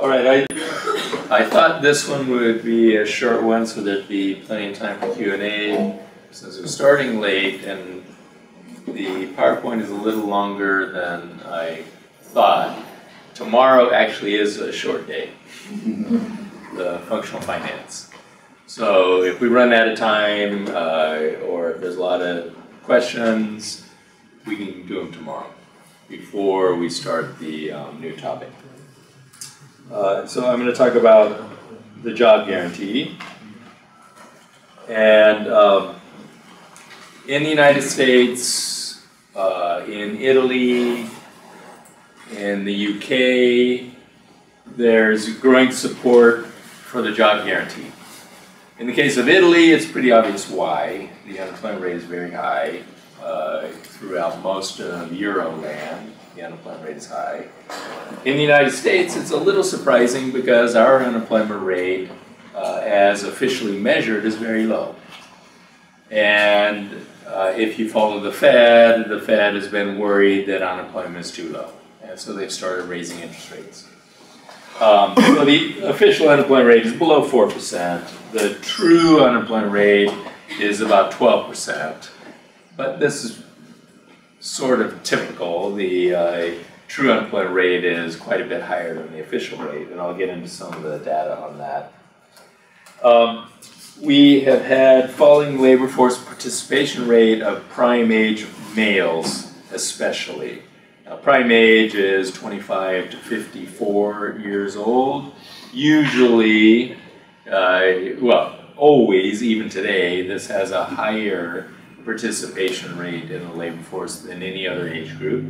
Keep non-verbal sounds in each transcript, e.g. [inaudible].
All right, I, I thought this one would be a short one so there'd be plenty of time for Q and A. Since we're starting late and the PowerPoint is a little longer than I thought, tomorrow actually is a short day, [laughs] the functional finance. So if we run out of time, uh, or if there's a lot of questions, we can do them tomorrow before we start the um, new topic. Uh, so I'm going to talk about the job guarantee. And um, in the United States, uh, in Italy, in the UK, there's growing support for the job guarantee. In the case of Italy, it's pretty obvious why. The unemployment rate is very high uh, throughout most of Euroland. The unemployment rate is high. In the United States, it's a little surprising because our unemployment rate, uh, as officially measured, is very low. And uh, if you follow the Fed, the Fed has been worried that unemployment is too low. And so they've started raising interest rates. Um, so the official unemployment rate is below 4%. The true unemployment rate is about 12%. But this is sort of typical. The uh, true unemployment rate is quite a bit higher than the official rate, and I'll get into some of the data on that. Um, we have had falling labor force participation rate of prime age males, especially. Now, prime age is 25 to 54 years old. Usually, uh, well, always, even today, this has a higher participation rate in the labor force than any other age group.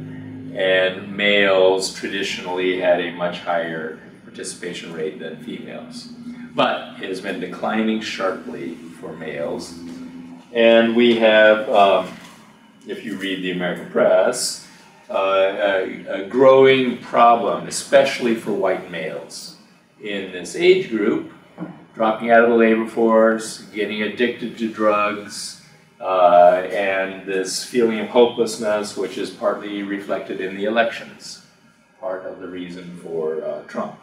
And males traditionally had a much higher participation rate than females. But it has been declining sharply for males. And we have, um, if you read the American press, uh, a, a growing problem, especially for white males in this age group, dropping out of the labor force, getting addicted to drugs, uh, and this feeling of hopelessness, which is partly reflected in the elections, part of the reason for uh, Trump.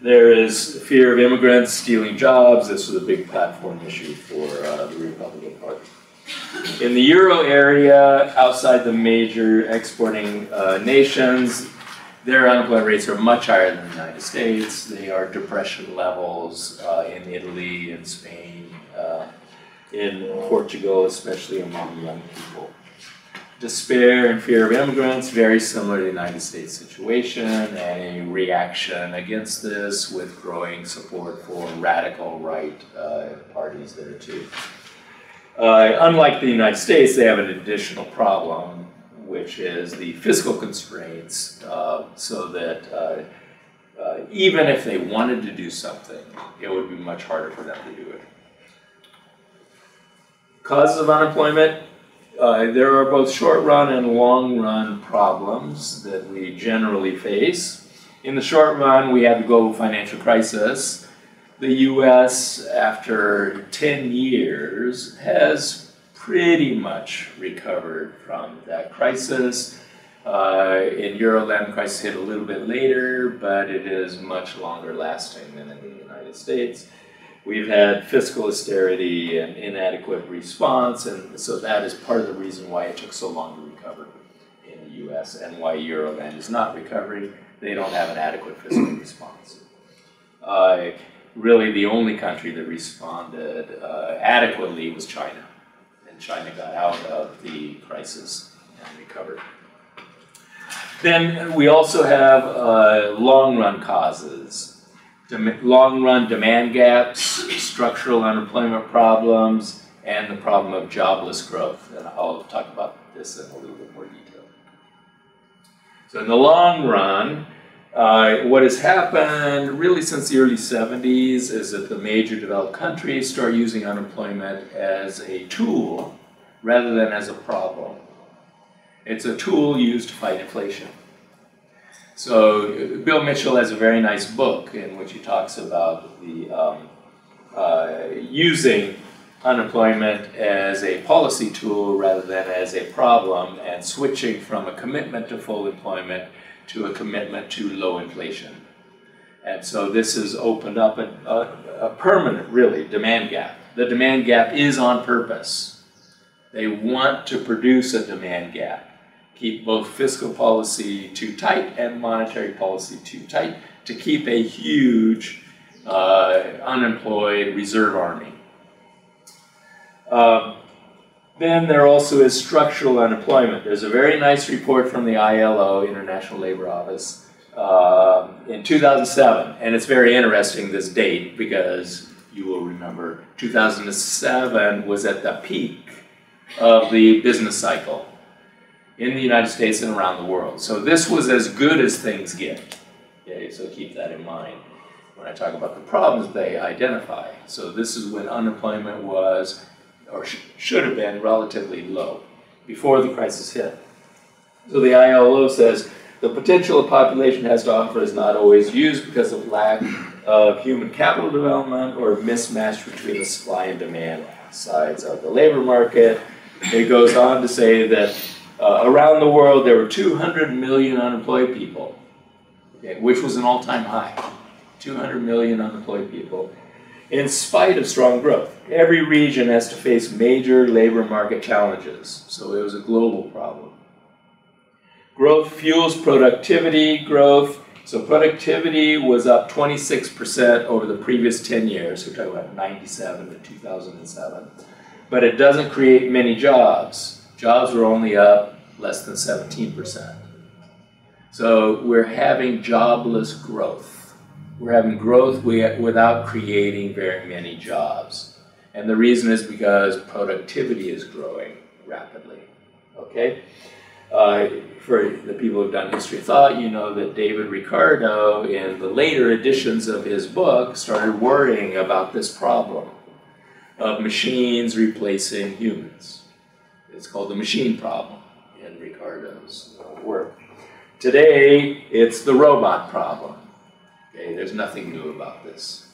There is fear of immigrants stealing jobs. This was a big platform issue for uh, the Republican Party. In the euro area, outside the major exporting uh, nations, their unemployment rates are much higher than the United States. They are depression levels uh, in Italy and Spain uh, in Portugal, especially among young people. Despair and fear of immigrants, very similar to the United States situation, and a reaction against this with growing support for radical right uh, parties there too. Uh, unlike the United States, they have an additional problem, which is the fiscal constraints, uh, so that uh, uh, even if they wanted to do something, it would be much harder for them to do it. Causes of unemployment, uh, there are both short run and long run problems that we generally face. In the short run, we have the global financial crisis. The US, after 10 years, has pretty much recovered from that crisis. Uh, in Euroland, crisis hit a little bit later, but it is much longer lasting than in the United States. We've had fiscal austerity and inadequate response, and so that is part of the reason why it took so long to recover in the US and why Euroland is not recovering. They don't have an adequate fiscal [clears throat] response. Uh, really, the only country that responded uh, adequately was China, and China got out of the crisis and recovered. Then we also have uh, long run causes long run demand gaps, structural unemployment problems, and the problem of jobless growth. And I'll talk about this in a little bit more detail. So, in the long run, uh, what has happened really since the early 70s is that the major developed countries start using unemployment as a tool rather than as a problem. It's a tool used to fight inflation. So Bill Mitchell has a very nice book in which he talks about the um, uh, using unemployment as a policy tool rather than as a problem and switching from a commitment to full employment to a commitment to low inflation. And so this has opened up a, a, a permanent, really, demand gap. The demand gap is on purpose. They want to produce a demand gap, keep both fiscal policy too tight and monetary policy too tight to keep a huge uh, unemployed reserve army. Uh, then there also is structural unemployment. There's a very nice report from the ILO, International Labor Office, uh, in 2007, and it's very interesting this date because you will remember 2007 was at the peak of the business cycle in the United States and around the world. So this was as good as things get. Okay, so keep that in mind when I talk about the problems they identify. So this is when unemployment was, or sh should have been, relatively low before the crisis hit. So the ILO says the potential a population has to offer is not always used because of lack of human capital development or mismatch between the supply and demand sides of the labor market. It goes on to say that uh, around the world there were 200 million unemployed people, okay, which was an all-time high. 200 million unemployed people, in spite of strong growth. Every region has to face major labor market challenges, so it was a global problem. Growth fuels productivity growth. So productivity was up 26% over the previous 10 years. We're talking about 97 to 2007. But it doesn't create many jobs. Jobs were only up less than 17%. So we're having jobless growth. We're having growth without creating very many jobs. And the reason is because productivity is growing rapidly. Okay? Uh, for the people who've done history thought, you know that David Ricardo, in the later editions of his book, started worrying about this problem of machines replacing humans. It's called the machine problem in Ricardo's uh, work. Today, it's the robot problem. Okay, there's nothing new about this.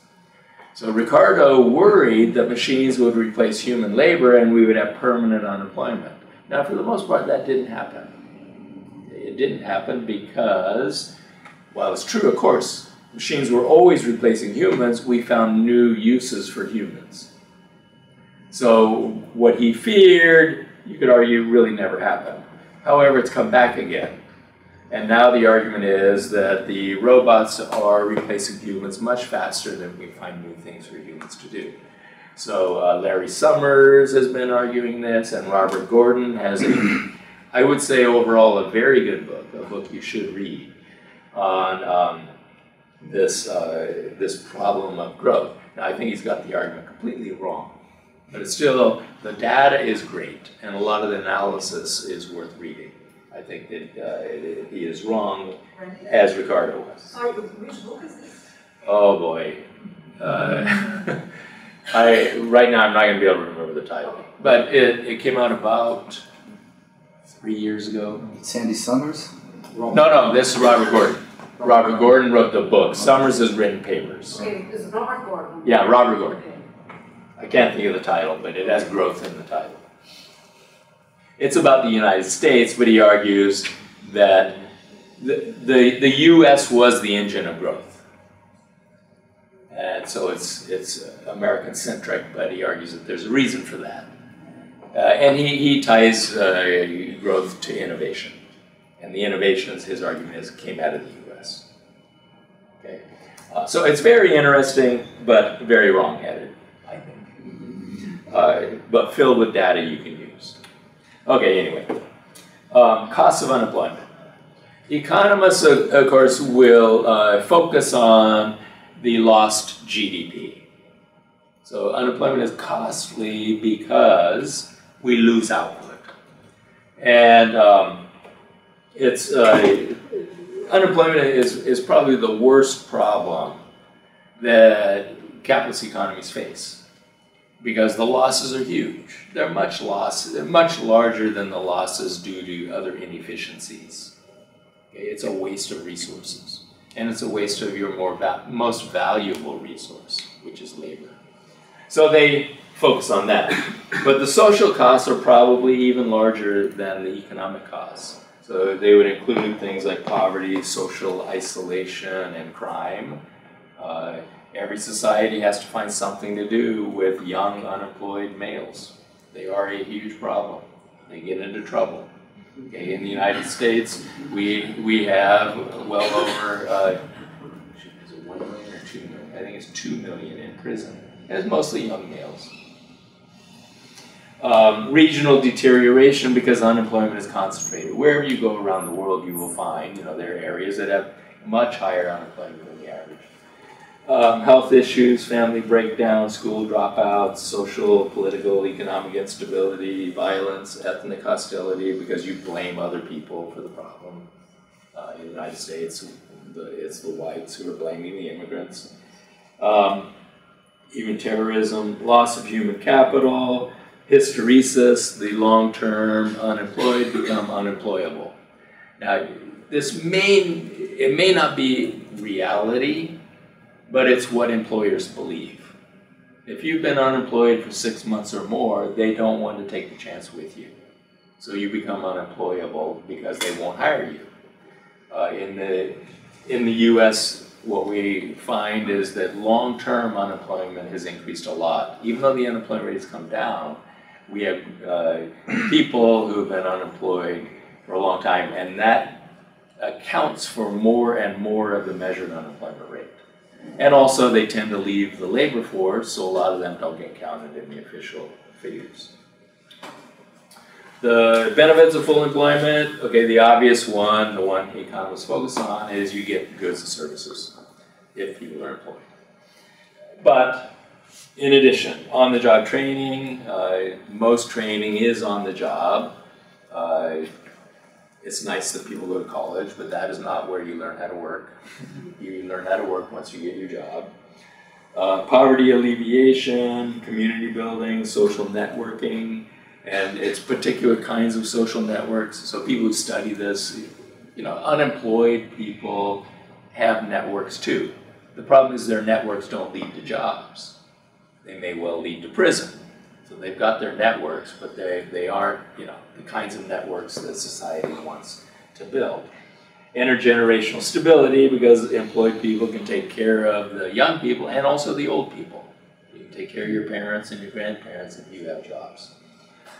So Ricardo worried that machines would replace human labor and we would have permanent unemployment. Now, for the most part, that didn't happen. It didn't happen because, well, it's true, of course, machines were always replacing humans. We found new uses for humans. So, what he feared, you could argue, really never happened. However, it's come back again. And now the argument is that the robots are replacing humans much faster than we find new things for humans to do. So uh, Larry Summers has been arguing this, and Robert Gordon has a, I would say overall, a very good book, a book you should read on um, this, uh, this problem of growth. Now, I think he's got the argument completely wrong, but it's still, the data is great, and a lot of the analysis is worth reading. I think that uh, it, he is wrong, as Ricardo was. Sorry, which book is this? Oh boy. Uh, [laughs] I right now I'm not going to be able to remember the title, but it, it came out about three years ago. Sandy Summers? No, no, this is Robert Gordon. Robert Gordon wrote the book. Summers has written papers. Okay, this is Robert Gordon. Yeah, Robert Gordon. I can't think of the title, but it has growth in the title. It's about the United States, but he argues that the, the, the U.S. was the engine of growth. And so it's, it's American centric, but he argues that there's a reason for that. Uh, and he, he ties uh, growth to innovation. And the innovations, his argument is, came out of the US. Okay? Uh, so it's very interesting, but very wrong headed. Uh, but filled with data you can use. Okay, anyway. Um, costs of unemployment. Economists, of, of course, will uh, focus on the lost GDP. So unemployment is costly because we lose output. And um, it's, uh, unemployment is, is probably the worst problem that capitalist economies face because the losses are huge. They're much loss, they're much larger than the losses due to other inefficiencies. Okay? It's a waste of resources and it's a waste of your more va most valuable resource, which is labor. So they focus on that. But the social costs are probably even larger than the economic costs. So they would include things like poverty, social isolation, and crime. Uh, every society has to find something to do with young unemployed males. They are a huge problem. They get into trouble. Okay, in the United States, we we have well over uh, is it one million or two million? I think it's two million in prison. It's mostly young males. Um, regional deterioration because unemployment is concentrated. Wherever you go around the world, you will find you know there are areas that have much higher unemployment. Um, health issues, family breakdown, school dropouts, social, political, economic instability, violence, ethnic hostility because you blame other people for the problem. Uh, in the United States, the, it's the whites who are blaming the immigrants. Um, even terrorism, loss of human capital, hysteresis, the long-term unemployed become unemployable. Now, this may, it may not be reality, but it's what employers believe. If you've been unemployed for six months or more, they don't want to take the chance with you. So you become unemployable because they won't hire you. Uh, in the in the U.S., what we find is that long-term unemployment has increased a lot. Even though the unemployment rate has come down, we have uh, people who have been unemployed for a long time, and that accounts for more and more of the measured unemployment rate. And also, they tend to leave the labor force, so a lot of them don't get counted in the official figures. The benefits of full employment, okay, the obvious one, the one economists focus on, is you get goods and services if people are employed. But in addition, on the job training, uh, most training is on the job. Uh, it's nice that people go to college, but that is not where you learn how to work. you learn how to work once you get your job. Uh, poverty alleviation, community building, social networking, and it's particular kinds of social networks. So people who study this, you know, unemployed people have networks too. The problem is their networks don't lead to jobs. They may well lead to prison. So they've got their networks, but they, they aren't, you know, the kinds of networks that society wants to build. Intergenerational stability because employed people can take care of the young people and also the old people. You can take care of your parents and your grandparents if you have jobs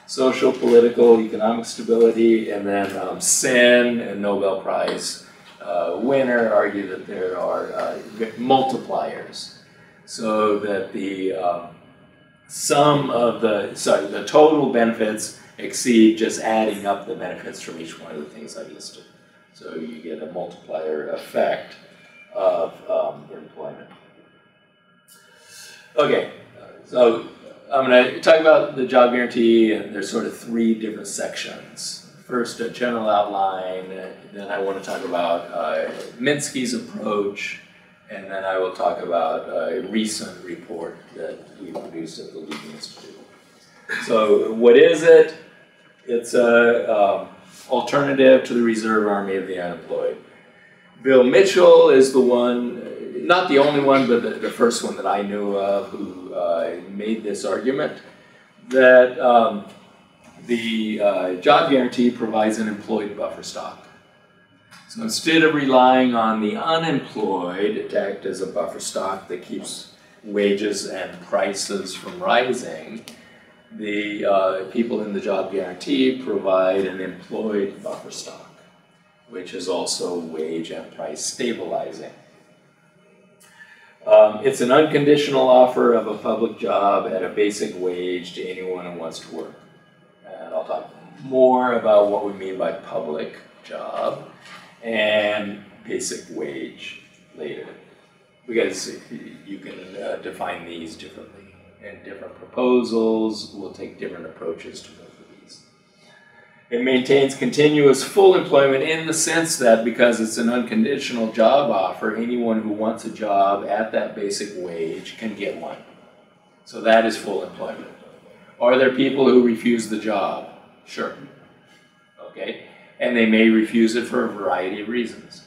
social, political, economic stability, and then um, Sen, a Nobel Prize uh, winner, argue that there are uh, multipliers, so that the um, sum of the sorry the total benefits exceed just adding up the benefits from each one of the things I listed. So you get a multiplier effect of um, employment. Okay, so I'm going to talk about the job guarantee, and there's sort of three different sections. First, a general outline, then I want to talk about uh, Minsky's approach, and then I will talk about a recent report that we produced at the Levy Institute. So, what is it? It's a um, alternative to the Reserve Army of the Unemployed. Bill Mitchell is the one, not the only one, but the, the first one that I knew of who uh, made this argument that um, the uh, job guarantee provides an employed buffer stock. So instead of relying on the unemployed to act as a buffer stock that keeps wages and prices from rising, the uh, people in the job guarantee provide an employed buffer stock, which is also wage and price stabilizing. Um, it's an unconditional offer of a public job at a basic wage to anyone who wants to work. And I'll talk more about what we mean by public job and basic wage later. Because you can uh, define these differently. And different proposals will take different approaches to both of these. It maintains continuous full employment in the sense that because it's an unconditional job offer, anyone who wants a job at that basic wage can get one. So that is full employment. Are there people who refuse the job? Sure. Okay? And they may refuse it for a variety of reasons.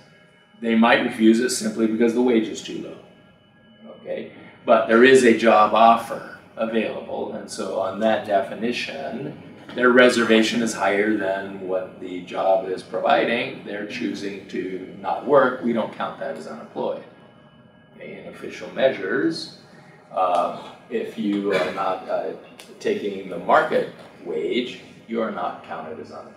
They might refuse it simply because the wage is too low. Okay? But there is a job offer available, and so on that definition, their reservation is higher than what the job is providing, they're choosing to not work, we don't count that as unemployed. okay, in official measures. Uh, if you are not uh, taking the market wage, you are not counted as unemployed.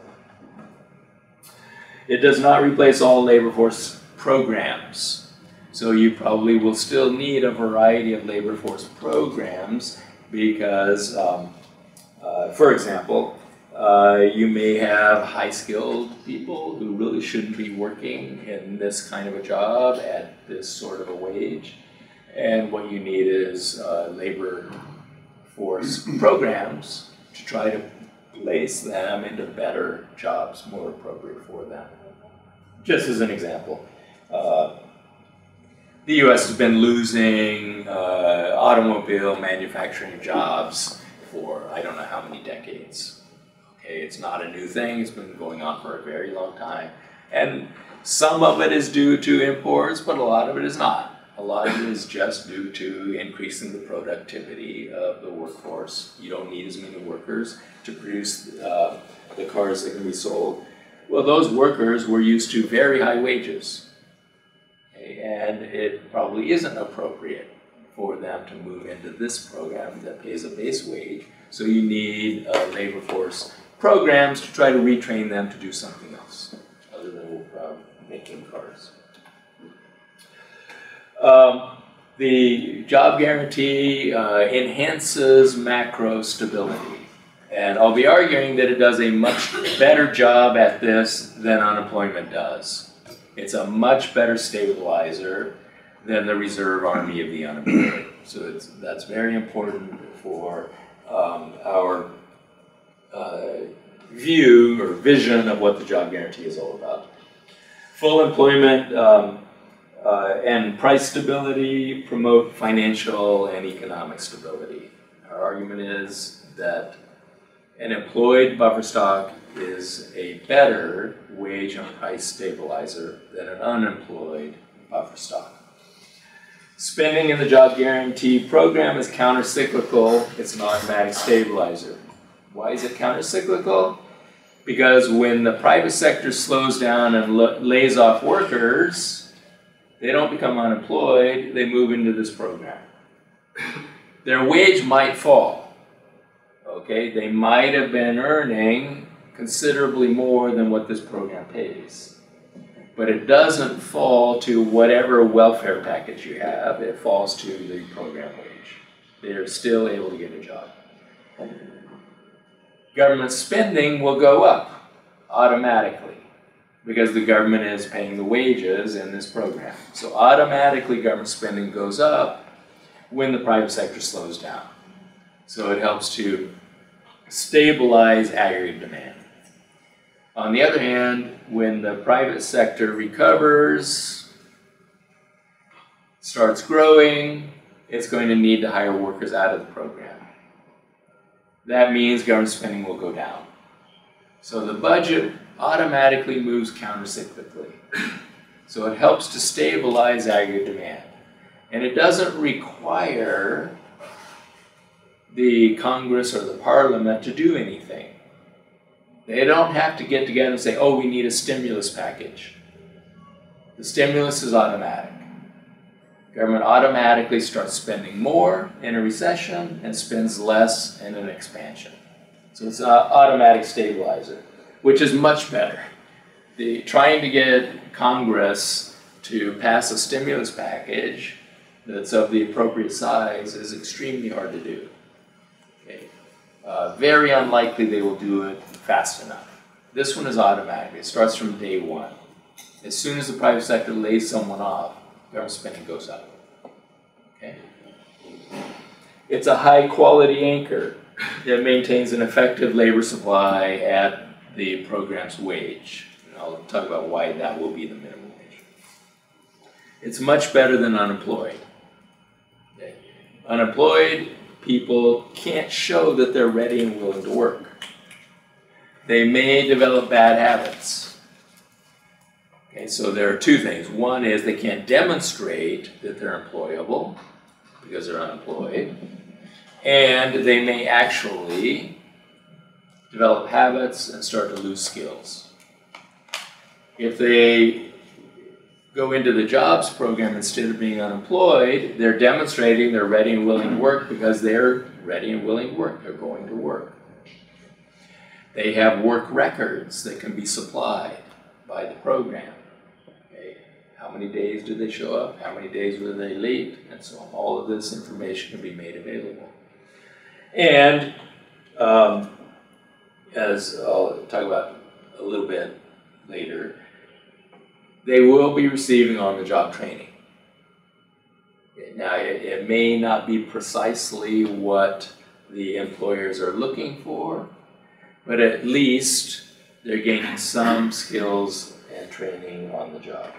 It does not replace all labor force programs. So you probably will still need a variety of labor force programs because, um, uh, for example, uh, you may have high skilled people who really shouldn't be working in this kind of a job at this sort of a wage. And what you need is uh, labor force [clears throat] programs to try to place them into better jobs more appropriate for them. Just as an example, uh, the US has been losing uh, automobile manufacturing jobs for I don't know how many decades. Okay, it's not a new thing, it's been going on for a very long time. And some of it is due to imports, but a lot of it is not. A lot of it is just due to increasing the productivity of the workforce. You don't need as many workers to produce uh, the cars that can be sold. Well, those workers were used to very high wages. And it probably isn't appropriate for them to move into this program that pays a base wage. So you need uh, labor force programs to try to retrain them to do something else other than uh, making cars. Um, the job guarantee uh, enhances macro stability. And I'll be arguing that it does a much better job at this than unemployment does. It's a much better stabilizer than the reserve army of the unemployed. So that's very important for um, our uh, view or vision of what the job guarantee is all about. Full employment um, uh, and price stability promote financial and economic stability. Our argument is that an employed buffer stock is a better wage and price stabilizer than an unemployed buffer stock. Spending in the job guarantee program is countercyclical, it's an automatic stabilizer. Why is it countercyclical? Because when the private sector slows down and lays off workers, they don't become unemployed, they move into this program. Their wage might fall. Okay, they might have been earning considerably more than what this program pays. But it doesn't fall to whatever welfare package you have, it falls to the program wage. They're still able to get a job. Government spending will go up automatically because the government is paying the wages in this program. So automatically government spending goes up when the private sector slows down. So it helps to stabilize aggregate demand. On the other hand, when the private sector recovers, starts growing, it's going to need to hire workers out of the program. That means government spending will go down. So the budget automatically moves countercyclically. So it helps to stabilize aggregate demand. And it doesn't require the Congress or the Parliament to do anything. They don't have to get together and say, oh, we need a stimulus package. The stimulus is automatic. Government automatically starts spending more in a recession and spends less in an expansion. So it's an automatic stabilizer, which is much better. The, trying to get Congress to pass a stimulus package that's of the appropriate size is extremely hard to do. Uh, very unlikely they will do it fast enough. This one is automatic. It starts from day one. As soon as the private sector lays someone off, government spending goes up. Okay? It's a high quality anchor that maintains an effective labor supply at the program's wage. And I'll talk about why that will be the minimum wage. It's much better than unemployed. Okay? Unemployed people can't show that they're ready and willing to work. They may develop bad habits. Okay, so there are two things. One is they can't demonstrate that they're employable because they're unemployed, and they may actually develop habits and start to lose skills. If they go into the jobs program instead of being unemployed, they're demonstrating they're ready and willing to work because they're ready and willing to work. They're going to work. They have work records that can be supplied by the program. Okay. How many days did they show up? How many days were they late? And so. All of this information can be made available. And um, as I'll talk about a little bit later, they will be receiving on-the-job training. Now, it, it may not be precisely what the employers are looking for, but at least they're gaining some skills and training on the job.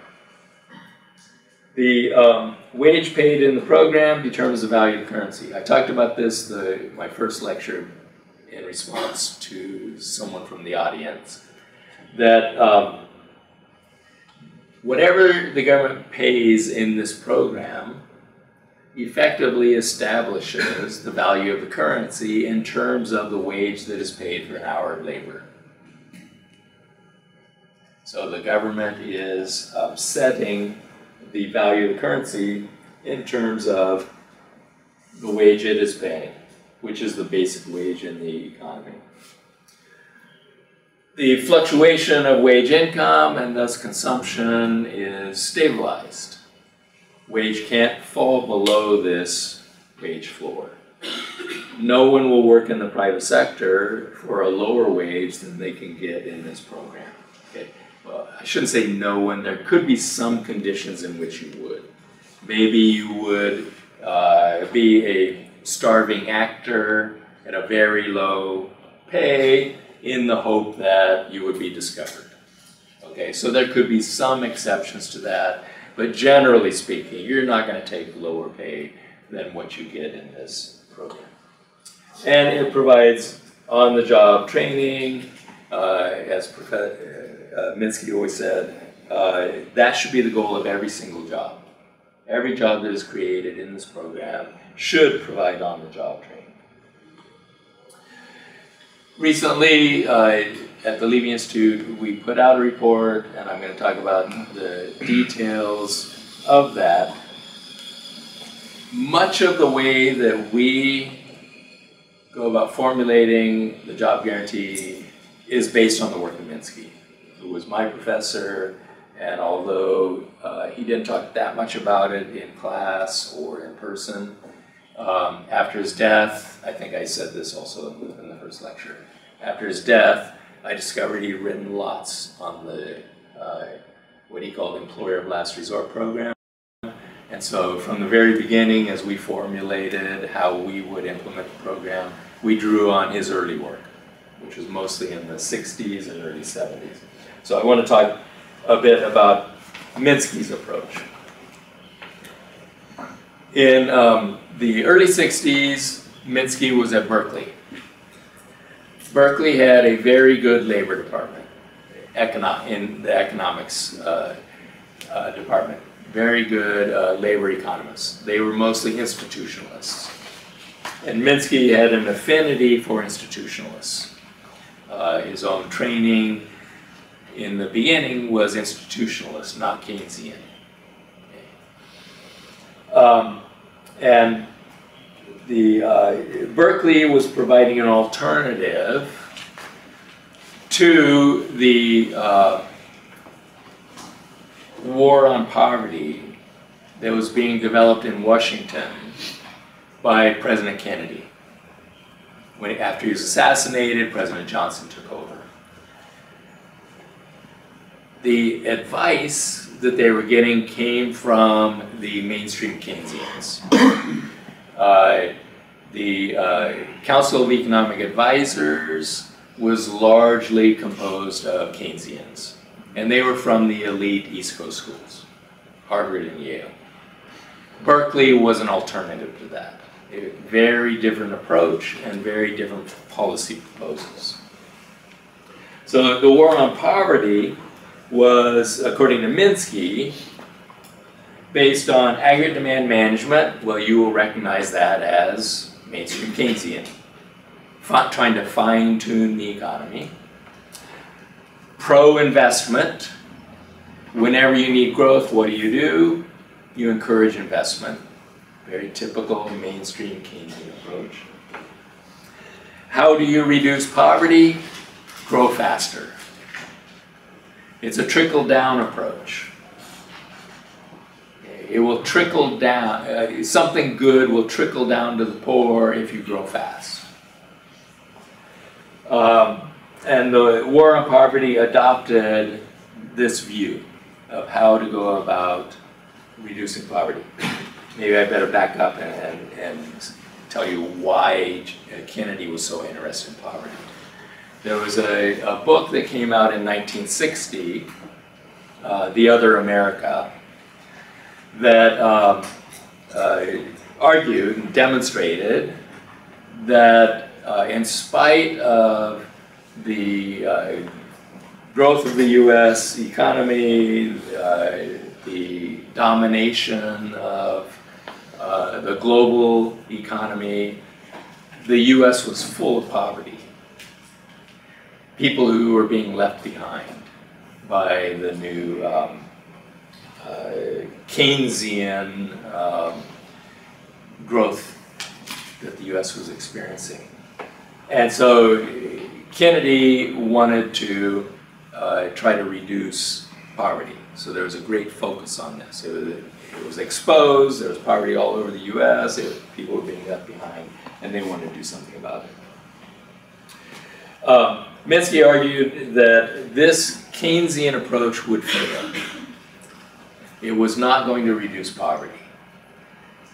The um, wage paid in the program determines the value of the currency. I talked about this the my first lecture in response to someone from the audience that um, whatever the government pays in this program effectively establishes the value of the currency in terms of the wage that is paid for an hour of labor. So the government is um, setting the value of the currency in terms of the wage it is paying, which is the basic wage in the economy. The fluctuation of wage income and thus consumption is stabilized. Wage can't fall below this wage floor. No one will work in the private sector for a lower wage than they can get in this program. Okay. Well, I shouldn't say no one. There could be some conditions in which you would. Maybe you would uh, be a starving actor at a very low pay in the hope that you would be discovered. Okay, so there could be some exceptions to that, but generally speaking, you're not going to take lower pay than what you get in this program. And it provides on-the-job training, uh, as Prof. Uh, Minsky always said, uh, that should be the goal of every single job. Every job that is created in this program should provide on-the-job training. Recently, uh, at the Levy Institute, we put out a report, and I'm going to talk about the details of that. Much of the way that we go about formulating the job guarantee is based on the work of Minsky, who was my professor, and although uh, he didn't talk that much about it in class or in person, um, after his death, I think I said this also in the first lecture, after his death, I discovered he'd written lots on the, uh, what he called employer of last resort program. And so from the very beginning, as we formulated how we would implement the program, we drew on his early work, which was mostly in the 60s and early 70s. So I want to talk a bit about Minsky's approach. In um, the early 60s, Minsky was at Berkeley. Berkeley had a very good labor department econo- in the economics uh, uh, department. Very good uh, labor economists. They were mostly institutionalists. And Minsky had an affinity for institutionalists. Uh, his own training in the beginning was institutionalist, not Keynesian. Um, and the uh, Berkeley was providing an alternative to the uh, war on poverty that was being developed in Washington by President Kennedy. When, after he was assassinated, President Johnson took over. The advice that they were getting came from the mainstream Keynesians. [coughs] Uh, the uh, Council of Economic Advisors was largely composed of Keynesians, and they were from the elite East Coast schools, Harvard and Yale. Berkeley was an alternative to that. A very different approach and very different policy proposals. So the war on poverty was, according to Minsky, based on aggregate demand management, well, you will recognize that as mainstream Keynesian. Trying to fine tune the economy. Pro investment, Whenever you need growth, what do you do? You encourage investment. Very typical mainstream Keynesian approach. How do you reduce poverty? Grow faster. It's a trickle down approach. It will trickle down, uh, something good will trickle down to the poor if you grow fast. Um, and the War on Poverty adopted this view of how to go about reducing poverty. [coughs] Maybe I better back up and, and, and tell you why Kennedy was so interested in poverty. There was a, a book that came out in 1960, uh, The Other America, that um, uh, argued and demonstrated that uh, in spite of the uh, growth of the US economy, uh, the domination of uh, the global economy, the US was full of poverty. People who were being left behind by the new um, Keynesian um, growth that the US was experiencing. And so Kennedy wanted to uh, try to reduce poverty. So there was a great focus on this. It was, it was exposed, there was poverty all over the US, people were being left behind, and they wanted to do something about it. Um, Minsky argued that this Keynesian approach would fail. It was not going to reduce poverty.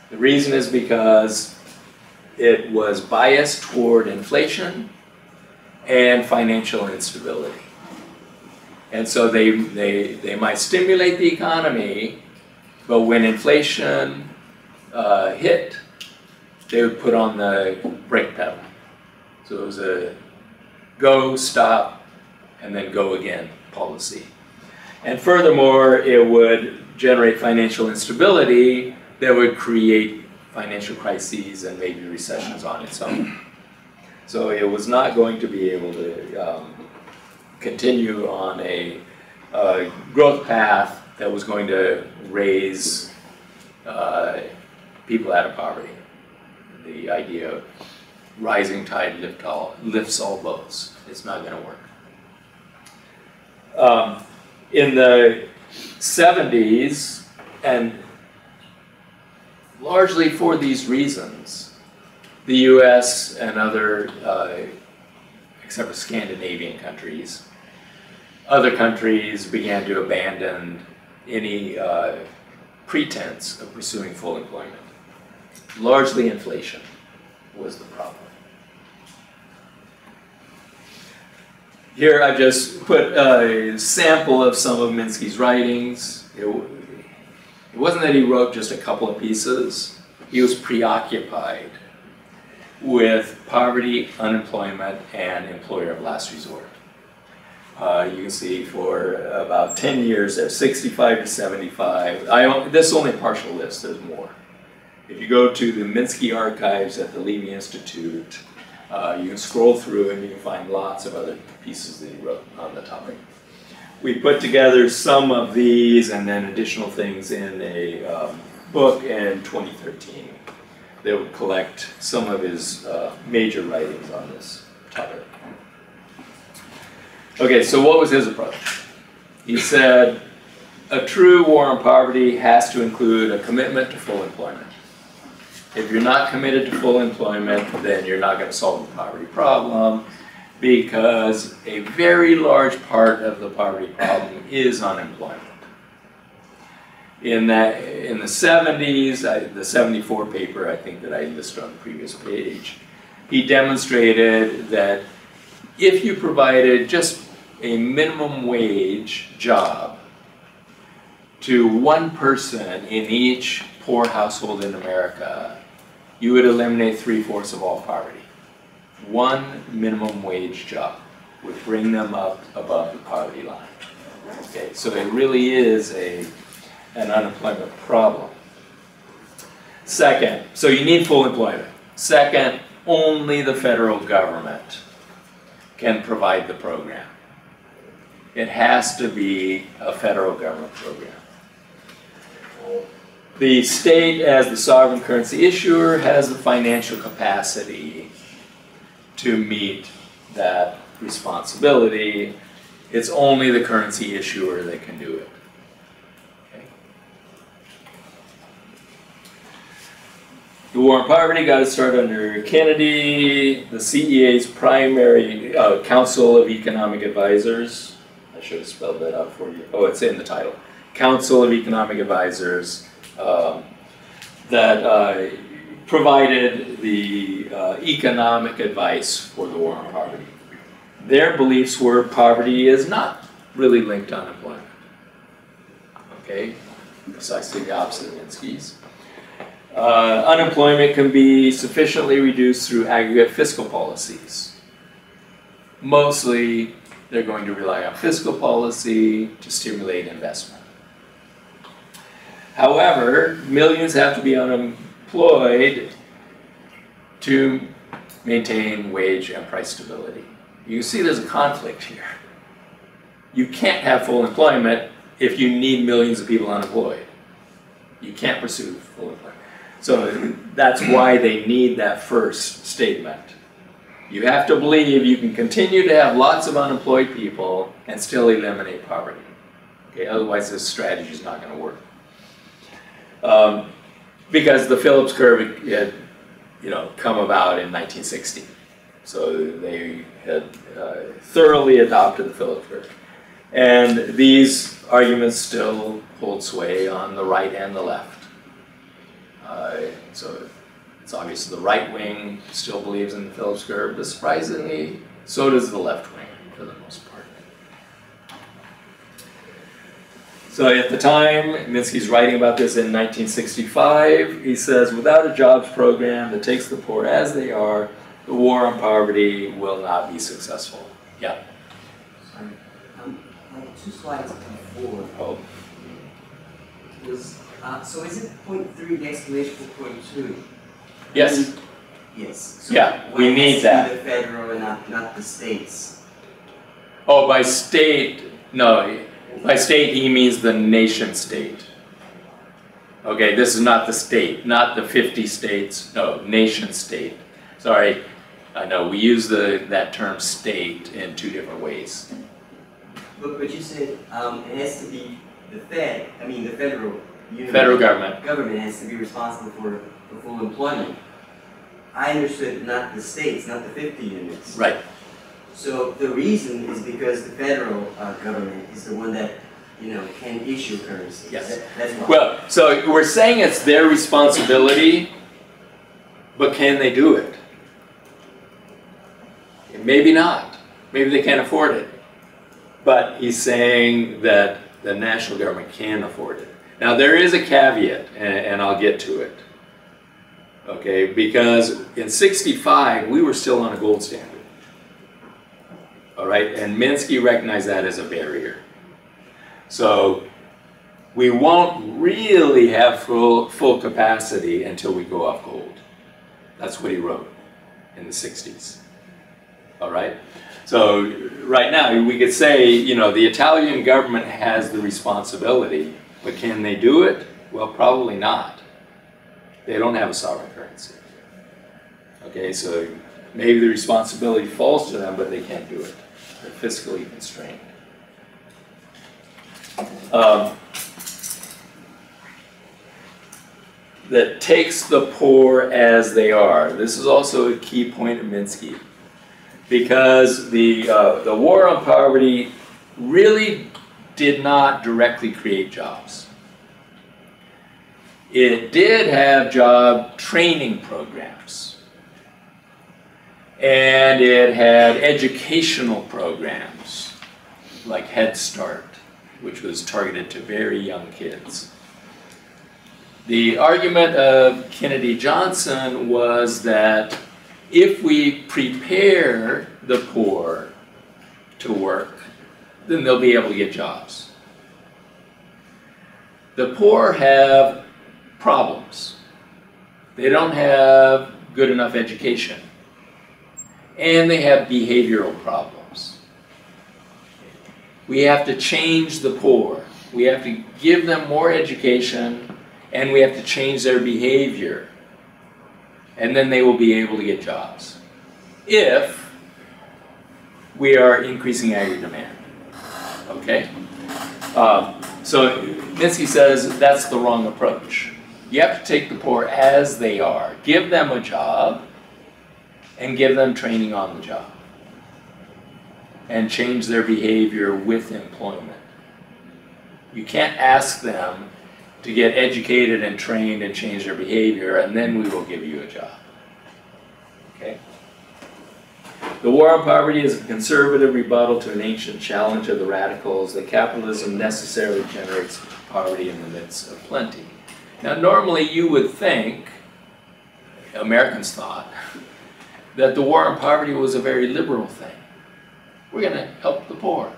The reason is because it was biased toward inflation and financial instability. And so they, they, they might stimulate the economy, but when inflation uh, hit, they would put on the brake pedal. So it was a go, stop, and then go again policy. And furthermore, it would generate financial instability that would create financial crises and maybe recessions on its own. So it was not going to be able to um, continue on a uh, growth path that was going to raise uh, people out of poverty. The idea of rising tide lift all, lifts all boats. It's not going to work. Um, in the 70s, and largely for these reasons, the US and other, uh, except for Scandinavian countries, other countries began to abandon any uh, pretense of pursuing full employment. Largely inflation was the problem. Here I've just put a sample of some of Minsky's writings. It, it wasn't that he wrote just a couple of pieces. He was preoccupied with poverty, unemployment, and employer of last resort. Uh, you can see for about 10 years, there's 65 to 75. I, this is only a partial list, there's more. If you go to the Minsky archives at the Levy Institute, uh, you can scroll through and you can find lots of other pieces that he wrote on the topic. We put together some of these and then additional things in a um, book in 2013 that would collect some of his uh, major writings on this topic. Okay, so what was his approach? He said, a true war on poverty has to include a commitment to full employment. If you're not committed to full employment, then you're not going to solve the poverty problem because a very large part of the poverty problem is unemployment. In that, in the 70s, I, the 74 paper I think that I listed on the previous page, he demonstrated that if you provided just a minimum wage job to one person in each poor household in America, you would eliminate three-fourths of all poverty. One minimum wage job would bring them up above the poverty line. Okay, so it really is a, an unemployment problem. Second, so you need full employment. Second, only the federal government can provide the program. it has to be a federal government program. The state, as the sovereign currency issuer, has the financial capacity to meet that responsibility. It's only the currency issuer that can do it. Okay. The war on poverty got its start under Kennedy. The CEA's primary uh, Council of Economic Advisors. I should have spelled that out for you. Oh, it's in the title. Council of Economic Advisors um, that uh, provided the uh, economic advice for the war on poverty. Their beliefs were poverty is not really linked to unemployment. Okay, precisely the opposite of Minsky's. Uh, unemployment can be sufficiently reduced through aggregate fiscal policies. Mostly, they're going to rely on fiscal policy to stimulate investment. However, millions have to be unemployed to maintain wage and price stability. You see there's a conflict here. You can't have full employment if you need millions of people unemployed. You can't pursue full employment. So that's why they need that first statement. You have to believe you can continue to have lots of unemployed people and still eliminate poverty. Okay, otherwise this strategy is not going to work. Um, because the Phillips curve had, you know, come about in 1960. So they had uh, thoroughly adopted the Phillips curve. And these arguments still hold sway on the right and the left. Uh, so it's obvious the right wing still believes in the Phillips curve, but surprisingly, so does the left wing for the most part. So at the time, Minsky's writing about this in 1965. He says, without a jobs program that takes the poor as they are, the war on poverty will not be successful. Yeah. Sorry. Um, like two slides before Oh, was uh, so is it point three the for point two? yes. Yes. So Yeah, we need that. The federal and not not the states. Oh, by state, no, by state he means the nation state. Okay, this is not the state, not the 50 states, no, nation state. Sorry, I know, we use the, that term state in two different ways. But but you said um, it has to be the Fed. I mean the federal. Federal government, government has to be responsible for, for full employment. I understood not the states, not the 50 units. right, So the reason is because the federal uh, government is the one that, you know, can issue currency. Yes. That- well, so we're saying it's their responsibility, but can they do it? Maybe not, maybe they can't afford it. But he's saying that the national government can afford it. Now, there is a caveat, and, and I'll get to it. Okay, because in 65, we were still on a gold standard. Right, and Minsky recognized that as a barrier. So we won't really have full, full capacity until we go off gold. That's what he wrote in the 60s. All right? So right now, we could say, you know, the Italian government has the responsibility, but can they do it? Well, probably not. They don't have a sovereign currency. Okay, so maybe the responsibility falls to them, but they can't do it. They're fiscally constrained. Um, that takes the poor as they are. This is also a key point of Minsky. Because the, uh, the war on poverty really did not directly create jobs. It did have job training programs. And it had educational programs like Head Start, which was targeted to very young kids. The argument of Kennedy Johnson was that if we prepare the poor to work, then they'll be able to get jobs. The poor have problems. They don't have good enough education. And they have behavioral problems. We have to change the poor. We have to give them more education and we have to change their behavior. And then they will be able to get jobs. If we are increasing agri demand. Okay? Um, so Minsky says that's the wrong approach. You have to take the poor as they are, give them a job, and give them training on the job. And change their behavior with employment. You can't ask them to get educated and trained and change their behavior, and then we will give you a job. Okay? The war on poverty is a conservative rebuttal to an ancient challenge of the radicals that capitalism necessarily generates poverty in the midst of plenty. Now, normally you would think, Americans thought, that the war on poverty was a very liberal thing. We're going to help the poor.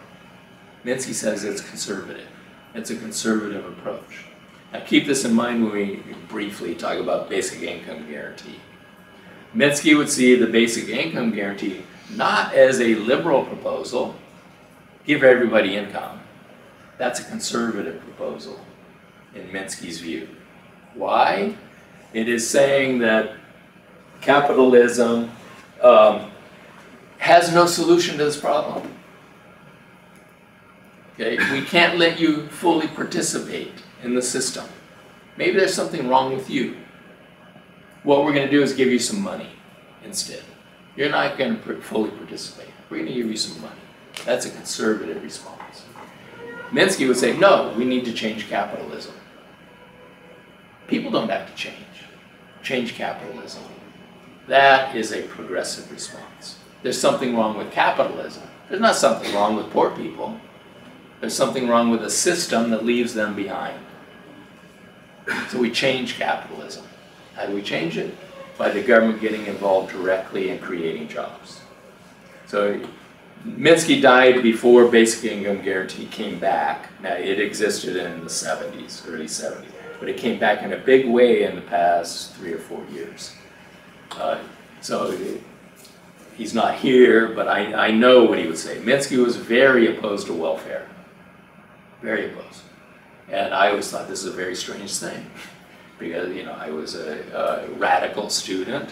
Minsky says it's conservative. It's a conservative approach. Now, keep this in mind when we briefly talk about basic income guarantee. Minsky would see the basic income guarantee not as a liberal proposal, give everybody income. That's a conservative proposal in Minsky's view. Why? It is saying that capitalism um, has no solution to this problem. Okay, we can't let you fully participate in the system. Maybe there's something wrong with you. What we're going to do is give you some money instead. You're not going to fully participate. We're going to give you some money. That's a conservative response. Minsky would say, no, we need to change capitalism. People don't have to change. Change capitalism. That is a progressive response. There's something wrong with capitalism. There's not something wrong with poor people. There's something wrong with a system that leaves them behind. So we change capitalism. How do we change it? By the government getting involved directly in creating jobs. So Minsky died before basic income guarantee came back. Now it existed in the 70s, early 70s, but it came back in a big way in the past three or four years. Uh, so he's not here, but I, I know what he would say. Minsky was very opposed to welfare, very opposed. And I always thought this is a very strange thing because, you know, I was a, a radical student.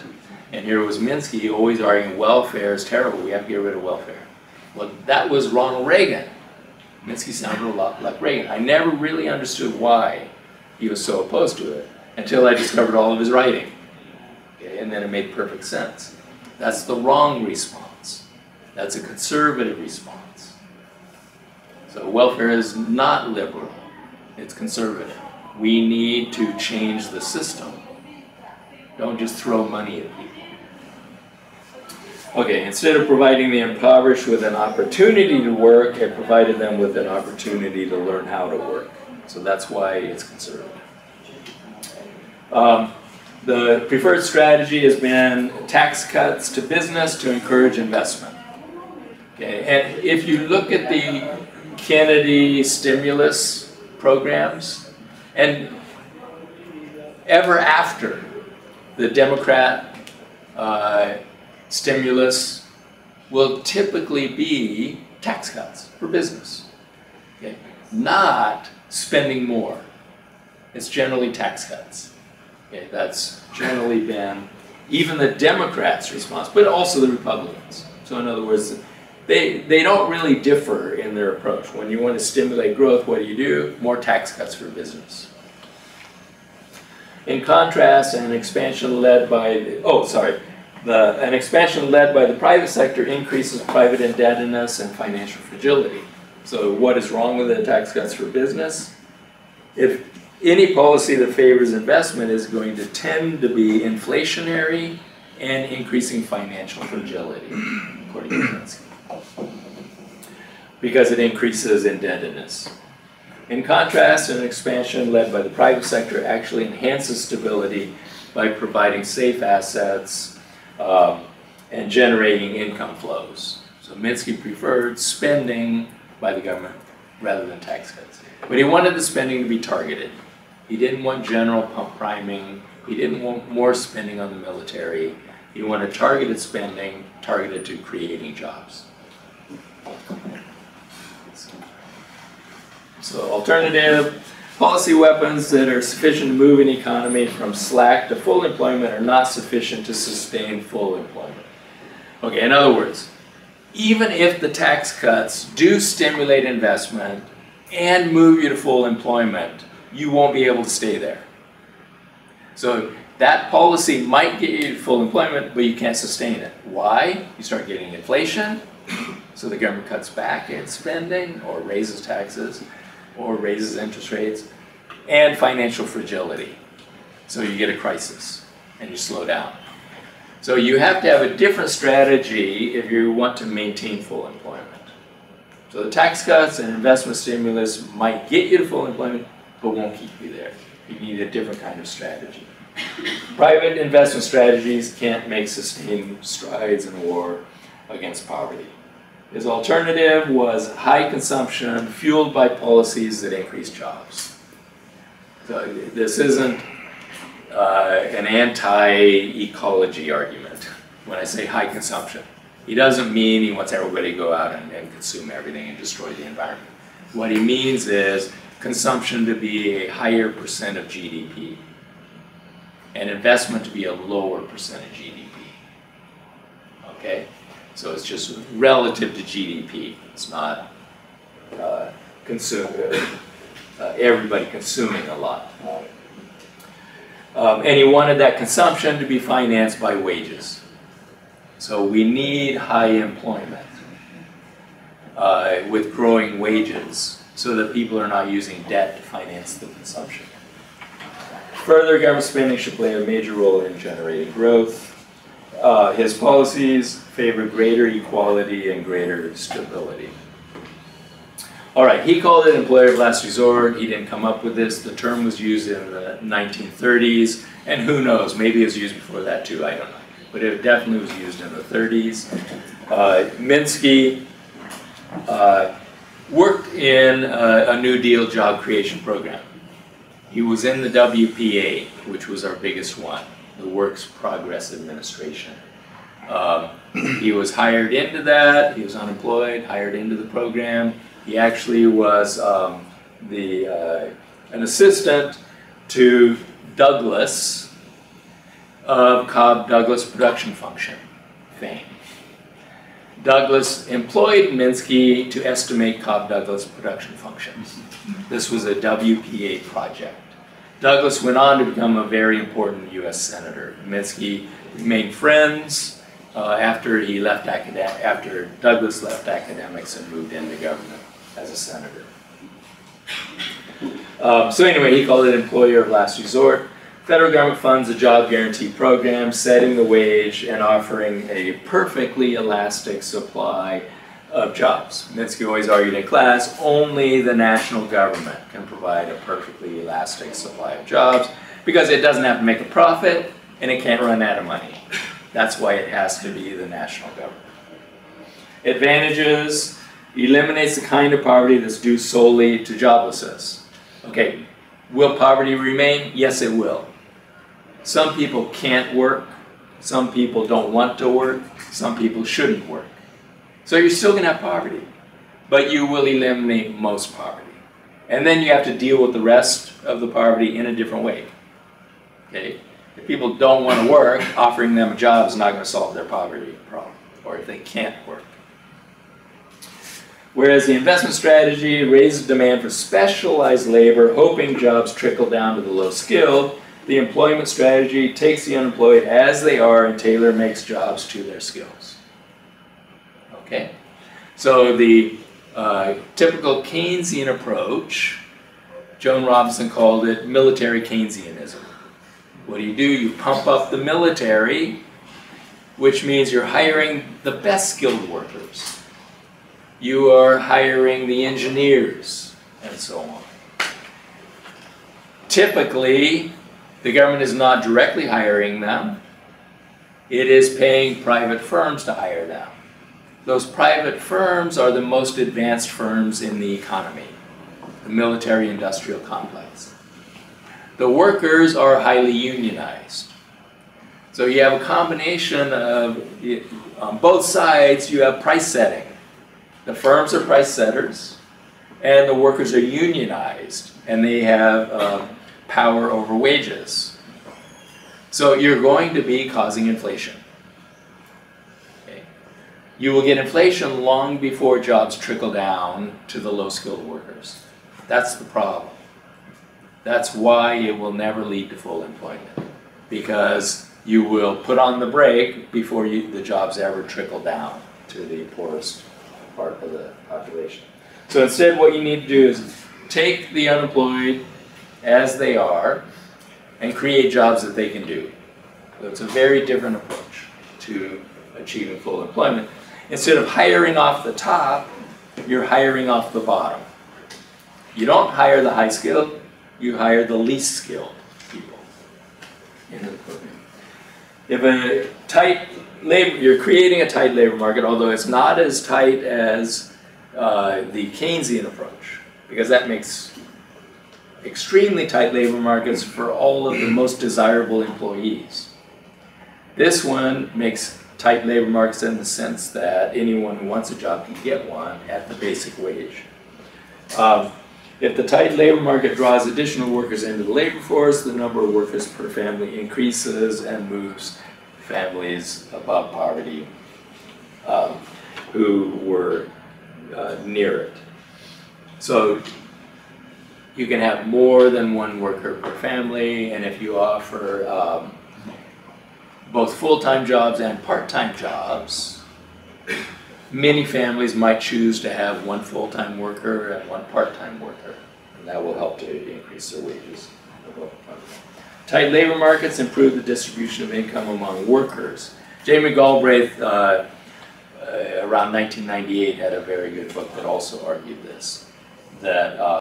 And here was Minsky always arguing welfare is terrible, we have to get rid of welfare. Well, that was Ronald Reagan. Minsky sounded a lot like Reagan. I never really understood why he was so opposed to it until I discovered all of his writing. And then it made perfect sense. That's the wrong response. That's a conservative response. So welfare is not liberal, it's conservative. We need to change the system. Don't just throw money at people. Okay, instead of providing the impoverished with an opportunity to work, it provided them with an opportunity to learn how to work. So that's why it's conservative. Um, the preferred strategy has been tax cuts to business to encourage investment. Okay, and if you look at the Kennedy stimulus programs, and ever after the Democrat uh, stimulus will typically be tax cuts for business, okay? not spending more. It's generally tax cuts. Okay, that's generally been even the Democrats' response, but also the Republicans. So in other words, they, they don't really differ in their approach. When you want to stimulate growth, what do you do? More tax cuts for business. In contrast, an expansion led by, the, oh, sorry, the, an expansion led by the private sector increases private indebtedness and financial fragility. So what is wrong with the tax cuts for business? If any policy that favors investment is going to tend to be inflationary and increasing financial fragility, according to Minsky, because it increases indebtedness. In contrast, an expansion led by the private sector actually enhances stability by providing safe assets um, and generating income flows. So Minsky preferred spending by the government rather than tax cuts. But he wanted the spending to be targeted. He didn't want general pump priming. He didn't want more spending on the military. He wanted targeted spending targeted to creating jobs. So alternative, policy weapons that are sufficient to move an economy from slack to full employment are not sufficient to sustain full employment. Okay, in other words, even if the tax cuts do stimulate investment and move you to full employment, you won't be able to stay there. So that policy might get you full employment, but you can't sustain it. Why? You start getting inflation, so the government cuts back its spending or raises taxes or raises interest rates, and financial fragility. So you get a crisis and you slow down. So you have to have a different strategy if you want to maintain full employment. So the tax cuts and investment stimulus might get you to full employment, but won't keep you there. You need a different kind of strategy. Private investment strategies can't make sustained strides in war against poverty. His alternative was high consumption fueled by policies that increase jobs. So this isn't uh, an anti-ecology argument when I say high consumption. He doesn't mean he wants everybody to go out and, and consume everything and destroy the environment. What he means is consumption to be a higher percent of GDP and investment to be a lower percent of GDP. Okay? So it's just relative to GDP. It's not uh, consume, uh, everybody consuming a lot. Um, and he wanted that consumption to be financed by wages. So we need high employment uh, with growing wages so that people are not using debt to finance the consumption. Further, government spending should play a major role in generating growth. Uh, his policies favor greater equality and greater stability. All right, he called it employer of last resort. He didn't come up with this. The term was used in the 1930s, and who knows, maybe it was used before that too, I don't know. But it definitely was used in the 30s. Uh, Minsky uh, worked in a, a New Deal job creation program. He was in the WPA, which was our biggest one, the Works Progress Administration. Um, he was hired into that, he was unemployed, hired into the program. He actually was um, the, uh, an assistant to Douglas of Cobb Douglas Production Function fame. Douglas employed Minsky to estimate Cobb Douglas production functions. This was a WPA project. Douglas went on to become a very important U.S. senator. Minsky remained friends uh, after he left after Douglas left academics and moved into government as a senator. Um, so anyway, he called it employer of last resort. Federal government funds a job guarantee program, setting the wage and offering a perfectly elastic supply of jobs. Minsky always argued in class, only the national government can provide a perfectly elastic supply of jobs because it doesn't have to make a profit and it can't run out of money. That's why it has to be the national government. Advantages, eliminates the kind of poverty that's due solely to joblessness. Okay, will poverty remain? Yes, it will. Some people can't work. Some people don't want to work. Some people shouldn't work. So you're still going to have poverty, but you will eliminate most poverty. And then you have to deal with the rest of the poverty in a different way. Okay? If people don't want to work, offering them a job is not going to solve their poverty problem, or if they can't work. Whereas the investment strategy raises demand for specialized labor, hoping jobs trickle down to the low skilled, the employment strategy takes the unemployed as they are and tailor makes jobs to their skills. Okay? So the uh, typical Keynesian approach, Joan Robinson called it military Keynesianism. What do you do? You pump up the military, which means you're hiring the best skilled workers. You are hiring the engineers, and so on. Typically, the government is not directly hiring them. It is paying private firms to hire them. Those private firms are the most advanced firms in the economy, the military industrial complex. The workers are highly unionized. So you have a combination of, on both sides, you have price setting. The firms are price setters, and the workers are unionized and they have um, power over wages. So you're going to be causing inflation. Okay. You will get inflation long before jobs trickle down to the low skilled workers. That's the problem. That's why it will never lead to full employment. Because you will put on the brake before you, the jobs ever trickle down to the poorest part of the population. So instead, what you need to do is take the unemployed as they are and create jobs that they can do. So it's a very different approach to achieving full employment. Instead of hiring off the top, you're hiring off the bottom. You don't hire the high skilled, you hire the least skilled people into the program. If a tight labor, you're creating a tight labor market, although it's not as tight as uh, the Keynesian approach, because that makes extremely tight labor markets for all of the most desirable employees. This one makes tight labor markets in the sense that anyone who wants a job can get one at the basic wage. Um, if the tight labor market draws additional workers into the labor force, the number of workers per family increases and moves families above poverty um, who were uh, near it. So you can have more than one worker per family, and if you offer um, both full-time jobs and part-time jobs, many families might choose to have one full-time worker and one part-time worker, and that will help to increase their wages. Tight labor markets improve the distribution of income among workers. Jamie Galbraith, uh, uh, around 1998, had a very good book that also argued this, that uh,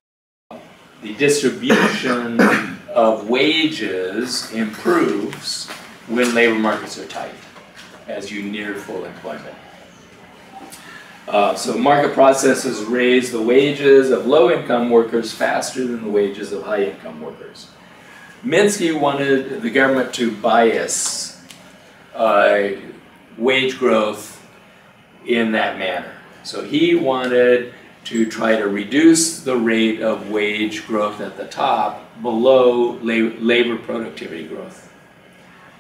the distribution [coughs] of wages improves when labor markets are tight, as you near full employment. Uh, so market processes raise the wages of low-income workers faster than the wages of high-income workers. Minsky wanted the government to bias uh, wage growth in that manner. So he wanted to try to reduce the rate of wage growth at the top below labor productivity growth.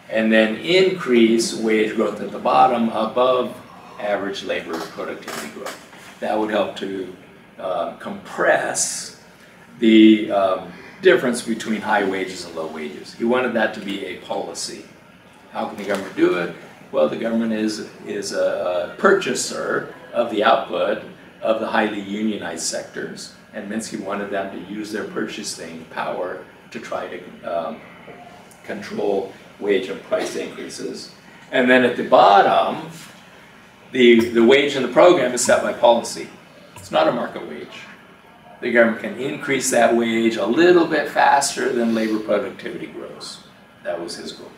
And then increase wage growth at the bottom above average labor productivity growth. That would help to uh, compress the um, difference between high wages and low wages. He wanted that to be a policy. How can the government do it? Well, the government is, is a, a purchaser of the output of the highly unionized sectors, and Minsky wanted them to use their purchasing power to try to um, control wage and price increases. And then at the bottom, the, the wage in the program is set by policy. It's not a market wage. The government can increase that wage a little bit faster than labor productivity grows. That was his goal.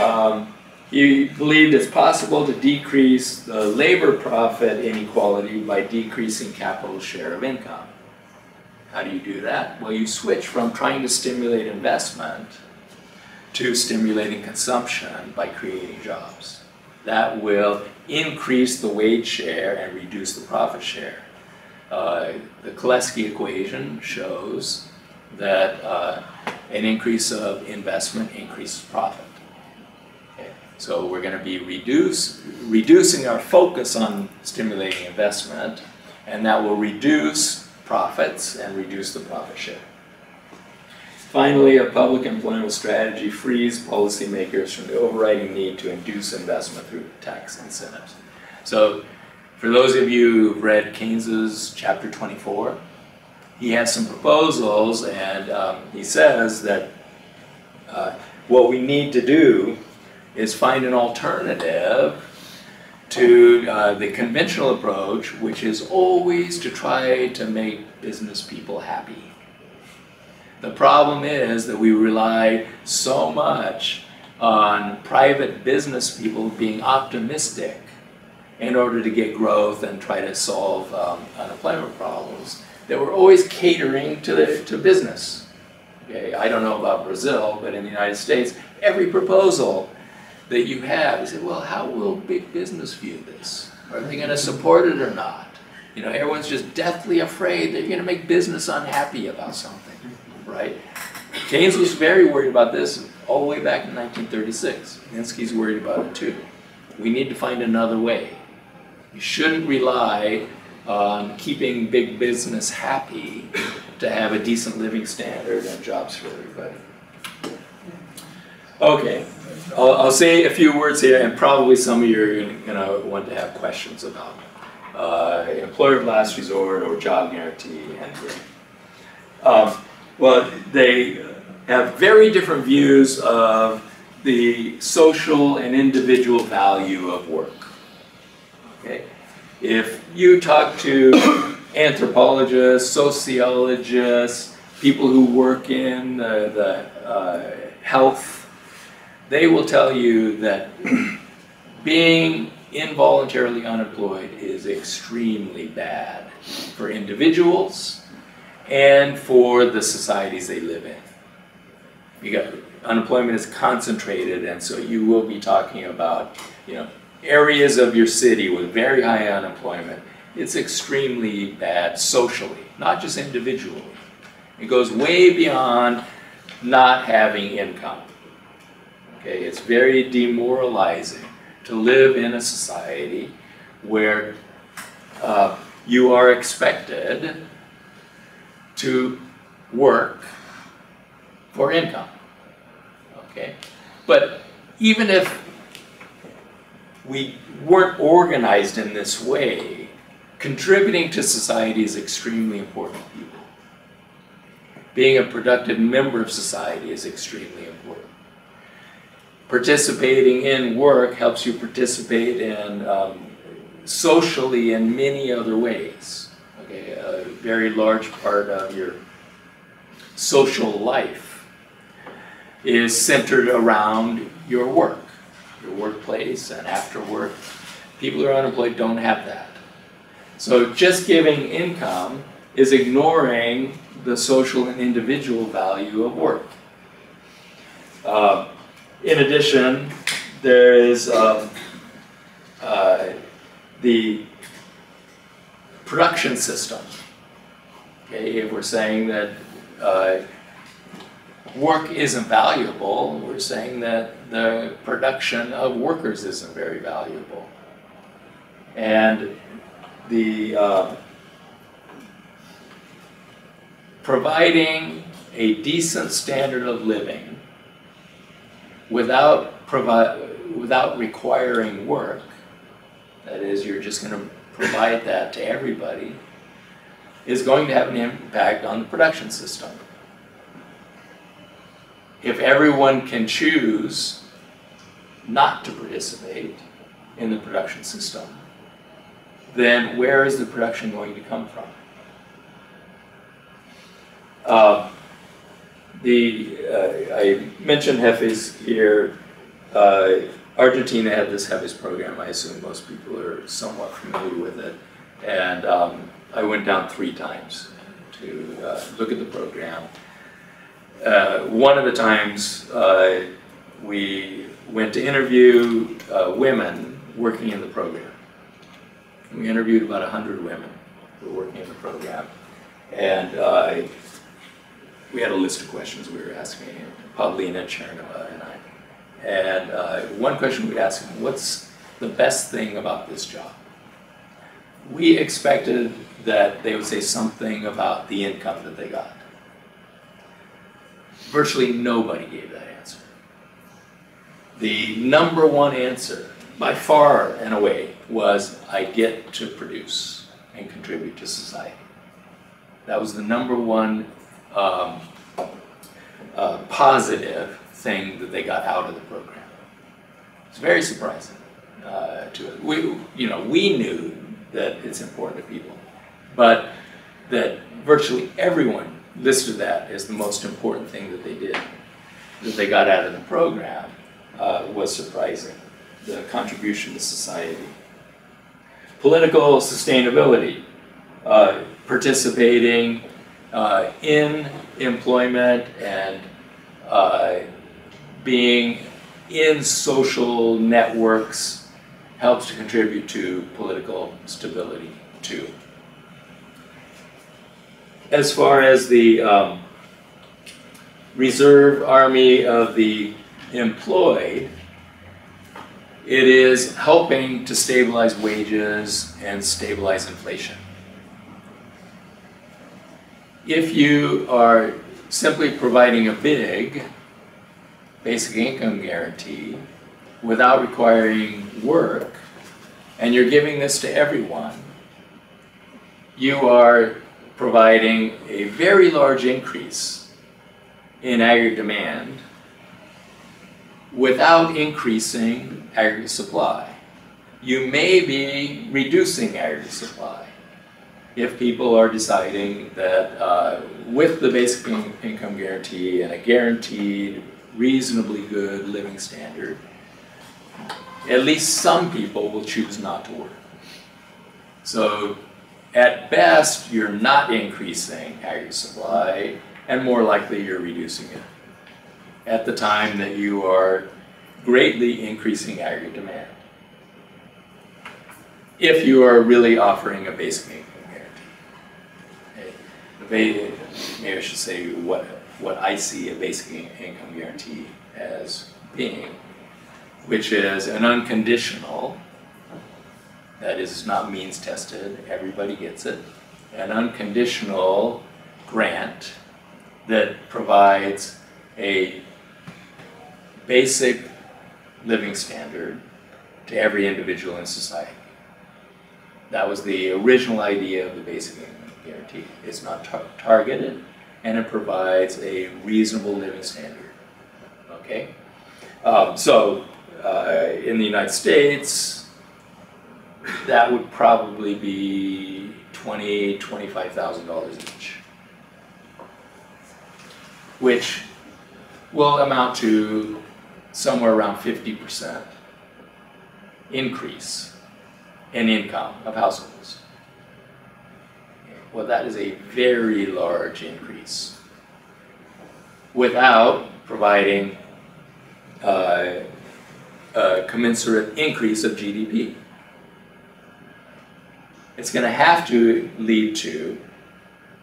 Um, he believed it's possible to decrease the labor profit inequality by decreasing capital share of income. How do you do that? Well, you switch from trying to stimulate investment to stimulating consumption by creating jobs. That will increase the wage share and reduce the profit share. Uh, the Kalecki equation shows that uh, an increase of investment increases profit. So we're going to be reduce, reducing our focus on stimulating investment, and that will reduce profits and reduce the profit share. Finally, a public employment strategy frees policymakers from the overriding need to induce investment through tax incentives. So, for those of you who've read Keynes's chapter 24, he has some proposals, and um, he says that uh, what we need to do is find an alternative to uh, the conventional approach, which is always to try to make business people happy. The problem is that we rely so much on private business people being optimistic in order to get growth and try to solve um, unemployment problems that we're always catering to, the, to business. Okay, I don't know about Brazil, but in the United States, every proposal that you have, you say, well, how will big business view this? Are they going to support it or not? You know, everyone's just deathly afraid that you're going to make business unhappy about something, right? Keynes was very worried about this all the way back in 1936. Minsky's worried about it too. We need to find another way. You shouldn't rely on keeping big business happy to have a decent living standard and jobs for everybody. Okay, I'll, I'll say a few words here, and probably some of you are gonna want to have questions about uh, employer of last resort or job guarantee and um, well, they have very different views of the social and individual value of work. Okay, if you talk to anthropologists, sociologists, people who work in the, the uh, health they will tell you that being involuntarily unemployed is extremely bad for individuals and for the societies they live in. You got unemployment is concentrated and so you will be talking about, you know, areas of your city with very high unemployment. It's extremely bad socially, not just individually. It goes way beyond not having income. Okay, it's very demoralizing to live in a society where uh, you are expected to work for income. Okay, but even if we weren't organized in this way, contributing to society is extremely important people. Being a productive member of society is extremely important participating in work helps you participate in um, socially in many other ways. Okay, a very large part of your social life is centered around your work, your workplace, and after work. People who are unemployed don't have that. So just giving income is ignoring the social and individual value of work. Uh, in addition, there is um, uh, the production system. Okay, if we're saying that uh, work isn't valuable, we're saying that the production of workers isn't very valuable. And the uh, providing a decent standard of living without provide, without requiring work, that is, you're just going to provide that to everybody, is going to have an impact on the production system. If everyone can choose not to participate in the production system, then where is the production going to come from? Uh, the uh, I mentioned Jefes here. Uh, Argentina had this Jefes program. I assume most people are somewhat familiar with it. And um, I went down three times to uh, look at the program. Uh, one of the times uh, we went to interview uh, women working in the program. We interviewed about 100 women who were working in the program. And we had a list of questions we were asking Pavlina Tcherneva and I. And uh, one question we asked ask them, what's the best thing about this job? We expected that they would say something about the income that they got. Virtually nobody gave that answer. The number one answer, by far and away, was I get to produce and contribute to society. That was the number one um, uh, positive thing that they got out of the program. It's very surprising uh, to us. We, you know, we knew that it's important to people, but that virtually everyone listed that as the most important thing that they did, that they got out of the program, uh, was surprising. The contribution to society. Political sustainability, uh, participating uh, in employment and uh, being in social networks helps to contribute to political stability too. as far as the um, reserve army of the employed, it is helping to stabilize wages and stabilize inflation. If you are simply providing a big basic income guarantee without requiring work, and you're giving this to everyone, you are providing a very large increase in aggregate demand without increasing aggregate supply. You may be reducing aggregate supply if people are deciding that uh, with the basic in- income guarantee and a guaranteed reasonably good living standard, at least some people will choose not to work. So at best, you're not increasing aggregate supply, and more likely you're reducing it at the time that you are greatly increasing aggregate demand. If you are really offering a basic income guarantee. A ba- Maybe I should say what, what I see a basic income guarantee as being, which is an unconditional, that is not means tested, everybody gets it, an unconditional grant that provides a basic living standard to every individual in society. That was the original idea of the basic income guarantee. It's not tar- targeted and it provides a reasonable living standard. Okay? Um, so, uh, in the United States, that would probably be twenty, twenty-five thousand dollars each. Which will amount to somewhere around fifty percent increase in income of households. Well, that is a very large increase without providing uh, a commensurate increase of GDP. It's going to have to lead to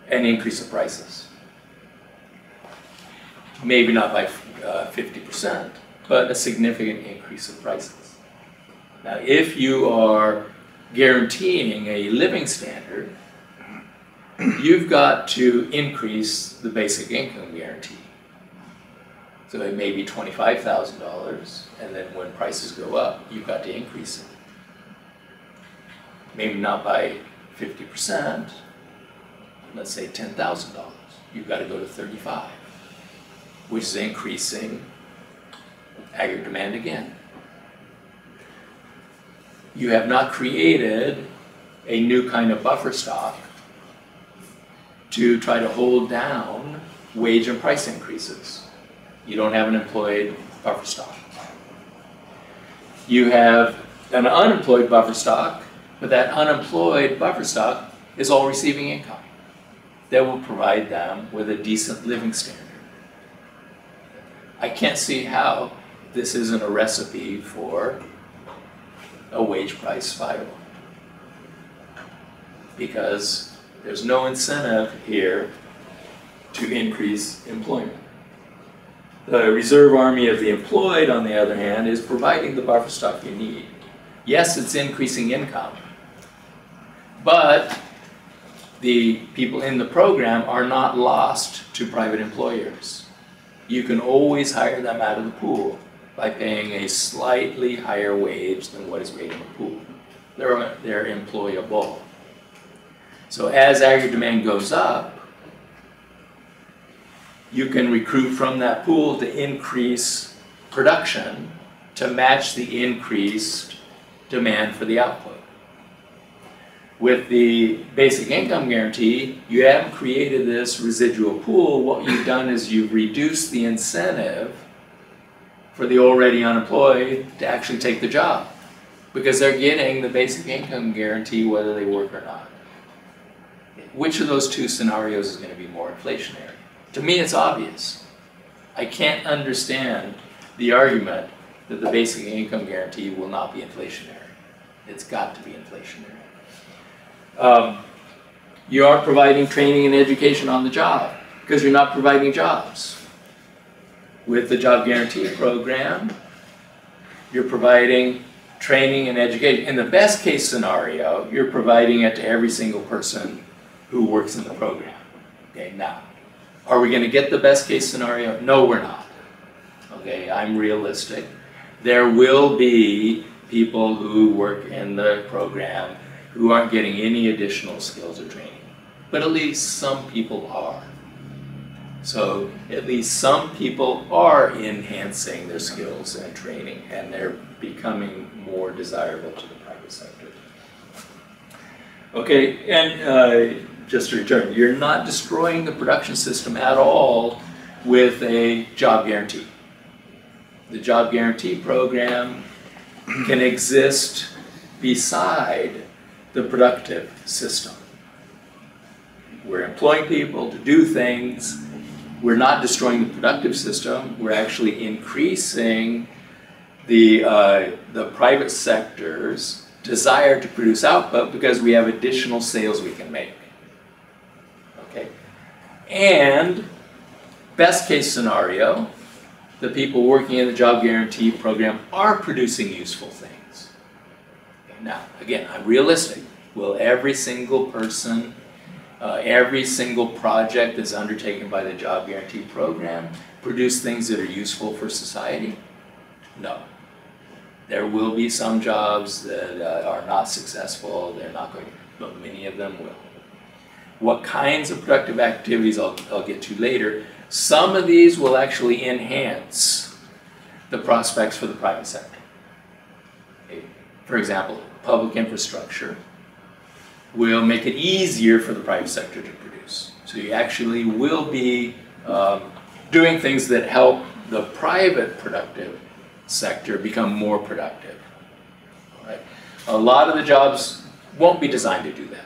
an increase of prices. Maybe not by uh, 50%, but a significant increase of prices. Now, if you are guaranteeing a living standard, you've got to increase the basic income guarantee. So it may be twenty-five thousand dollars, and then when prices go up, you've got to increase it. Maybe not by fifty percent, let's say ten thousand dollars, you've got to go to thirty-five, which is increasing aggregate demand again. You have not created a new kind of buffer stock to try to hold down wage and price increases. You don't have an employed buffer stock. You have an unemployed buffer stock, but that unemployed buffer stock is all receiving income that will provide them with a decent living standard. I can't see how this isn't a recipe for a wage price spiral. Because there's no incentive here to increase employment. The reserve army of the employed, on the other hand, is providing the buffer stock you need. Yes, it's increasing income, but the people in the program are not lost to private employers. You can always hire them out of the pool by paying a slightly higher wage than what is paid in the pool. They're, they're employable. So as aggregate demand goes up, you can recruit from that pool to increase production to match the increased demand for the output. With the basic income guarantee, you haven't created this residual pool. What you've done is you've reduced the incentive for the already unemployed to actually take the job because they're getting the basic income guarantee whether they work or not. Which of those two scenarios is going to be more inflationary? To me, it's obvious. I can't understand the argument that the basic income guarantee will not be inflationary. It's got to be inflationary. Um, You aren't providing training and education on the job because you're not providing jobs. With the job guarantee program, you're providing training and education. In the best case scenario, you're providing it to every single person who works in the program. Okay, now, are we going to get the best case scenario? No, we're not. Okay, I'm realistic. There will be people who work in the program who aren't getting any additional skills or training, but at least some people are. So at least some people are enhancing their skills and training, and they're becoming more desirable to the private sector. Okay, and uh, just to return, you're not destroying the production system at all with a job guarantee. The job guarantee program can exist beside the productive system. We're employing people to do things. We're not destroying the productive system. We're actually increasing the, uh, the private sector's desire to produce output because we have additional sales we can make. And best case scenario, the people working in the job guarantee program are producing useful things. Now, again, I'm realistic. Will every single person, uh, every single project that's undertaken by the job guarantee program produce things that are useful for society? No. There will be some jobs that uh, are not successful, they're not going, to, but many of them will. What kinds of productive activities I'll, I'll get to later, some of these will actually enhance the prospects for the private sector. For example, public infrastructure will make it easier for the private sector to produce. So you actually will be um, doing things that help the private productive sector become more productive. A lot of the jobs won't be designed to do that,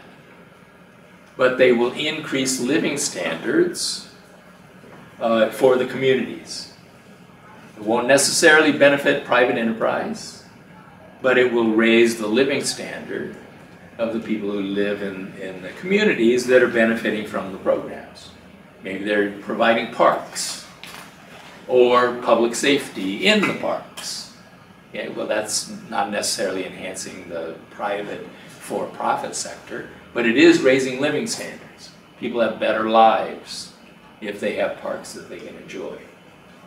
but they will increase living standards uh, for the communities. It won't necessarily benefit private enterprise, but it will raise the living standard of the people who live in, in the communities that are benefiting from the programs. Maybe they're providing parks or public safety in the parks. Yeah, well, that's not necessarily enhancing the private for-profit sector, but it is raising living standards. People have better lives if they have parks that they can enjoy.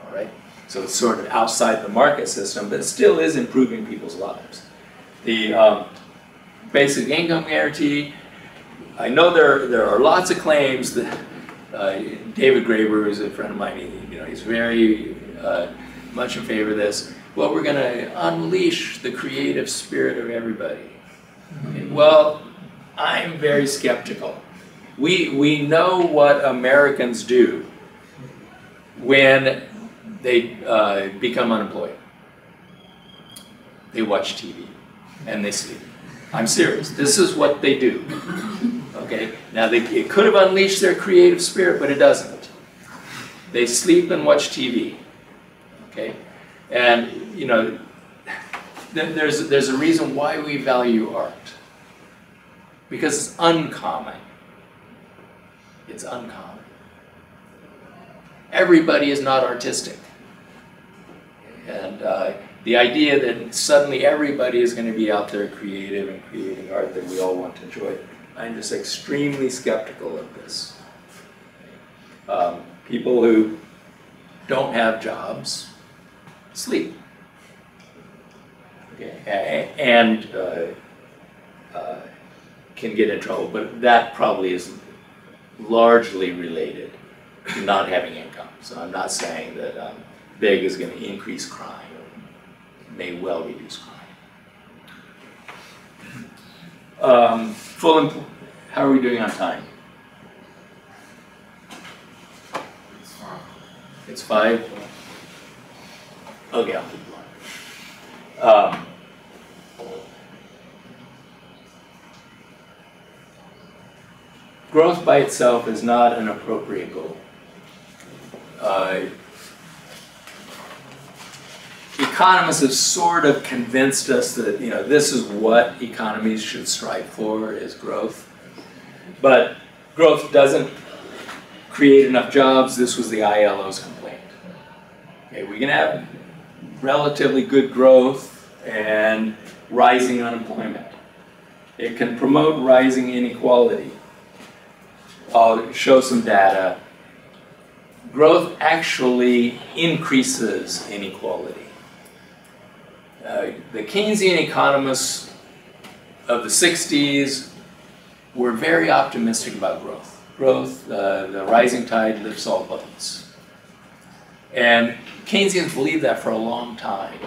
All right? So it's sort of outside the market system, but it still is improving people's lives. The um, basic income guarantee, I know there, there are lots of claims that uh, David Graeber is a friend of mine, he, you know, he's very uh, much in favor of this. Well, we're going to unleash the creative spirit of everybody. Well, I'm very skeptical. We, we know what Americans do when they uh, become unemployed. They watch TV and they sleep. I'm serious. This is what they do. Okay? Now, they, it could have unleashed their creative spirit, but it doesn't. They sleep and watch TV. Okay? And, you know, there's, there's a reason why we value art. Because it's uncommon. It's uncommon. Everybody is not artistic. And uh, the idea that suddenly everybody is going to be out there creative and creating art that we all want to enjoy, I'm just extremely skeptical of this. Um, people who don't have jobs sleep. Okay, and uh, uh, can get in trouble, but that probably is largely related to not having income. So I'm not saying that um, big is going to increase crime, or may well reduce crime. Um, full, empl- how are we doing on time? It's five? Okay, I'll keep going. Um, growth by itself is not an appropriate goal. Uh, economists have sort of convinced us that you know this is what economies should strive for is growth, but growth doesn't create enough jobs, this was the ILO's complaint. Okay, we can have relatively good growth and rising unemployment. It can promote rising inequality. I'll show some data. Growth actually increases inequality. Uh, the Keynesian economists of the 60s were very optimistic about growth. Growth, uh, the rising tide lifts all boats. And Keynesians believed that for a long time.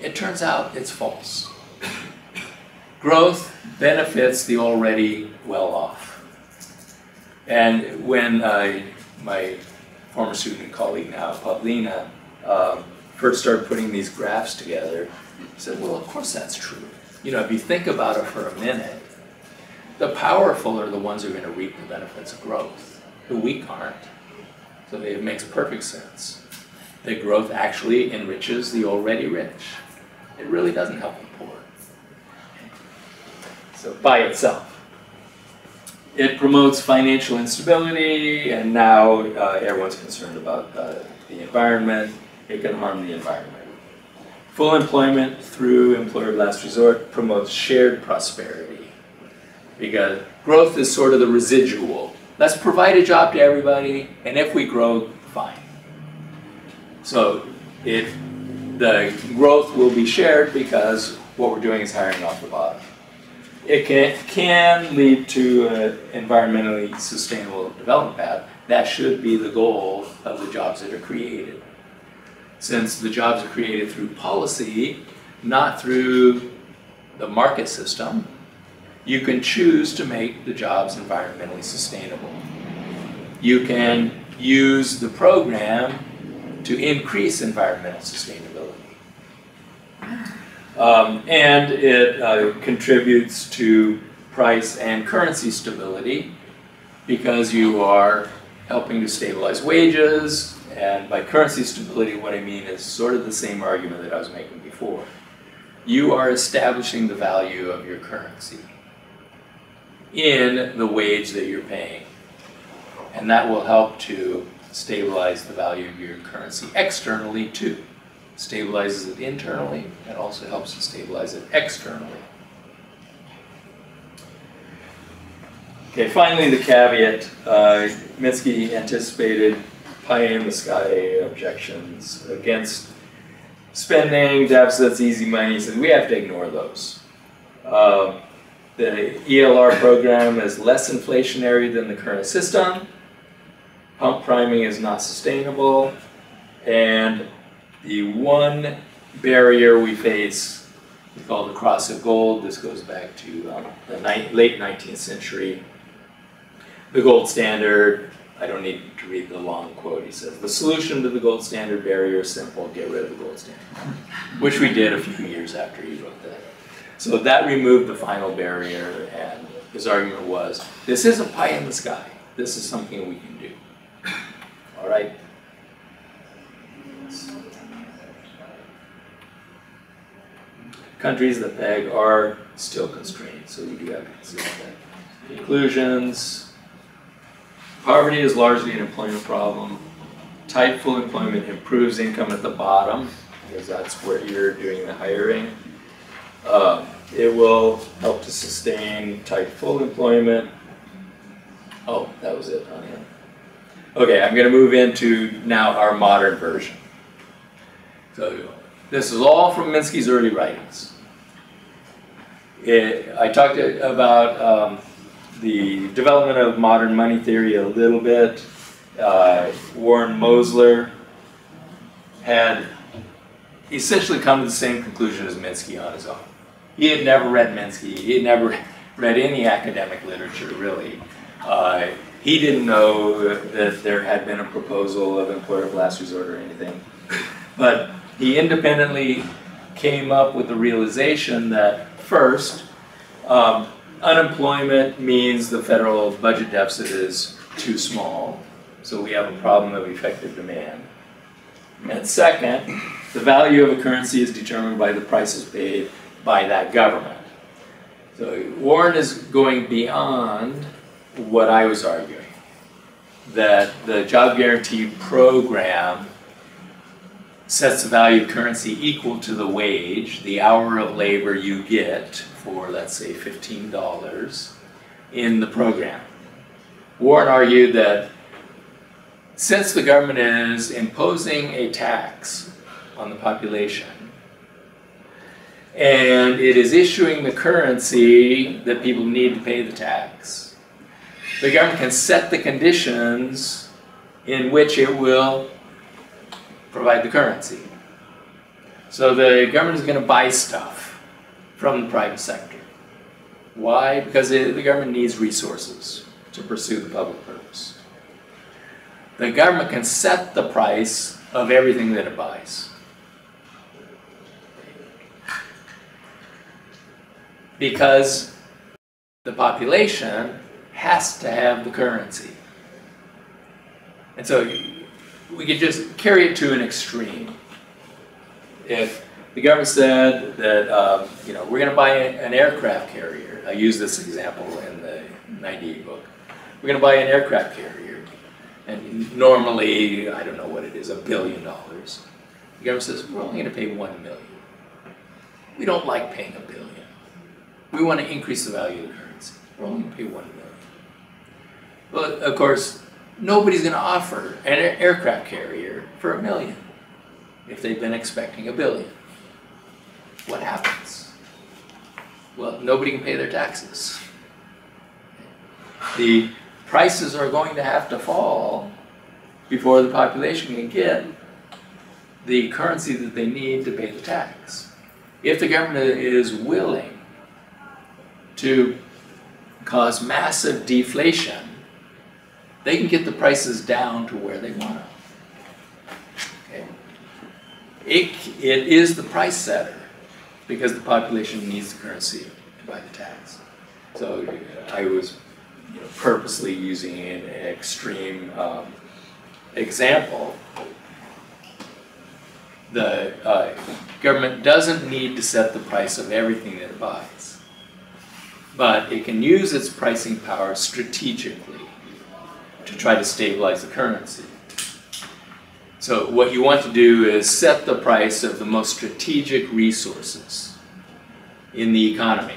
It turns out it's false. [coughs] Growth benefits the already well off. And when uh, my former student and colleague now, Pavlina, um, first started putting these graphs together, I said, well, of course that's true. You know, if you think about it for a minute, the powerful are the ones who are going to reap the benefits of growth. The weak aren't. So it makes perfect sense that growth actually enriches the already rich. It really doesn't help the poor. So by itself. It promotes financial instability, and now uh, everyone's concerned about uh, the environment. It can harm the environment. Full employment through employer of last resort promotes shared prosperity because growth is sort of the residual. Let's provide a job to everybody, and if we grow, fine. So if the growth will be shared because what we're doing is hiring off the bottom. It can, can lead to an environmentally sustainable development path. That should be the goal of the jobs that are created. Since the jobs are created through policy, not through the market system, you can choose to make the jobs environmentally sustainable. You can use the program to increase environmental sustainability. Um, and it uh, contributes to price and currency stability because you are helping to stabilize wages. And by currency stability, what I mean is sort of the same argument that I was making before. You are establishing the value of your currency in the wage that you're paying. And that will help to stabilize the value of your currency externally too. Stabilizes it internally and also helps to stabilize it externally. Okay, finally the caveat. Uh, Minsky anticipated pie in the sky objections against spending, deficits, easy money. He said we have to ignore those. Uh, the ELR program is less inflationary than the current system. Pump priming is not sustainable. And the one barrier we face is called the cross of gold. This goes back to um, the late 19th century. The gold standard, I don't need to read the long quote. He says, the solution to the gold standard barrier is simple, get rid of the gold standard. [laughs] Which we did a few years after he wrote that. So that removed the final barrier, and his argument was, this isn't pie in the sky. This is something we can do. All right? Countries that peg are still constrained, so we do have to consider that. Conclusions. Poverty is largely an employment problem. Tight full employment improves income at the bottom, because that's where you're doing the hiring. Uh, it will help to sustain tight full employment. Oh, that was it on him. Okay, I'm going to move into now our modern version. So this is all from Minsky's early writings. It, I talked about um, the development of modern money theory a little bit. Uh, Warren Mosler had essentially come to the same conclusion as Minsky on his own. He had never read Minsky. He had never [laughs] read any academic literature, really. Uh, he didn't know that there had been a proposal of employer of last resort or anything. But he independently came up with the realization that first, um, unemployment means the federal budget deficit is too small. So we have a problem of effective demand. And second, the value of a currency is determined by the prices paid by that government. So Warren is going beyond what I was arguing. That the job guarantee program sets the value of currency equal to the wage, the hour of labor you get for, let's say, fifteen dollars in the program. Warren argued that since the government is imposing a tax on the population, and it is issuing the currency that people need to pay the tax, the government can set the conditions in which it will provide the currency. So the government is going to buy stuff from the private sector. Why? Because it, the government needs resources to pursue the public purpose. The government can set the price of everything that it buys. Because the population has to have the currency. And so we could just carry it to an extreme. If the government said that, um, you know, we're going to buy an aircraft carrier, I use this example in the 98 book. We're going to buy an aircraft carrier, and normally, I don't know what it is, a billion dollars. The government says, we're only going to pay one million. We don't like paying a billion. We want to increase the value of the currency. We're only going to pay one million. But of course, nobody's going to offer an aircraft carrier for a million if they've been expecting a billion. What happens? Well, nobody can pay their taxes. The prices are going to have to fall before the population can get the currency that they need to pay the tax. If the government is willing to cause massive deflation, they can get the prices down to where they want them. Okay? It, it is the price setter because the population needs the currency to buy the tax. So I was you know, purposely using an extreme um, example. The uh, government doesn't need to set the price of everything that it buys, but it can use its pricing power strategically to try to stabilize the currency. So what you want to do is set the price of the most strategic resources in the economy.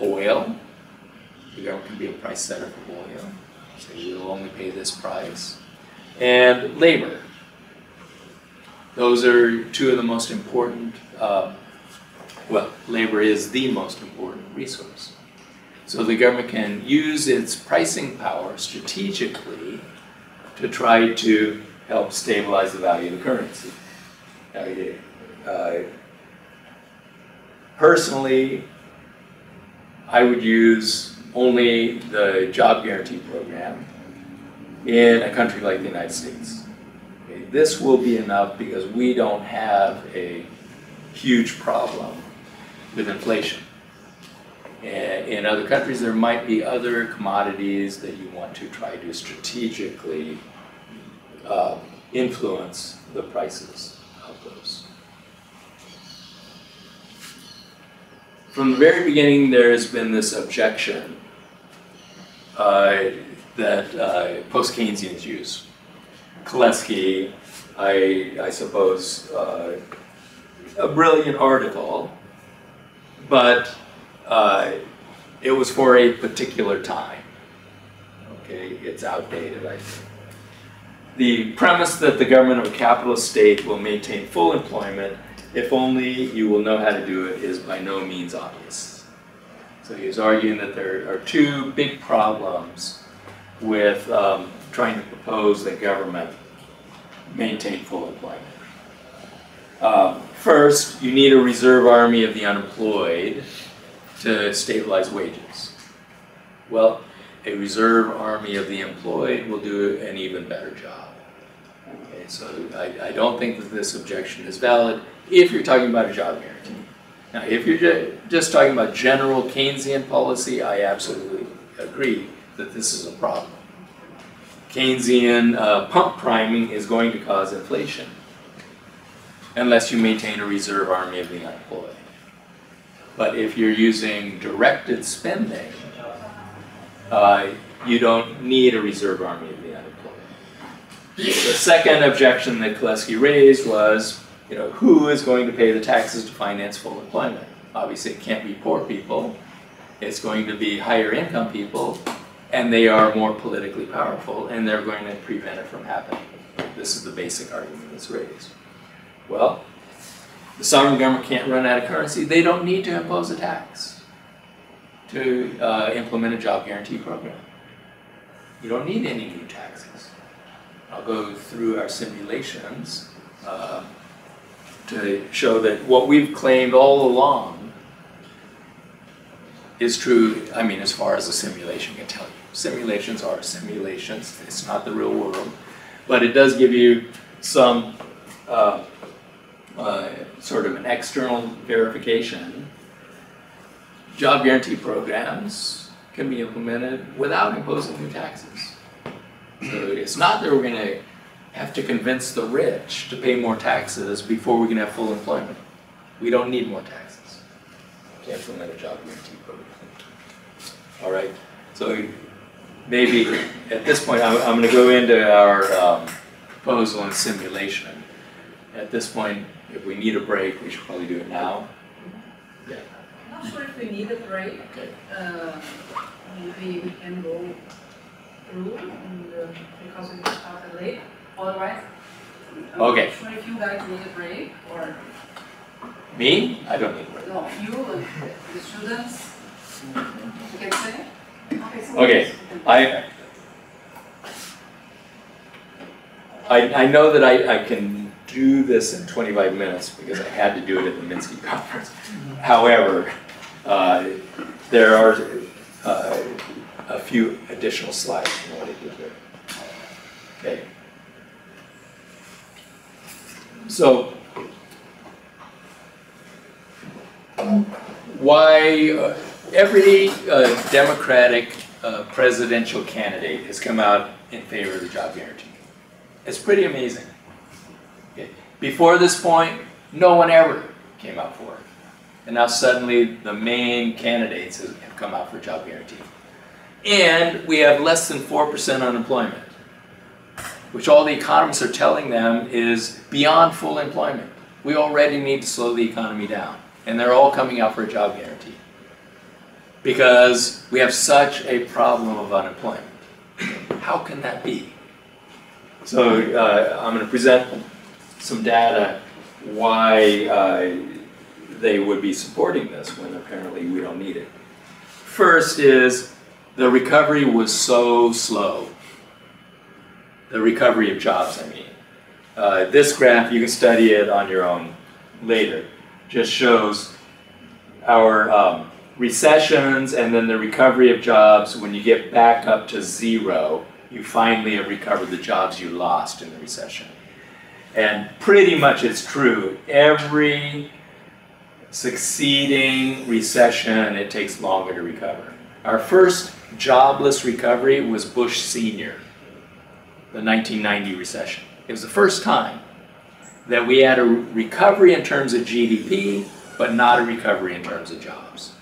Oil, the government can be a price setter for oil, so you will only pay this price. And labor. Those are two of the most important, uh, well, labor is the most important resource. So the government can use its pricing power strategically to try to help stabilize the value of the currency. Uh, personally, I would use only the job guarantee program in a country like the United States. Okay, This will be enough because we don't have a huge problem with inflation. And in other countries, there might be other commodities that you want to try to strategically uh, influence the prices of those. From the very beginning, there has been this objection uh, that uh, post-Keynesians use. Kalecki, I, I suppose, uh, a brilliant article, but uh, it was for a particular time. Okay, it's outdated, I think. The premise that the government of a capitalist state will maintain full employment if only you will know how to do it is by no means obvious. So he was arguing that there are two big problems with um, trying to propose that government maintain full employment. Um, first, you need a reserve army of the unemployed to stabilize wages. Well, a reserve army of the employed will do an even better job. Okay, so I, I don't think that this objection is valid if you're talking about a job guarantee. Now, if you're ju- just talking about general Keynesian policy, I absolutely agree that this is a problem. Keynesian uh, pump priming is going to cause inflation unless you maintain a reserve army of the unemployed. But if you're using directed spending, uh, you don't need a reserve army of the unemployed. The second objection that Kalecki raised was, you know, who is going to pay the taxes to finance full employment? Obviously, it can't be poor people. It's going to be higher income people, and they are more politically powerful, and they're going to prevent it from happening. This is the basic argument that's raised. Well, the sovereign government can't run out of currency. They don't need to impose a tax to uh, implement a job guarantee program. You don't need any new taxes. I'll go through our simulations uh, to show that what we've claimed all along is true, I mean, as far as a simulation can tell you. Simulations are simulations, it's not the real world, but it does give you some uh, uh, sort of an external verification. Job guarantee programs can be implemented without imposing new taxes. So it's not that we're going to have to convince the rich to pay more taxes before we can have full employment. We don't need more taxes to implement a job guarantee program. All right, so maybe at this point, I'm, I'm going to go into our um, proposal and simulation. At this point, if we need a break, we should probably do it now. I'm not sure if we need a break, Okay. uh, maybe we can go through and, uh, because we started late, all right? I'm Okay. not sure if you guys need a break or, Me? I don't need a break. no, you the students, you can say? Okay, I, I, I know that I, I can do this in 25 minutes because I had to do it at the Minsky [laughs] conference. However, uh, there are uh, a few additional slides I want to do here. Okay. So, why uh, every uh, Democratic uh, presidential candidate has come out in favor of the job guarantee. It's pretty amazing. Before this point, no one ever came out for it. And now suddenly the main candidates have have come out for job guarantee. And we have less than 4% unemployment, which all the economists are telling them is beyond full employment. We already need to slow the economy down. And they're all coming out for a job guarantee because we have such a problem of unemployment. How can that be? So uh, I'm going to present some data why uh, they would be supporting this when apparently we don't need it. First is the recovery was so slow. The recovery of jobs, I mean. Uh, this graph, you can study it on your own later, just shows our um, recessions and then the recovery of jobs. When you get back up to zero, you finally have recovered the jobs you lost in the recession. And pretty much it's true. Every succeeding recession, it takes longer to recover. Our first jobless recovery was Bush Sr., the 1990 recession. It was the first time that we had a recovery in terms of GDP, but not a recovery in terms of jobs.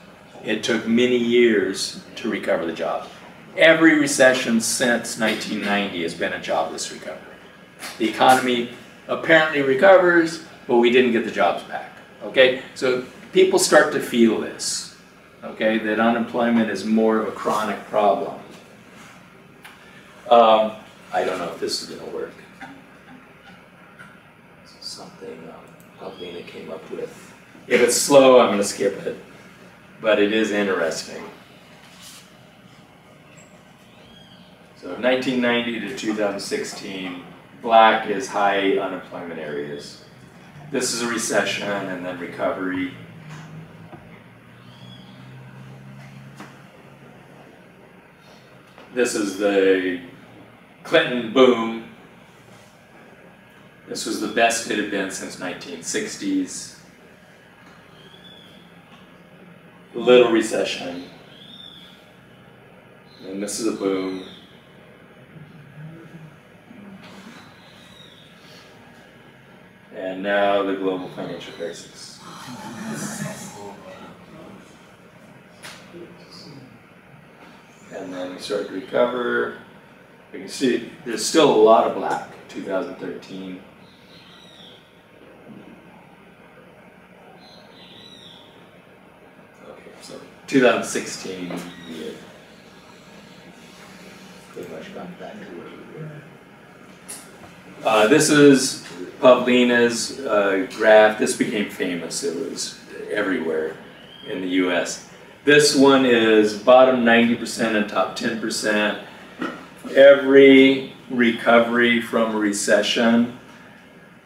It took many years to recover the jobs. Every recession since 1990 has been a jobless recovery. The economy apparently recovers, but we didn't get the jobs back. Okay, so people start to feel this. Okay, that unemployment is more of a chronic problem. Um, I don't know if this is going to work. Something um, Pavlina came up with. If it's slow, I'm going to skip it, but it is interesting. So 1990 to 2016, black is high unemployment areas. This is a recession and then recovery. This is the Clinton boom. This was the best it had been since 1960s. Little recession. And this is a boom. And now the global financial crisis. and then we start to recover. You can see there's still a lot of black, 2013. Okay, so 2016, we had pretty much back to where we were. Uh, this is Pavlina's uh, graph. This became famous. It was everywhere in the US. This one is bottom 90% and top 10%. Every recovery from recession,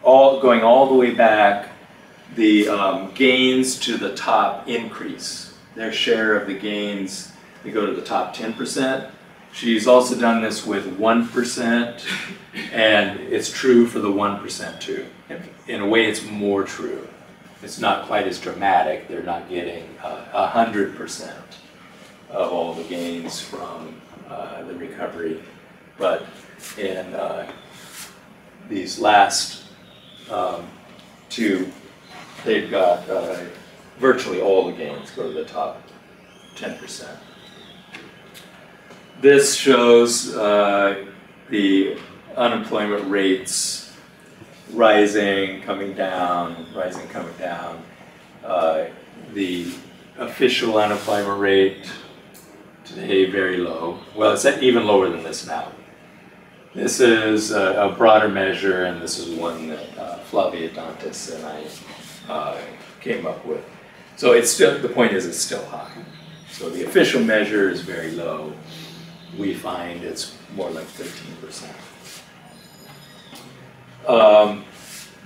all going all the way back, the um, gains to the top increase. Their share of the gains, they go to the top 10%. She's also done this with 1%, and it's true for the 1% too. In a way, it's more true. It's not quite as dramatic. They're not getting hundred percent of all the gains from uh, the recovery, but in uh, these last um, two, they've got uh, virtually all the gains go to the top ten percent. This shows uh, the unemployment rates rising, coming down, rising, coming down. Uh, the official unemployment rate today very low. Well, it's even lower than this now. This is a, a broader measure, and this is one that uh, Flavia Dantas and I uh, came up with. So it's still the point is it's still high. So the official measure is very low. We find it's more like 13 percent. Um,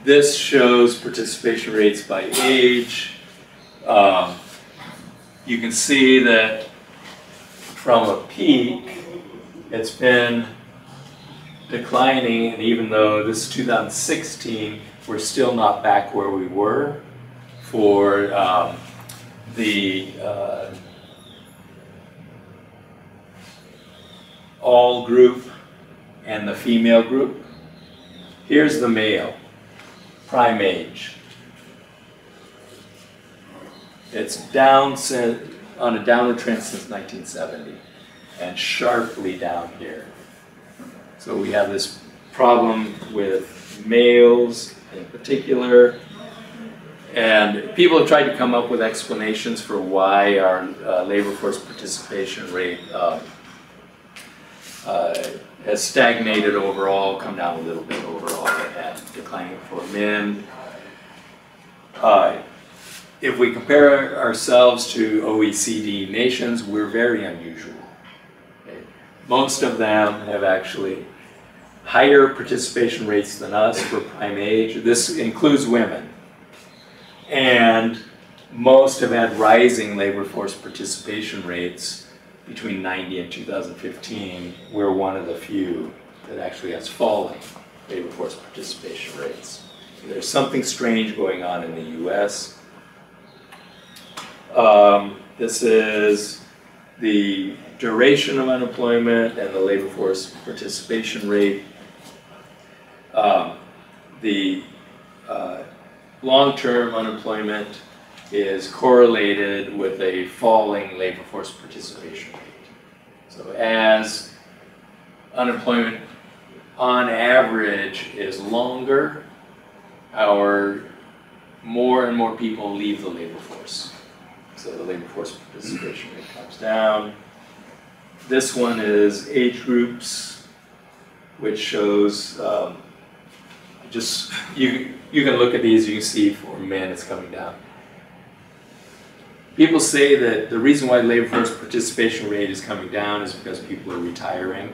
this shows participation rates by age. Um, you can see that from a peak, it's been declining, and even though this is 2016, we're still not back where we were for um, the uh, all group and the female group. Here's the male, prime age. It's down on a downward trend since 1970 and sharply down here. So we have this problem with males in particular. And people have tried to come up with explanations for why our uh, labor force participation rate uh, uh, has stagnated overall, come down a little bit overall, and declining for men. Uh, if we compare ourselves to OECD nations, we're very unusual. Most of them have actually higher participation rates than us for prime age. This includes women. And most have had rising labor force participation rates between 90 and 2015. We're one of the few that actually has falling labor force participation rates. There's something strange going on in the US. Um, this is the duration of unemployment and the labor force participation rate. Um, the uh, long-term unemployment is correlated with a falling labor force participation rate. So as unemployment on average is longer, our more and more people leave the labor force. So the labor force participation rate comes down. This one is age groups, which shows um, just you you can look at these. You can see for men it's coming down. People say that the reason why labor force participation rate is coming down is because people are retiring.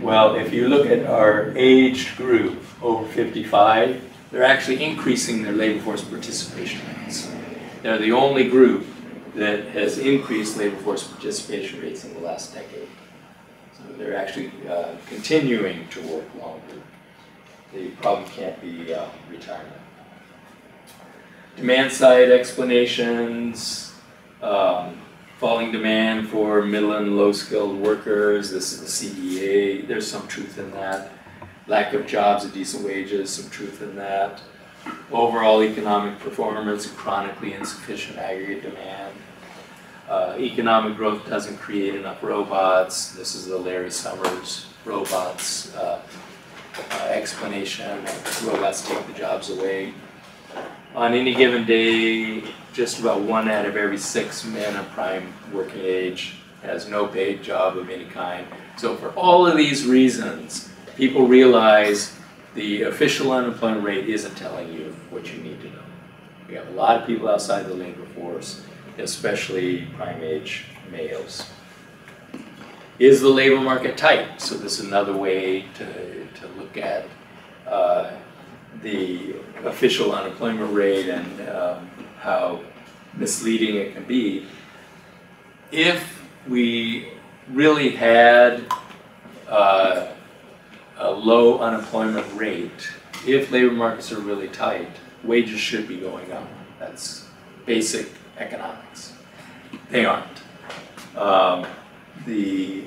Well, if you look at our aged group over 55, they're actually increasing their labor force participation rates. They're the only group that has increased labor force participation rates in the last decade. So they're actually uh, continuing to work longer. The problem can't be uh, retirement. Demand side explanations, um, falling demand for middle and low skilled workers. This is the CEA. There's some truth in that. Lack of jobs at decent wages, some truth in that. Overall economic performance, chronically insufficient aggregate demand. uh, economic growth doesn't create enough robots. This is the Larry Summers robots uh, uh, explanation. Robots take the jobs away. On any given day, just about one out of every six men of prime working age has no paid job of any kind. So for all of these reasons, people realize the official unemployment rate isn't telling you what you need to know. We have a lot of people outside the labor force, especially prime age males. Is the labor market tight? So this is another way to, to look at uh, the official unemployment rate and um, how misleading it can be. If we really had uh, a low unemployment rate, if labor markets are really tight, wages should be going up. That's basic economics. They aren't. Um, the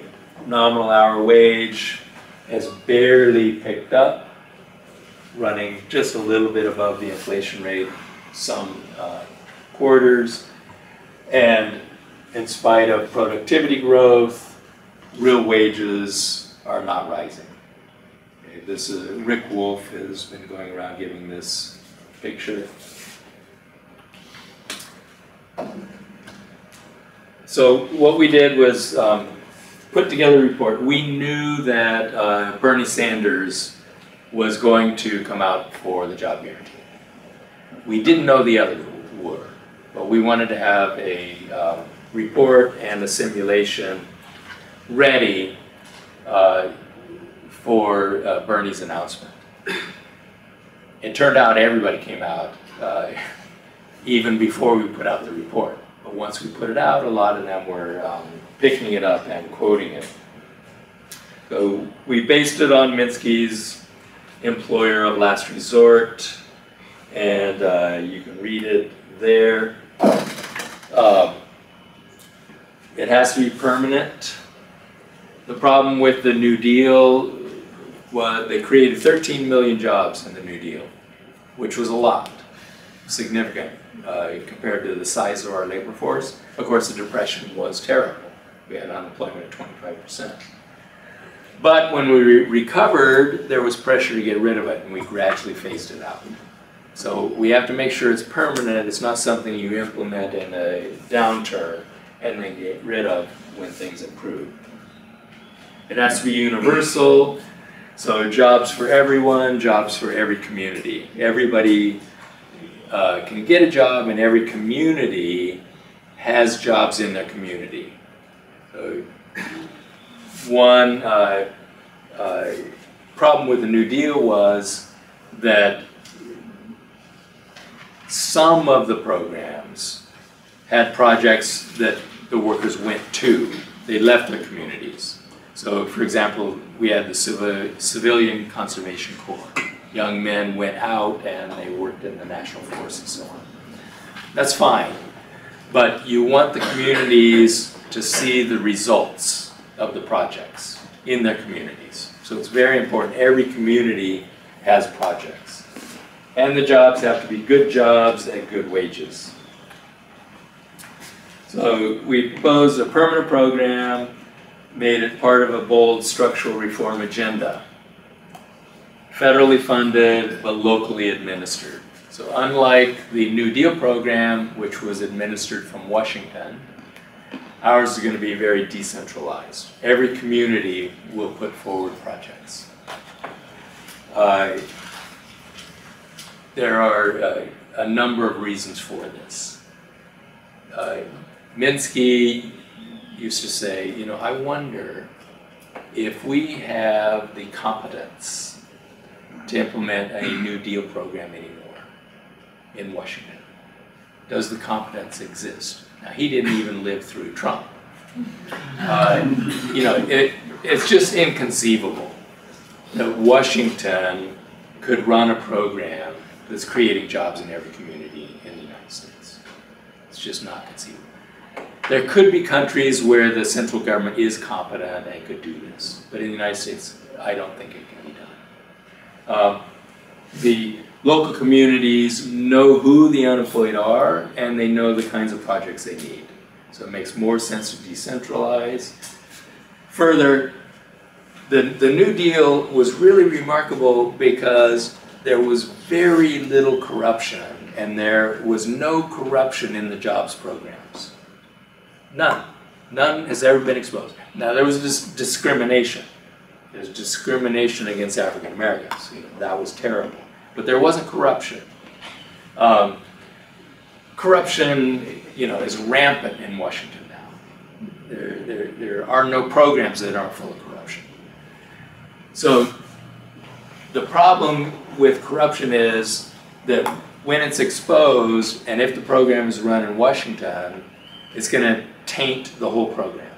nominal hour wage has barely picked up, running just a little bit above the inflation rate some uh, quarters. And in spite of productivity growth, real wages are not rising. Okay, this is, Rick Wolff has been going around giving this picture. So what we did was um, put together a report. We knew that uh, Bernie Sanders was going to come out for the job guarantee. We didn't know the others were, but we wanted to have a um, report and a simulation ready uh, for uh, Bernie's announcement. It turned out everybody came out uh, [laughs] even before we put out the report. But once we put it out, a lot of them were um, picking it up and quoting it. So we based it on Minsky's employer of last resort, and uh, you can read it there. Um, it has to be permanent. The problem with the New Deal was they created 13 million jobs in the New Deal, which was a lot, significant uh, compared to the size of our labor force. Of course, the Depression was terrible. We had unemployment at 25%. But when we re recovered, there was pressure to get rid of it, and we gradually phased it out. So we have to make sure it's permanent. It's not something you implement in a downturn and then get rid of when things improve. It has to be universal, so jobs for everyone, jobs for every community. Everybody uh, can get a job and every community has jobs in their community. So one uh, uh, problem with the New Deal was that some of the programs had projects that the workers went to. They left the communities. So, for example, we had the Civil, Civilian Conservation Corps. Young men went out and they worked in the National Forest and so on. That's fine, but you want the communities to see the results of the projects in their communities. So it's very important. Every community has projects. And the jobs have to be good jobs at good wages. So we proposed a permanent program, made it part of a bold structural reform agenda. Federally funded, but locally administered. So unlike the New Deal program, which was administered from Washington, ours is going to be very decentralized. Every community will put forward projects. Uh, there are uh, a number of reasons for this. Uh, Minsky used to say, you know, I wonder if we have the competence to implement a New Deal program anymore in Washington. Does the competence exist? Now, he didn't even live through Trump. [laughs] Uh, you know, it, it's just inconceivable that Washington could run a program that's creating jobs in every community in the United States. It's just not conceivable. There could be countries where the central government is competent and could do this, but in the United States, I don't think it can be done. Um, the local communities know who the unemployed are and they know the kinds of projects they need. So it makes more sense to decentralize. Further, the, the New Deal was really remarkable because there was very little corruption and there was no corruption in the jobs programs. None. None has ever been exposed. Now, there was this discrimination. There's discrimination against African Americans. You know, that was terrible. But there wasn't corruption. Um, corruption, you know, is rampant in Washington now. There, there, there are no programs that aren't full of corruption. So the problem with corruption is that when it's exposed, and if the program is run in Washington, it's going to taint the whole program.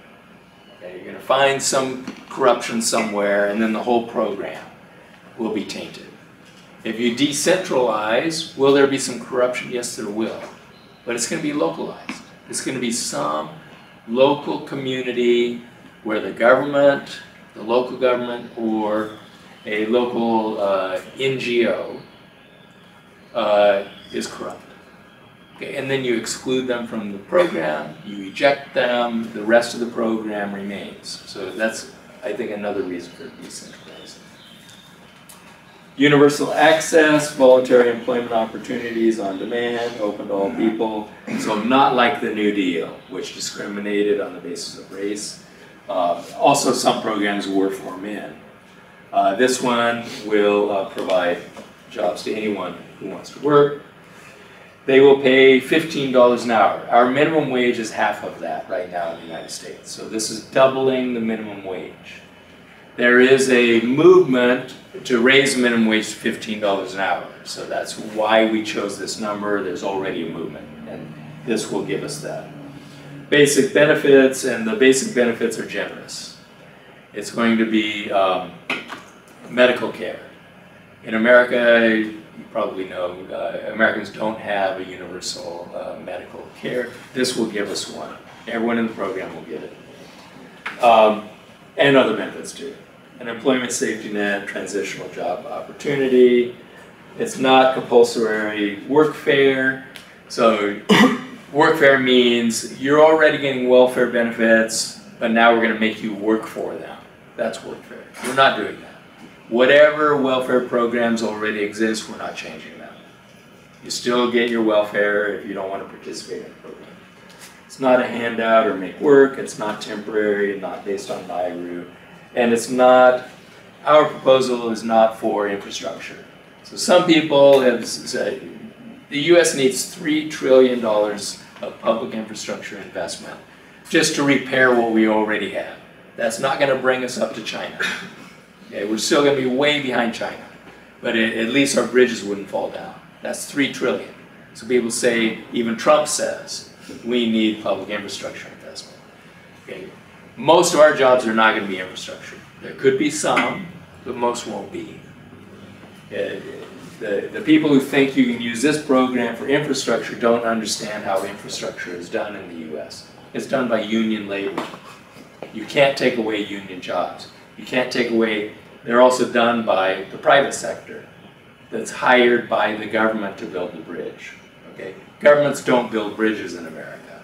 Okay, you're going to find some corruption somewhere, and then the whole program will be tainted. If you decentralize, will there be some corruption? Yes, there will. But it's going to be localized. It's going to be some local community where the government, the local government, or a local uh, NGO uh, is corrupt. Okay, and then you exclude them from the program, you eject them, the rest of the program remains. So that's, I think, another reason for decentralizing. Universal access, voluntary employment opportunities on demand, open to all people. So not like the New Deal, which discriminated on the basis of race. Uh, also, some programs were for men. Uh, this one will uh, provide jobs to anyone who wants to work. They will pay $15 an hour. Our minimum wage is half of that right now in the United States. So this is doubling the minimum wage. There is a movement to raise minimum wage to $15 an hour. So that's why we chose this number. There's already a movement, and this will give us that. Basic benefits, and the basic benefits are generous. It's going to be um, medical care. In America, you probably know, uh, Americans don't have a universal uh, medical care. This will give us one. Everyone in the program will get it. Um, and other benefits too. An employment safety net, transitional job opportunity. It's not compulsory workfare. So workfare means you're already getting welfare benefits, but now we're going to make you work for them. That's workfare. We're not doing that. Whatever welfare programs already exist, we're not changing them. You still get your welfare if you don't want to participate in the program. It's not a handout or make work, it's not temporary, not based on NAIRU, and it's not, our proposal is not for infrastructure. So some people have said, the US needs $3 trillion of public infrastructure investment just to repair what we already have. That's not going to bring us up to China. Okay, we're still going to be way behind China, but it, at least our bridges wouldn't fall down. That's three trillion. So people say, even Trump says, we need public infrastructure investment. Okay, most of our jobs are not going to be infrastructure. There could be some, but most won't be. Uh, the, the people who think you can use this program for infrastructure don't understand how infrastructure is done in the U.S. It's done by union labor. You can't take away union jobs. You can't take away, they're also done by the private sector that's hired by the government to build the bridge. Okay? Governments don't build bridges in America.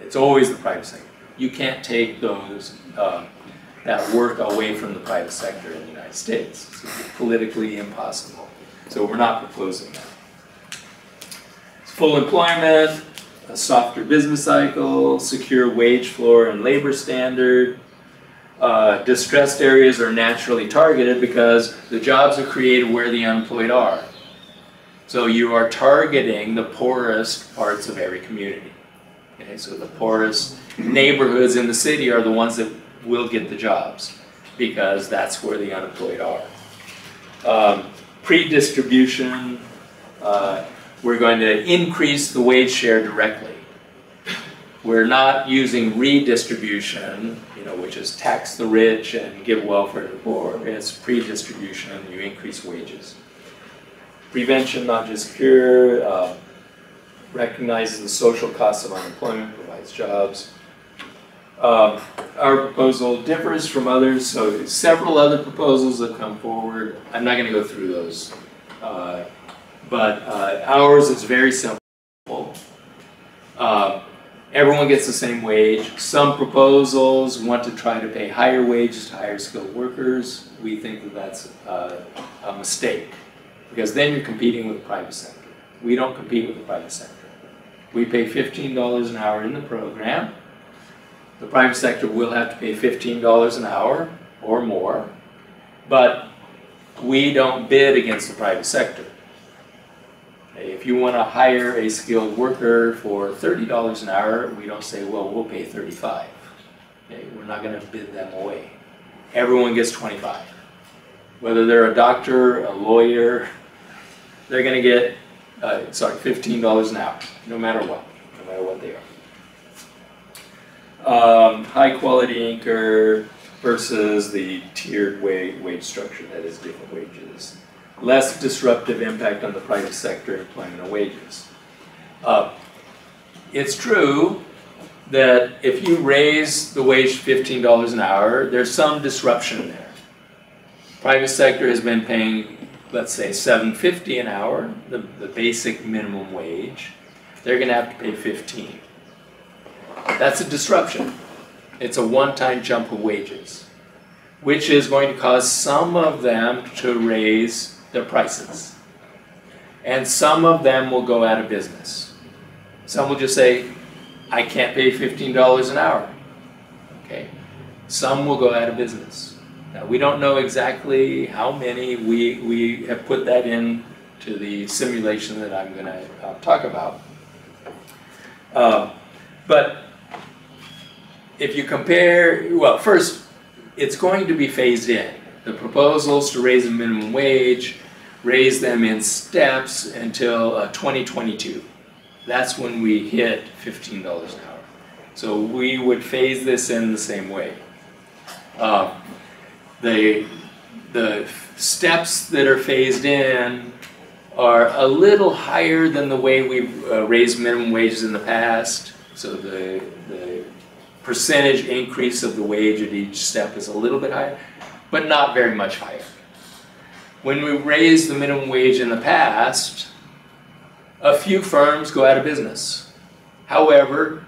It's always the private sector. You can't take those, uh, that work away from the private sector in the United States. It's politically impossible. So we're not proposing that. It's full employment, a softer business cycle, secure wage floor and labor standard, uh, distressed areas are naturally targeted because the jobs are created where the unemployed are. So you are targeting the poorest parts of every community. Okay, so the poorest neighborhoods in the city are the ones that will get the jobs because that's where the unemployed are. Um, pre-distribution, uh, we're going to increase the wage share directly. We're not using redistribution, you know, which is tax the rich and give welfare to the poor. It's pre-distribution, you increase wages. Prevention, not just cure, uh, recognizes the social costs of unemployment, provides jobs. Um, our proposal differs from others, so several other proposals have come forward. I'm not going to go through those, uh, but uh, ours is very simple. Uh, everyone gets the same wage. Some proposals want to try to pay higher wages to higher skilled workers. We think that that's uh, a mistake because then you're competing with the private sector. We don't compete with the private sector. We pay fifteen dollars an hour in the program. The private sector will have to pay fifteen dollars an hour or more, but we don't bid against the private sector. If you want to hire a skilled worker for thirty dollars an hour, we don't say, well, we'll pay thirty-five. Okay, we're not going to bid them away. Everyone gets twenty-five. Whether they're a doctor, a lawyer, they're going to get, uh, sorry, fifteen dollars an hour, no matter what, no matter what they are. Um, high-quality anchor versus the tiered wage, wage structure that is different wages less disruptive impact on the private sector employment and wages. Uh, it's true that if you raise the wage $15 an hour, there's some disruption there. Private sector has been paying, let's say, $7.50 an hour, the, the basic minimum wage. They're going to have to pay 15. That's a disruption. It's a one-time jump of wages, which is going to cause some of them to raise their prices. And some of them will go out of business. Some will just say, I can't pay $15 an hour. Okay. Some will go out of business. Now, we don't know exactly how many. We, we have put that in to the simulation that I'm going to uh, talk about. Uh, but if you compare, well, first, it's going to be phased in. The proposals to raise the minimum wage raise them in steps until uh, 2022. That's when we hit $15 an hour. So we would phase this in the same way. Uh, the, the steps that are phased in are a little higher than the way we've uh, raised minimum wages in the past. So the, the percentage increase of the wage at each step is a little bit higher, but not very much higher. When we raise the minimum wage in the past, a few firms go out of business. However,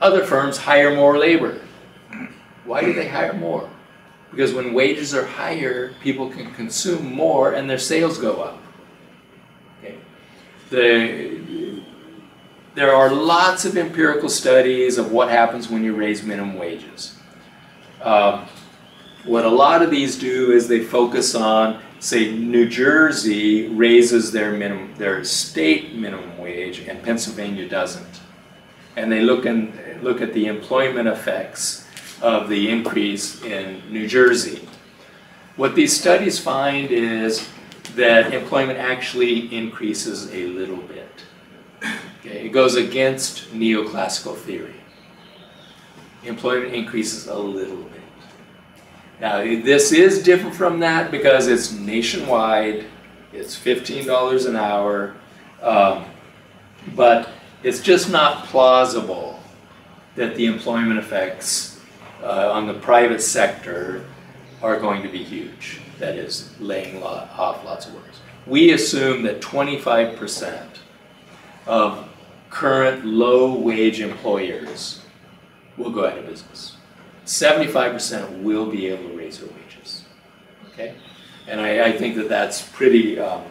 other firms hire more labor. Why do they hire more? Because when wages are higher, people can consume more and their sales go up. Okay. The, there are lots of empirical studies of what happens when you raise minimum wages. Um, what a lot of these do is they focus on, say, New Jersey raises their minimum, their state minimum wage, and Pennsylvania doesn't. And they look and look at the employment effects of the increase in New Jersey. What these studies find is that employment actually increases a little bit. Okay, it goes against neoclassical theory. Employment increases a little bit. Now, this is different from that because it's nationwide, it's $15 an hour, um, but it's just not plausible that the employment effects uh, on the private sector are going to be huge. That is, laying off lots of workers. We assume that 25% of current low wage employers will go out of business. 75% will be able to raise their wages. Okay? And I, I think that that's pretty um,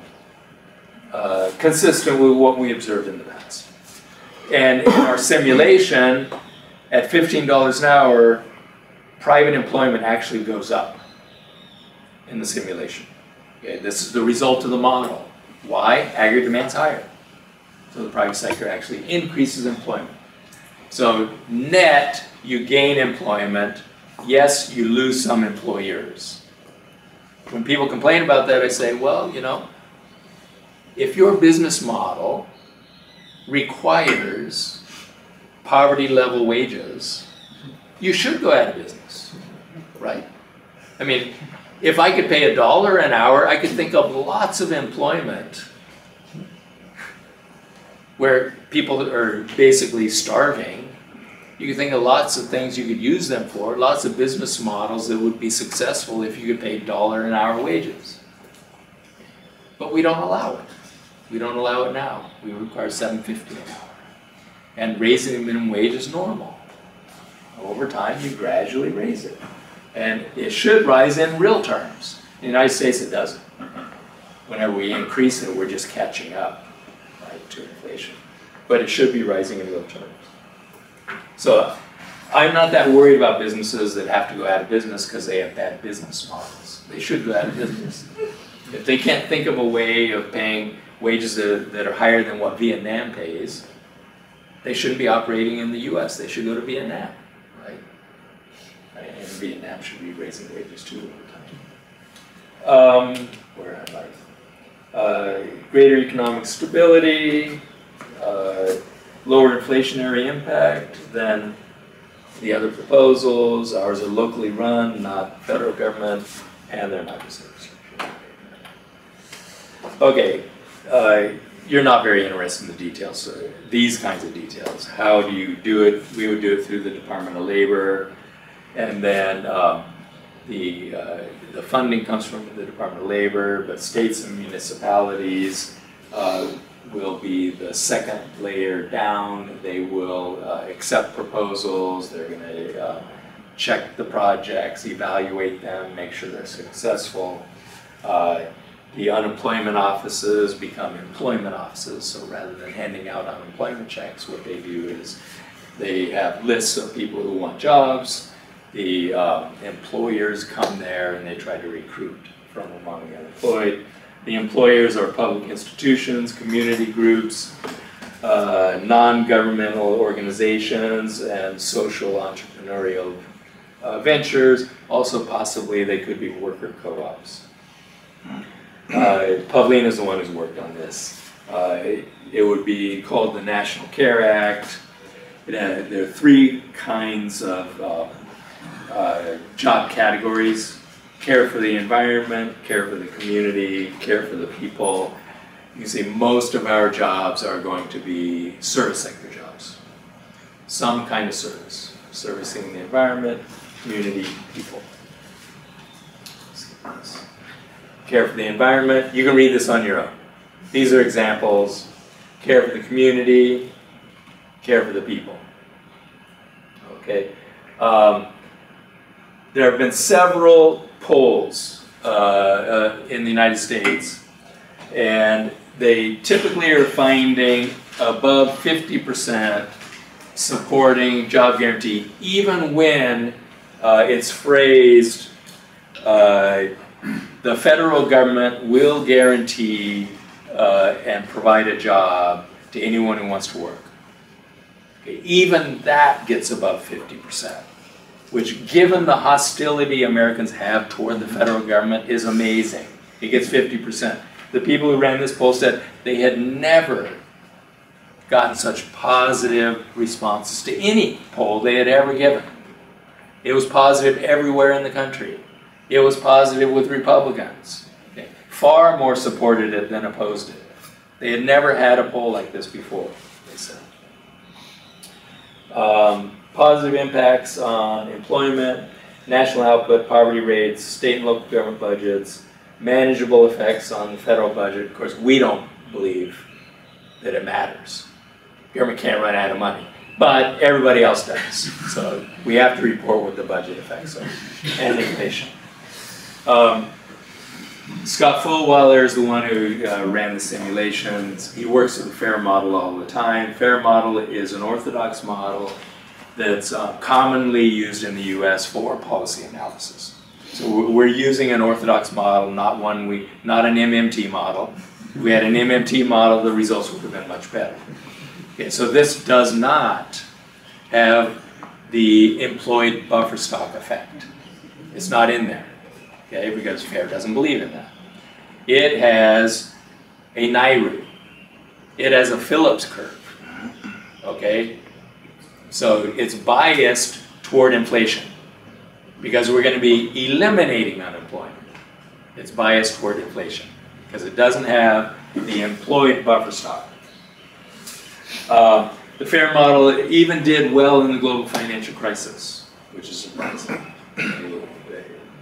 uh, consistent with what we observed in the past. And in our simulation, at $15 an hour, private employment actually goes up in the simulation. Okay, this is the result of the model. Why? Aggregate demand's higher. So the private sector actually increases employment. So net, you gain employment. Yes, you lose some employers. When people complain about that, I say, well, you know, if your business model requires poverty level wages, you should go out of business, right? I mean, if I could pay a dollar an hour, I could think of lots of employment where people are basically starving. You can think of lots of things you could use them for, lots of business models that would be successful if you could pay dollar an hour wages. But we don't allow it. We don't allow it now. We require 750 an hour. And raising the minimum wage is normal. Over time, you gradually raise it. And it should rise in real terms. In the United States, it doesn't. Whenever we increase it, we're just catching up, right, to inflation. But it should be rising in real terms. So I'm not that worried about businesses that have to go out of business because they have bad business models. They should go out of business. If they can't think of a way of paying wages that, are higher than what Vietnam pays, they shouldn't be operating in the US. They should go to Vietnam, Vietnam should be raising wages too over time. Um, where I? Uh, greater economic stability, uh, lower inflationary impact than the other proposals. Ours are locally run, not federal government, and they're not. Okay, uh, you're not very interested in the details, so these kinds of details. How do you do it? We would do it through the Department of Labor, and then um, the, uh, the funding comes from the Department of Labor, but states and municipalities uh, will be the second layer down. They will uh, accept proposals, they're gonna uh, check the projects, evaluate them, make sure they're successful. Uh, The unemployment offices become employment offices, so rather than handing out unemployment checks, what they do is they have lists of people who want jobs. The uh, employers come there and they try to recruit from among the unemployed. The employers are public institutions, community groups, uh, non-governmental organizations, and social entrepreneurial uh, ventures. Also possibly they could be worker co-ops. Uh, Pavlina is the one who's worked on this. Uh, it- It would be called the National Care Act. It had- There are three kinds of uh, job categories care for the environment, care for the community, care for the people. You see most of our jobs are going to be service sector jobs. Some kind of service, servicing the environment, community, people. Care for the environment, you can read this on your own. These are examples. Care for the community, care for the people. Okay. Um, there have been several polls uh, uh, in the United States, and they typically are finding above 50% supporting job guarantee, even when uh, it's phrased uh, the federal government will guarantee uh, and provide a job to anyone who wants to work. Okay, even that gets above 50% which given the hostility Americans have toward the federal government is amazing. It gets 50%. The people who ran this poll said they had never gotten such positive responses to any poll they had ever given. It was positive everywhere in the country. It was positive with Republicans. Far more supported it than opposed it. They had never had a poll like this before, they said. Um, positive impacts on employment, national output, poverty rates, state and local government budgets, manageable effects on the federal budget. Of course, we don't believe that it matters. Government can't run out of money, but everybody else does. So we have to report what the budget effects are and inflation. Um, Scott Fullwiler is the one who uh, ran the simulations. He works with the FAIR model all the time. FAIR model is an orthodox model that's uh, commonly used in the US for policy analysis. So we're- using an orthodox model, not one we, not an MMT model. If we had an MMT model, the results would have been much better. Okay, so this does not have the employed buffer stock effect. It's not in there, okay, because FAIR doesn't believe in that. It has a NAIRU. It has a Phillips curve, okay? So it's biased toward inflation because we're going to be eliminating unemployment. It's biased toward inflation because it doesn't have the employed buffer stock. Uh, the FAIR model even did well in the global financial crisis, which is surprising. The,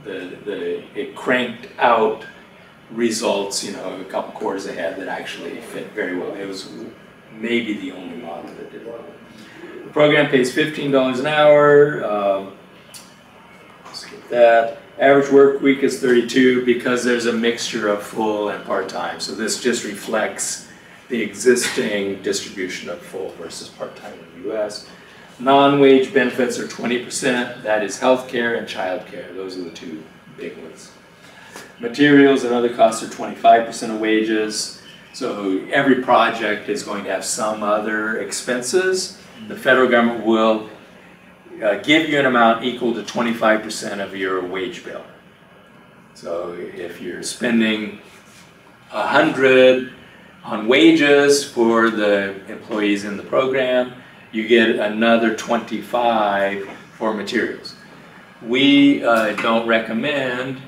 the, it cranked out results, you know, a couple quarters ahead that actually fit very well. It was maybe the only model that. Program pays fifteen dollars an hour, um, skip that. Average work week is thirty-two because there's a mixture of full and part-time, so this just reflects the existing distribution of full versus part-time in the US. Non-wage benefits are twenty percent, that is healthcare and childcare, those are the two big ones. Materials and other costs are twenty-five percent of wages, so every project is going to have some other expenses. The federal government will uh, give you an amount equal to twenty-five percent of your wage bill. So if you're spending a hundred on wages for the employees in the program, you get another twenty-five for materials. We uh, don't recommend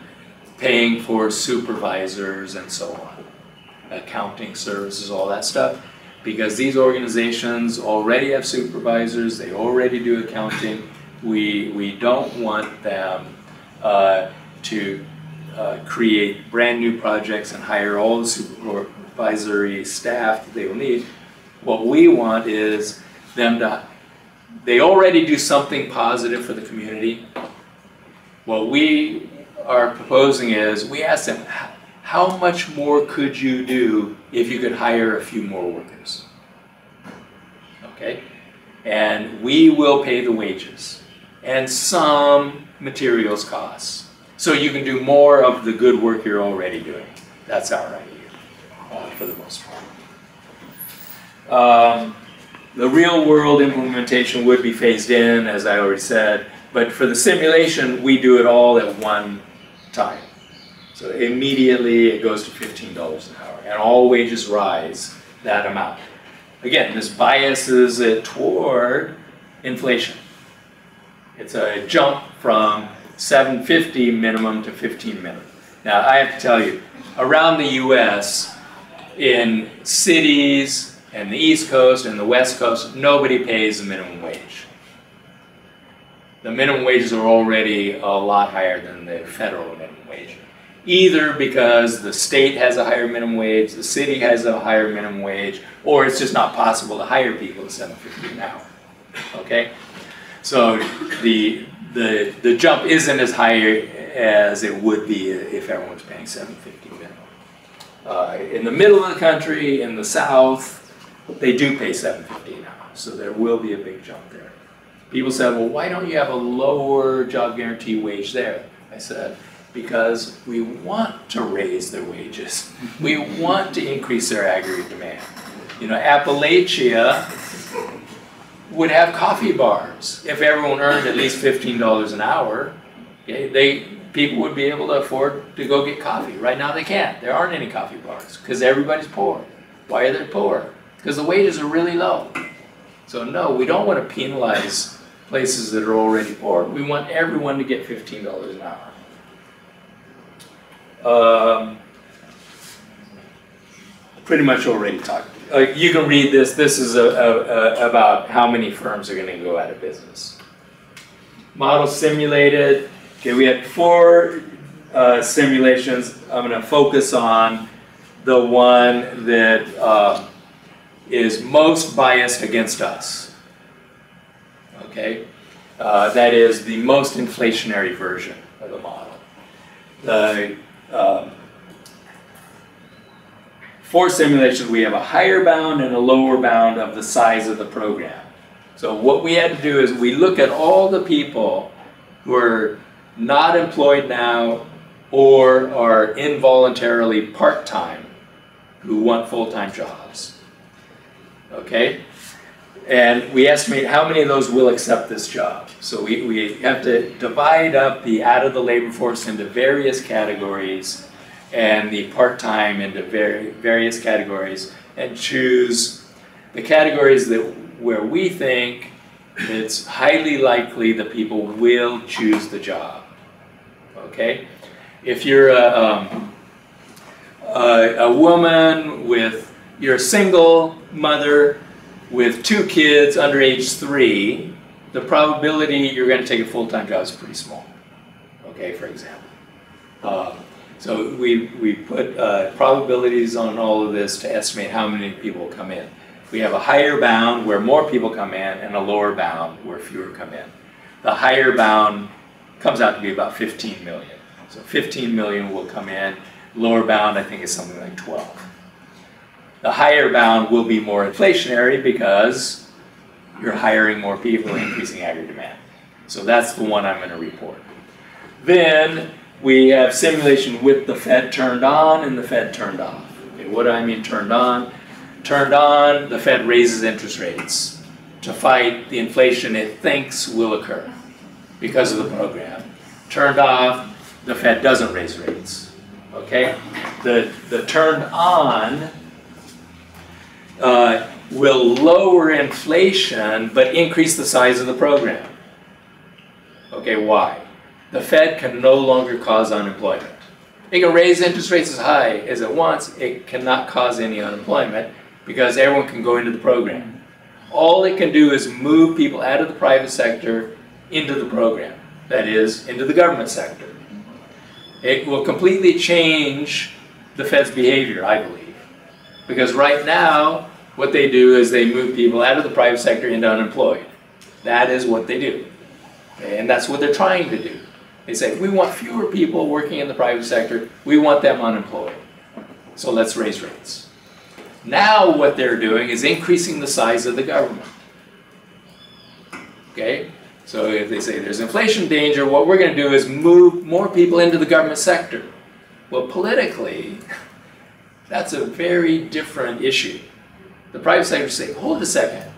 paying for supervisors and so on, accounting services, all that stuff, because these organizations already have supervisors, they already do accounting. We, we don't want them uh, to uh, create brand new projects and hire all the supervisory staff that they will need. What we want is them to, they already do something positive for the community. What we are proposing is, we ask them, how much more could you do if you could hire a few more workers? Okay? And we will pay the wages and some materials costs. So you can do more of the good work you're already doing. That's our idea, uh, for the most part. Um, the real world implementation would be phased in, as I already said, but for the simulation, we do it all at one time. So immediately it goes to fifteen dollars an hour, and all wages rise that amount. Again, this biases it toward inflation. It's a jump from seven fifty minimum to fifteen minimum. Now, I have to tell you, around the US, in cities and the East Coast and the West Coast, nobody pays the minimum wage. The minimum wages are already a lot higher than the federal minimum wage. Either because the state has a higher minimum wage, the city has a higher minimum wage, or it's just not possible to hire people at seven fifty an hour. Okay? So the, the, the jump isn't as high as it would be if everyone's paying seven fifty minimum. Uh, in the middle of the country, in the south, they do pay seven fifty an hour, so there will be a big jump there. People said, well, why don't you have a lower job guarantee wage there? I said, because we want to raise their wages. We want to increase their aggregate demand. You know, Appalachia would have coffee bars if everyone earned at least fifteen dollars an hour. Okay, they people would be able to afford to go get coffee. Right now they can't. There aren't any coffee bars because everybody's poor. Why are they poor? Because the wages are really low. So no, we don't want to penalize places that are already poor. We want everyone to get fifteen dollars an hour. Um, pretty much already talked. Uh, you can read this. This is a, a, a, about how many firms are going to go out of business. Model simulated. Okay, we had four uh, simulations. I'm going to focus on the one that uh, is most biased against us. Okay, uh, that is the most inflationary version of the model. The um, for simulations, we have a higher bound and a lower bound of the size of the program. So what we had to do is we look at all the people who are not employed now or are involuntarily part-time who want full-time jobs. Okay? And we estimate how many of those will accept this job. So we, we have to divide up the out of the labor force into various categories and the part-time into very, various categories and choose the categories that where we think it's highly likely that people will choose the job. Okay? If you're a, um, a, a woman with, you're a single mother with two kids under age three, the probability you're going to take a full-time job is pretty small. Okay, for example. Um, so we, we put uh, probabilities on all of this to estimate how many people come in. We have a higher bound where more people come in and a lower bound where fewer come in. The higher bound comes out to be about 15 million. So 15 million will come in. Lower bound, I think, is something like 12. The higher bound will be more inflationary because you're hiring more people, and increasing aggregate demand. So that's the one I'm going to report. Then we have simulation with the Fed turned on and the Fed turned off. Okay, what do I mean turned on? Turned on, the Fed raises interest rates to fight the inflation it thinks will occur because of the program. Turned off, the Fed doesn't raise rates. Okay? The, the turned on uh, will lower inflation but increase the size of the program. Okay, why? The Fed can no longer cause unemployment. It can raise interest rates as high as it wants, it cannot cause any unemployment because everyone can go into the program. All it can do is move people out of the private sector into the program, that is, into the government sector. It will completely change the Fed's behavior, I believe. Because right now, what they do is they move people out of the private sector into unemployed. That is what they do. And that's what they're trying to do. They say, we want fewer people working in the private sector, we want them unemployed. So let's raise rates. Now what they're doing is increasing the size of the government. Okay? So if they say there's inflation danger, what we're going to do is move more people into the government sector. Well, politically, [laughs] that's a very different issue. The private sector say, hold a second.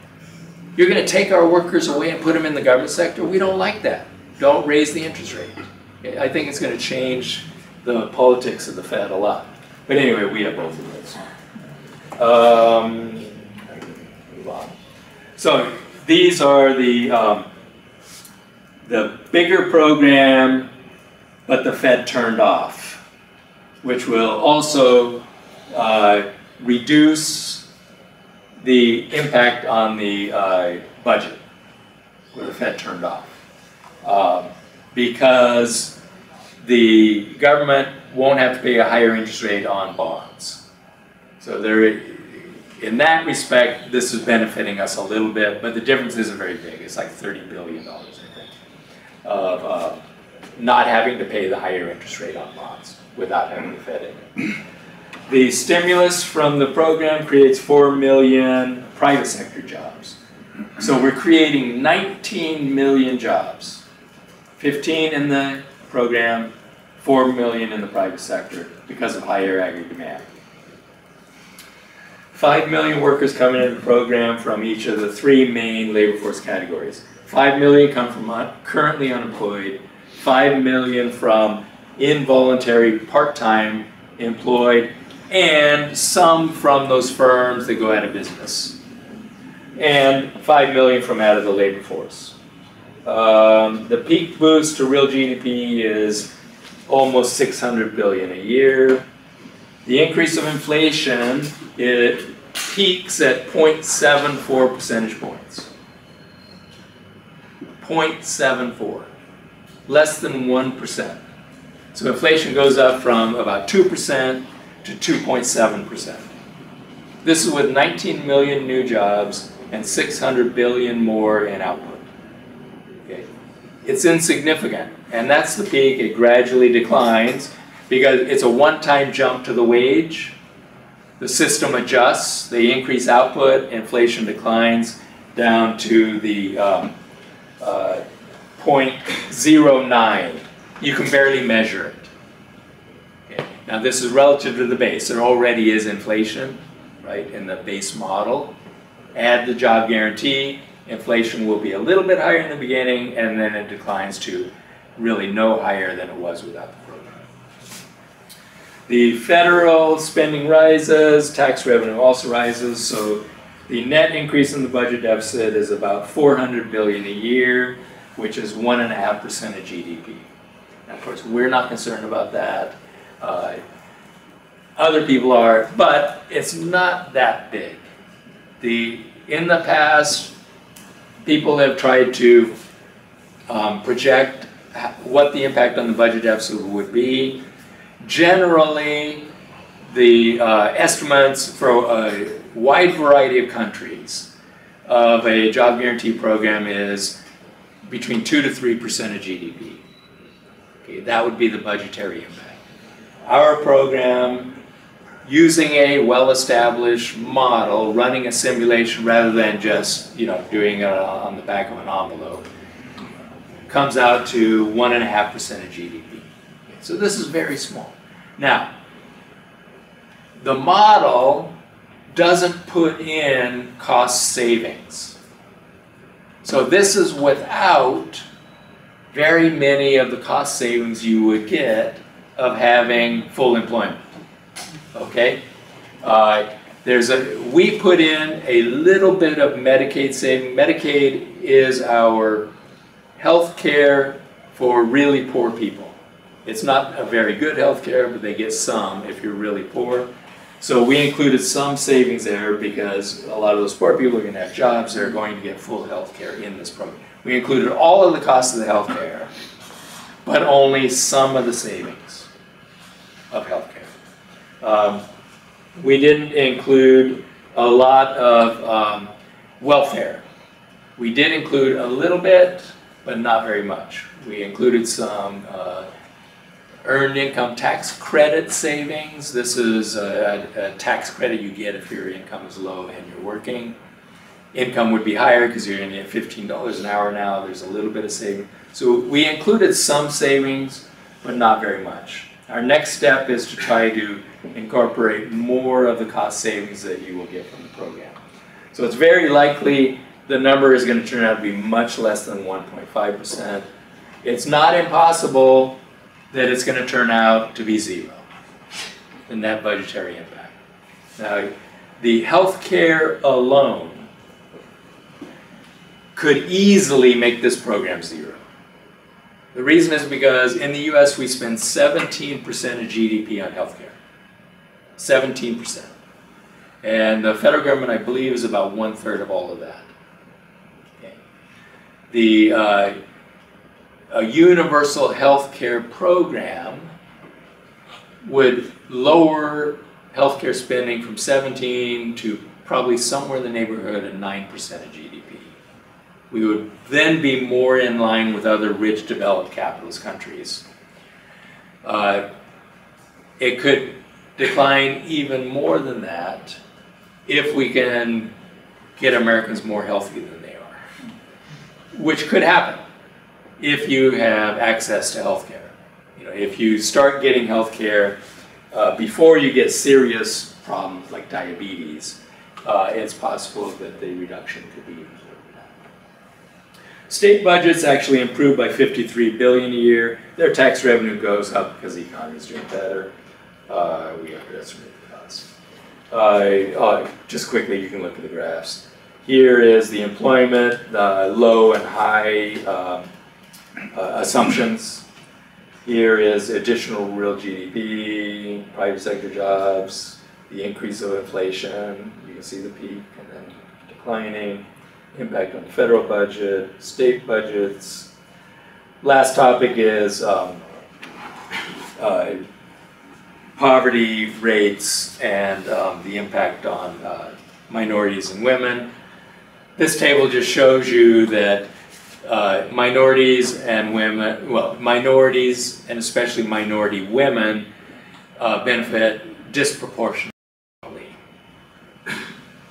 You're going to take our workers away and put them in the government sector? We don't like that. Don't raise the interest rate. I think it's going to change the politics of the Fed a lot. But anyway, we have both of those. Um. So these are the um, the bigger program, but the Fed turned off, which will also uh, reduce the impact on the uh, budget, where the Fed turned off. Um, because the government won't have to pay a higher interest rate on bonds. So there, in that respect, this is benefiting us a little bit, but the difference isn't very big. It's like $30 billion, I think, of uh, not having to pay the higher interest rate on bonds without having the Fed in it. The stimulus from the program creates 4 million private sector jobs. So we're creating 19 million jobs. 15 in the program, 4 million in the private sector because of higher aggregate demand. 5 million workers come into the program from each of the three main labor force categories. 5 million come from un currently unemployed, 5 million from involuntary part-time employed, and some from those firms that go out of business. And 5 million from out of the labor force. Um, the peak boost to real GDP is almost 600 billion a year. The increase of inflation, it peaks at 0.74 percentage points. 0.74, less than 1%. So inflation goes up from about 2% to 2.7%. This is with 19 million new jobs and 600 billion more in output. Okay. It's insignificant, and that's the peak. It gradually declines because it's a one-time jump to the wage. The system adjusts, they increase output, inflation declines down to the um, uh, 0.09. You can barely measure it. Now this is relative to the base. There already is inflation, right, in the base model. Add the job guarantee, inflation will be a little bit higher in the beginning, and then it declines to really no higher than it was without the program. The federal spending rises, tax revenue also rises, so the net increase in the budget deficit is about 400 billion a year, which is one and a half percent of GDP. Now, of course, we're not concerned about that. Uh, other people are, but it's not that big. The in the past, people have tried to um, project what the impact on the budget deficit would be. Generally, the uh, estimates for a wide variety of countries of a job guarantee program is between 2 to 3% of GDP. Okay, that would be the budgetary impact. Our program, using a well-established model, running a simulation rather than just, you know, doing it on the back of an envelope, comes out to 1.5% of GDP. So this is very small. Now, the model doesn't put in cost savings. So this is without very many of the cost savings you would get of having full employment. Okay? Uh, there's a, we put in a little bit of Medicaid saving. Medicaid is our health care for really poor people. It's not a very good health care, but they get some if you're really poor. So we included some savings there because a lot of those poor people are going to have jobs, they're going to get full health care in this program. We included all of the costs of the health care, but only some of the savings of health care. Um, we didn't include a lot of um, welfare. We did include a little bit, but not very much. We included some uh, earned income tax credit savings. This is a, a, tax credit you get if your income is low and you're working. Income would be higher because you're to get $15 an hour now. There's a little bit of saving. So we included some savings, but not very much. Our next step is to try to incorporate more of the cost savings that you will get from the program. So it's very likely the number is going to turn out to be much less than 1.5%. It's not impossible that it's going to turn out to be zero, the net budgetary impact. Now, the health care alone could easily make this program zero. The reason is because in the US we spend 17% of GDP on healthcare. 17%. And the federal government, I believe, is about one third of all of that. Okay. The uh, a universal health care program would lower healthcare spending from 17 to probably somewhere in the neighborhood of 9% of GDP. We would then be more in line with other rich developed capitalist countries. Uh, it could decline even more than that if we can get Americans more healthy than they are, which could happen if you have access to health care. You know, if you start getting health care uh, before you get serious problems like diabetes, uh, it's possible that the reduction could be State budgets actually improve by 53 billion a year. Their tax revenue goes up because the economy is doing better. Uh, we underestimate the costs. Uh, uh, just quickly, you can look at the graphs. Here is the employment, uh, low and high um, uh, assumptions. Here is additional real GDP, private sector jobs, the increase of inflation. You can see the peak and then declining. Impact on the federal budget, state budgets. Last topic is um, uh, poverty rates and um, the impact on uh, minorities and women. This table just shows you that uh, minorities and women, well, minorities and especially minority women uh, benefit disproportionately.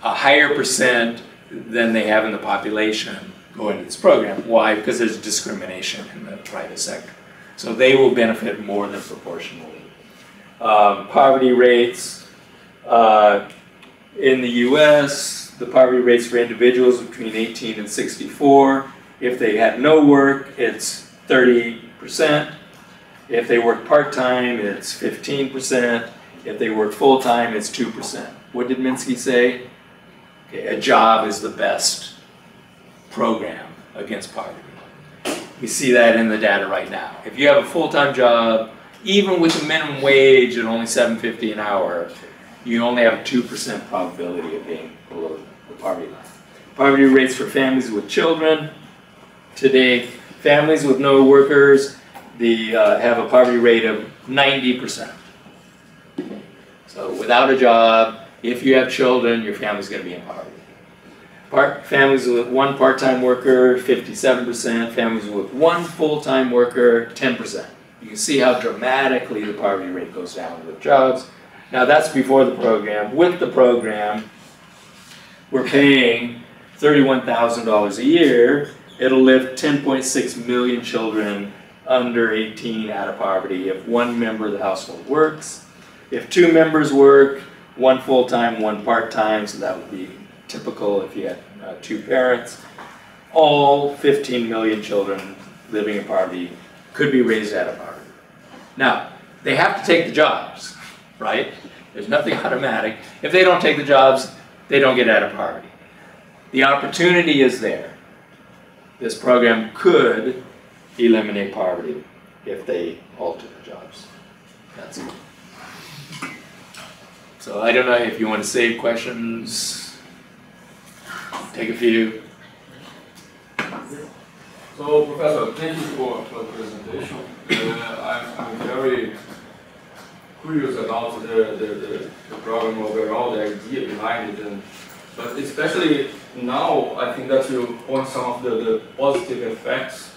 A higher percent than they have in the population going into this program. Why? Because there's discrimination in the private sector. So they will benefit more than proportionally. Um, poverty rates uh, in the US, the poverty rates for individuals between 18 and 64 if they have no work, it's 30%. If they work part-time, it's 15%. If they work full-time, it's 2%. What did Minsky say? Okay, a job is the best program against poverty. We see that in the data right now. If you have a full-time job, even with a minimum wage at only 750 an hour, you only have a 2% probability of being below the poverty line. Poverty rates for families with children, today, families with no workers, the, uh, have a poverty rate of 90%. So So without a job, if you have children, your family's gonna be in poverty. Part, families with one part-time worker, fifty-seven percent, families with one full-time worker, ten percent. You can see how dramatically the poverty rate goes down with jobs. Now, that's before the program. With the program, we're paying thirty-one thousand dollars a year. It'll lift ten point six million children under eighteen out of poverty if one member of the household works. If two members work, one full-time, one part-time, so that would be typical if you had uh, two parents. All fifteen million children living in poverty could be raised out of poverty. Now, they have to take the jobs, right? There's nothing [laughs] automatic. If they don't take the jobs, they don't get out of poverty. The opportunity is there. This program could eliminate poverty if they alter the jobs. That's it. So I don't know if you want to save questions. Take a few. So, Professor, thank you for, for the presentation. Uh, I'm, I'm very curious about the, the, the, the program overall, the idea behind it, and but especially now, I think that you point some of the, the positive effects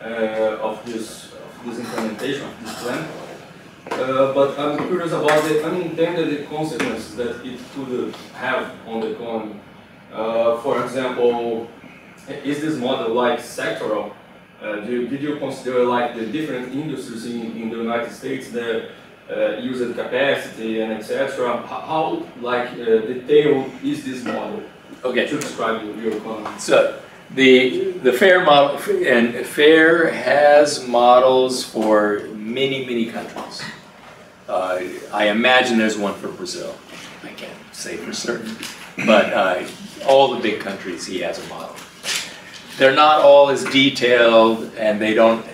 uh, of this of this implementation of this plan. Uh, but I'm curious about the unintended consequences that it could have on the economy. Uh, for example, is this model like sectoral? Uh, do you, did you consider like the different industries in, in the United States, the uh, used capacity and etc. How, like uh, detailed is this model Okay. to describe your, your economy? So the the fair model and fair has models for many many countries. Uh, I imagine there's one for Brazil. I can't say for certain, but uh, all the big countries he has a model. They're not all as detailed, and they don't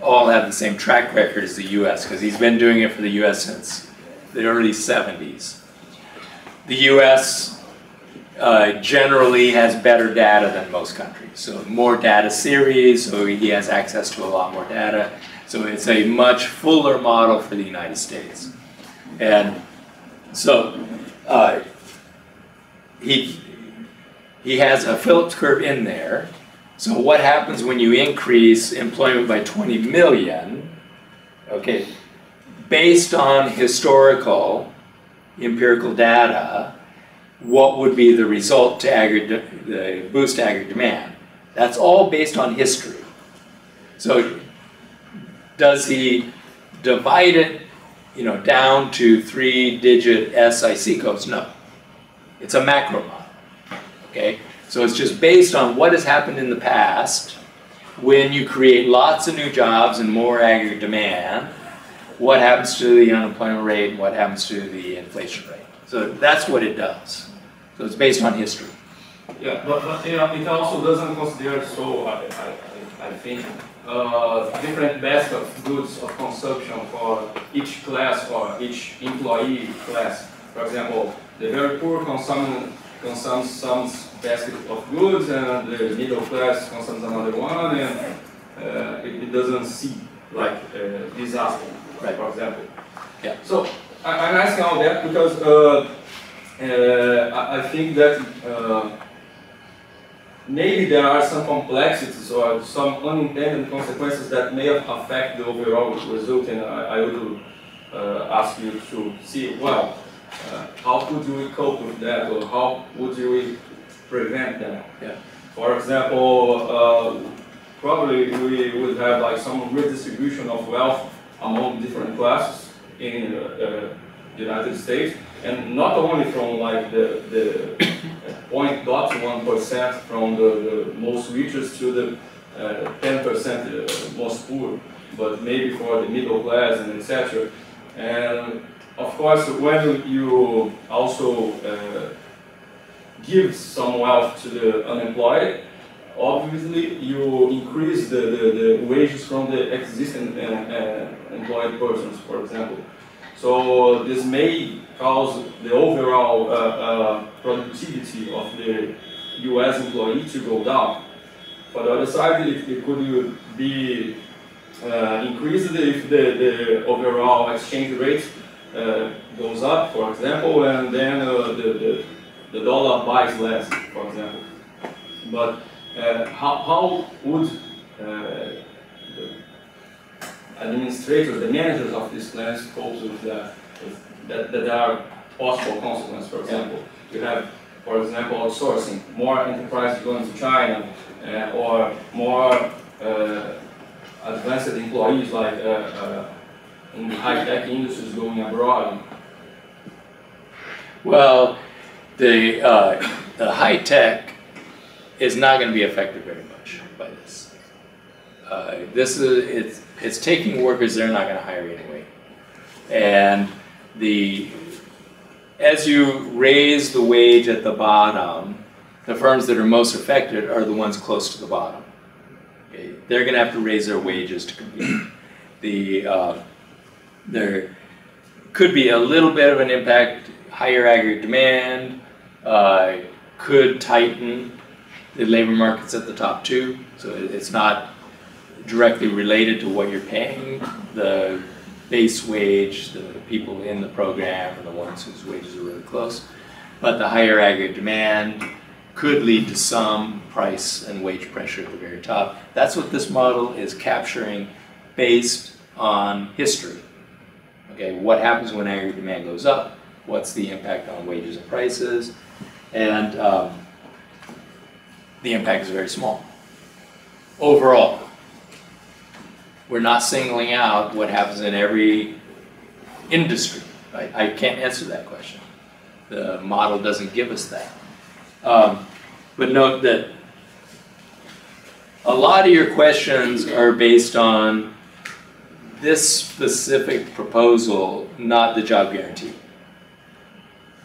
all have the same track record as the U.S. because he's been doing it for the U.S. since the early 70s. The U.S uh, generally has better data than most countries. So more data series, so he has access to a lot more data. So it's a much fuller model for the United States. And so uh, he, he has a Phillips curve in there. So what happens when you increase employment by 20 million? Okay, based on historical empirical data, what would be the result to aggregate, the boost aggregate demand. That's all based on history. So does he divide it, you know, down to three-digit SIC codes? No. It's a macro model. Okay? So it's just based on what has happened in the past when you create lots of new jobs and more aggregate demand, what happens to the unemployment rate, and what happens to the inflation rate. So that's what it does. So it's based on history. Yeah, but, but it also doesn't consider so, I, I, I think, uh, different basket of goods of consumption for each class or each employee class. For example, the very poor consume, consumes some basket of goods and the middle class consumes another one and uh, it, it doesn't see like uh, disaster, Right. for example. Yeah. So I, I'm asking all that because uh, uh, I, I think that uh, maybe there are some complexities or some unintended consequences that may affect the overall result, and I, I would uh, ask you to see, well, uh, how could we cope with that, or how would we prevent that? Yeah. For example, uh, probably we would have like some redistribution of wealth among different classes in uh, uh, the United States, and not only from like the, the [coughs] 0.1 percent from the, the most richest to the uh, 10 percent uh, most poor, but maybe for the middle class and etc. And of course, when you also uh, give some wealth to the unemployed, obviously you increase the, the, the wages from the existing uh, uh, employed persons, for example. So this may cause the overall uh, uh, productivity of the U.S. employee to go down. For the other side, it, it could be uh, increased if the, the overall exchange rate uh, goes up, for example, and then uh, the, the, the dollar buys less, for example. But uh, how, how would administrators, the managers of these plants cope with that? With that, that there are possible consequences, for example. You have, for example, outsourcing, more enterprises going to China, uh, or more uh, advanced employees like uh, uh, in high-tech industries going abroad. Well, the, uh, the high tech is not gonna be affected very much by this. Uh, this is, it's, it's taking workers they're not gonna hire anyway. And the, as you raise the wage at the bottom, the firms that are most affected are the ones close to the bottom. Okay, They're gonna have to raise their wages to compete. The, uh, there could be a little bit of an impact, higher aggregate demand, uh, could tighten the labor markets at the top too. So it- it's not directly related to what you're paying. The base wage, the people in the program and the ones whose wages are really close. But the higher aggregate demand could lead to some price and wage pressure at the very top. That's what this model is capturing based on history. Okay, what happens when aggregate demand goes up? What's the impact on wages and prices? And um, the impact is very small. Overall, we're not singling out what happens in every industry. I, I can't answer that question. The model doesn't give us that. Um, but note that a lot of your questions are based on this specific proposal, not the job guarantee.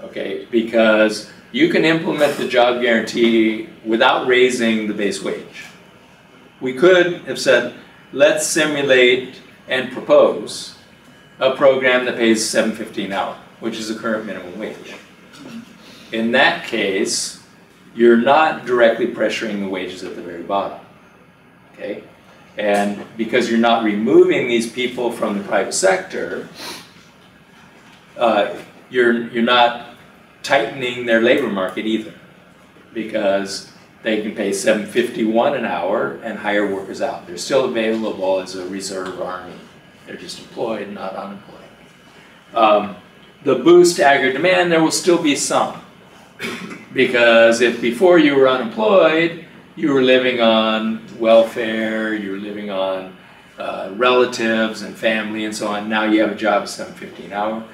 Okay, because you can implement the job guarantee without raising the base wage. We could have said, let's simulate and propose a program that pays seven fifty an hour, which is the current minimum wage. In that case, you're not directly pressuring the wages at the very bottom. Okay? And because you're not removing these people from the private sector, uh, you're, you're not tightening their labor market either. Because they can pay seven fifty-one an hour and hire workers out. They're still available as a reserve army. They're just employed, not unemployed. Um, the boost to aggregate demand, there will still be some. Because if before you were unemployed, you were living on welfare, you were living on uh, relatives and family and so on. Now you have a job at 750 an hour.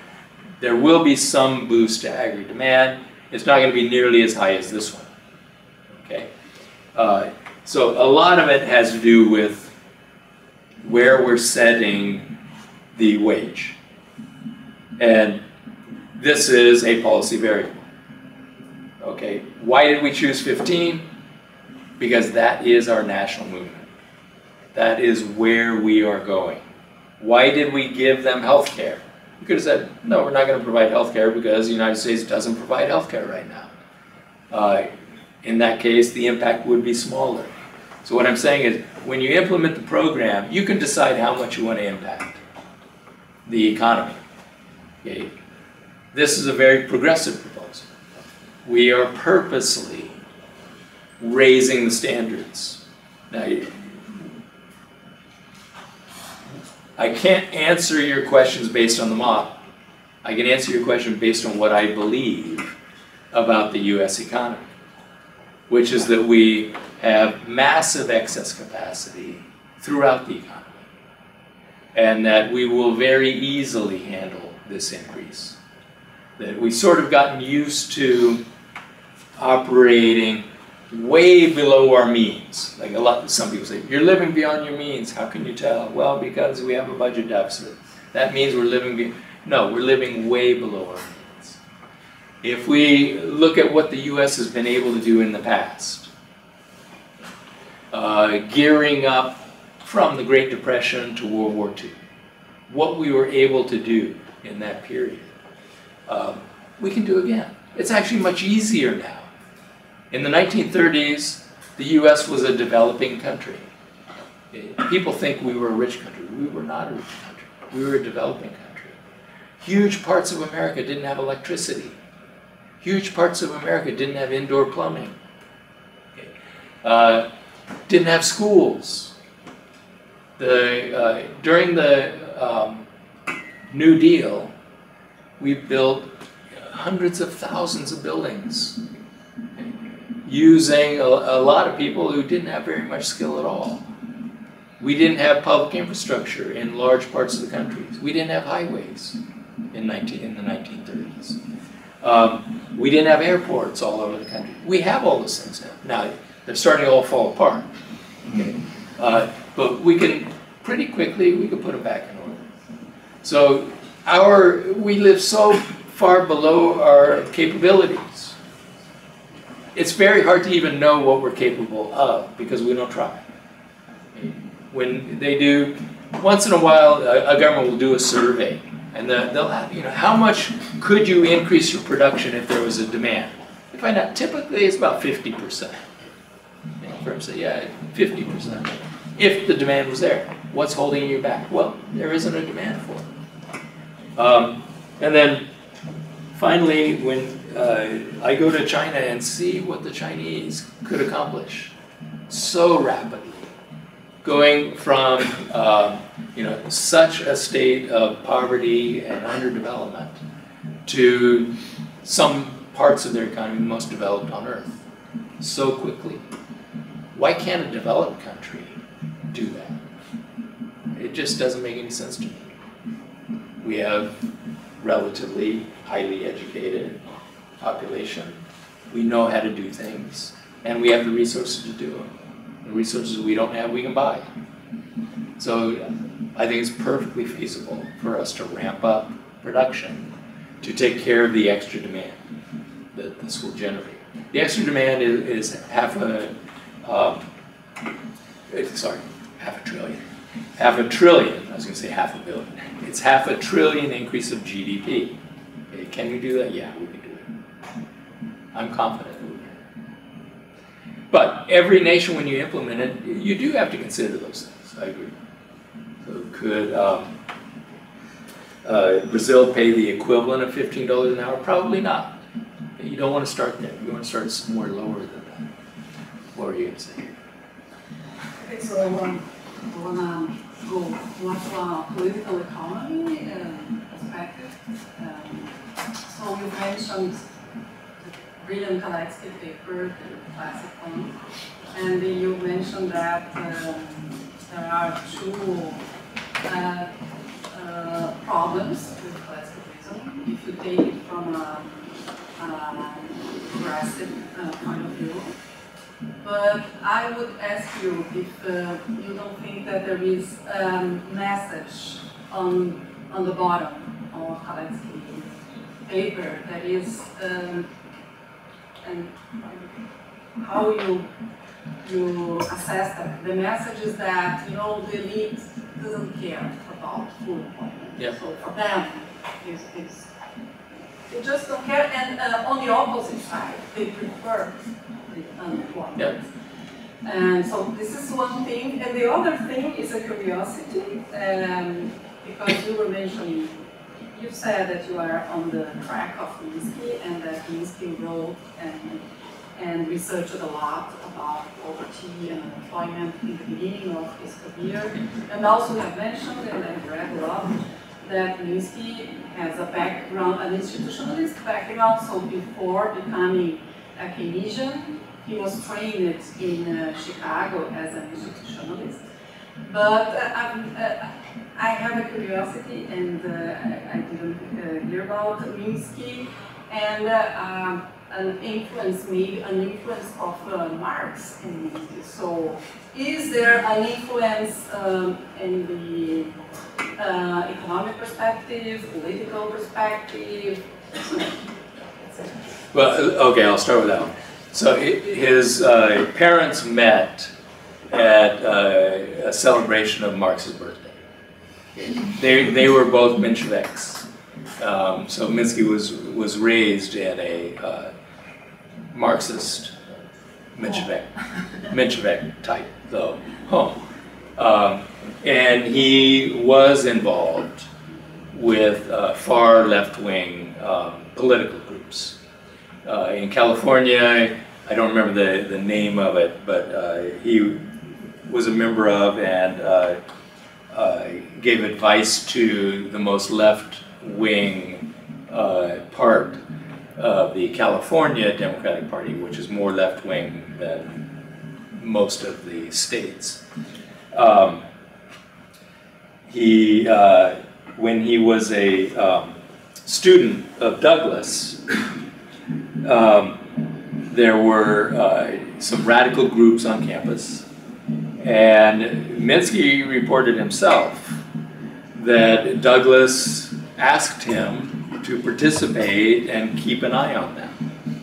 There will be some boost to aggregate demand. It's not going to be nearly as high as this one. Okay, uh, so a lot of it has to do with where we're setting the wage, and this is a policy variable. Okay, why did we choose 15? Because that is our national movement. That is where we are going. Why did we give them health care? We could have said, no, we're not going to provide health care because the United States doesn't provide health care right now. Uh, in that case, the impact would be smaller. So what I'm saying is, when you implement the program, you can decide how much you want to impact the economy. Okay? This is a very progressive proposal. We are purposely raising the standards. Now, I can't answer your questions based on the model. I can answer your question based on what I believe about the US economy, which is that we have massive excess capacity throughout the economy, and that we will very easily handle this increase. That we've sort of gotten used to operating way below our means. Like a lot, some people say, you're living beyond your means. How can you tell? Well, because we have a budget deficit. That means we're living, no, we're living way below our means. If we look at what the U.S. has been able to do in the past, uh, gearing up from the Great Depression to World War II, what we were able to do in that period, um, we can do again. It's actually much easier now. In the 1930s, the US was a developing country. People think we were a rich country. We were not a rich country. We were a developing country. Huge parts of America didn't have electricity. Huge parts of America didn't have indoor plumbing. Okay. Uh, didn't have schools. The, uh, during the um, New Deal, we built hundreds of thousands of buildings using a, a lot of people who didn't have very much skill at all. We didn't have public infrastructure in large parts of the country. We didn't have highways in, 19, in the 1930s. Um, we didn't have airports all over the country. We have all those things now. Now, they're starting to all fall apart. Okay? Uh, but we can, pretty quickly, we can put them back in order. So our, we live so far below our capabilities. It's very hard to even know what we're capable of because we don't try. When they do, once in a while, a, a government will do a survey and the, they'll have, you know, how much could you increase your production if there was a demand? You find out typically it's about 50%. You know, firms say, yeah, 50%. If the demand was there, what's holding you back? Well, there isn't a demand for it. Um, and then finally, when uh, I go to China and see what the Chinese could accomplish so rapidly, going from uh, you know such a state of poverty and underdevelopment to some parts of their economy most developed on earth so quickly. Why can't a developed country do that? It just doesn't make any sense to me. We have relatively highly educated population. We know how to do things, and we have the resources to do them. The resources we don't have, we can buy. So I think it's perfectly feasible for us to ramp up production to take care of the extra demand that this will generate. The extra demand is, is half a, um, sorry, half a trillion. Half a trillion, I was gonna say half a billion. It's half a trillion increase of GDP. Okay, Can we do that? Yeah, we can do it. I'm confident. But every nation, when you implement it, you do have to consider those things, I agree. So could, um, uh, Brazil pay the equivalent of fifteen dollars an hour? Probably not. You don't wanna start there, you wanna start somewhere lower than that. What were you gonna say? Okay, so um, I wanna go more to a political economy um, perspective. Um, so you mentioned brilliant Kalecki paper, the classic one, and you mentioned that um, there are two uh, uh, problems with Kaletskyism. If you take it from a, a progressive uh, point of view, but I would ask you if uh, you don't think that there is a um, message on, on the bottom of Kalecki's paper that is, um, and how you, you assess that. The message is that, you know, the elite doesn't care about full employment. Yeah. So for them, it's, it's, they just don't care, and uh, on the opposite side, they prefer the unemployment. Yeah. And so this is one thing, and the other thing is a curiosity, um, because you were mentioning, you said that you are on the track of Minsky, and that Minsky wrote and, and researched a lot about poverty and unemployment in the beginning of his career. And also have mentioned, and I've read a lot, that Minsky has a background, an institutionalist background, so before becoming a Keynesian, he was trained in uh, Chicago as an institutionalist. But uh, I'm, uh, I have a curiosity, and uh, I, didn't uh, hear about Minsky, and uh, um, an influence, maybe an influence of uh, Marx in Minsky. So, is there an influence um, in the uh, economic perspective, political perspective? [coughs] Well, okay, I'll start with that one. So his uh, parents met at a celebration of Marx's birthday. They, they were both Mensheviks. Um, so Minsky was, was raised in a uh, Marxist Menshevik, Menshevik type though home. Um, and he was involved with uh, far left-wing um, political groups. Uh, in California, I don't remember the, the name of it, but uh, he was a member of and uh, gave advice to the most left-wing uh, part of the California Democratic Party, which is more left-wing than most of the states. Um, he, uh, when he was a um, student of Douglas, um, there were uh, some radical groups on campus, and Minsky reported himself that Douglas asked him to participate and keep an eye on them.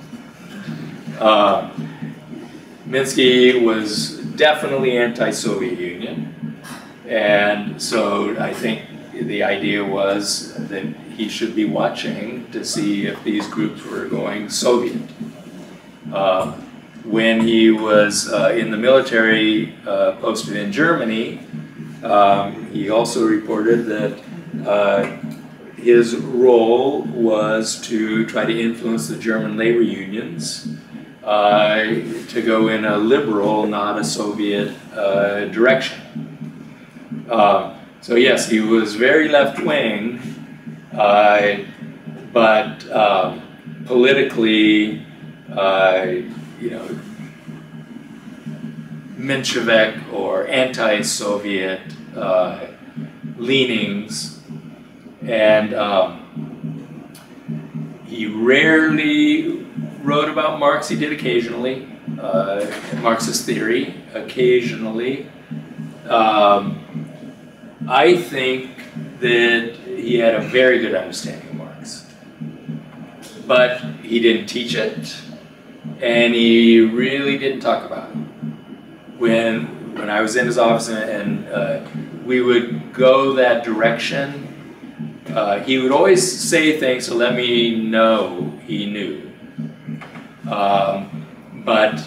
Uh, Minsky was definitely anti-Soviet Union, and so I think the idea was that he should be watching to see if these groups were going Soviet. Uh, when he was uh, in the military uh, posted in Germany, um, he also reported that uh, his role was to try to influence the German labor unions uh, to go in a liberal, not a Soviet uh, direction. Um, so yes, he was very left wing, uh, but um, politically, you know, Menshevik or anti-Soviet uh, leanings, and um, he rarely wrote about Marx. He did occasionally, uh, Marxist theory, occasionally. Um, I think that he had a very good understanding of Marx, but he didn't teach it, and he really didn't talk about it. When when I was in his office and, and uh, we would go that direction, uh, he would always say things to let me know he knew, um, but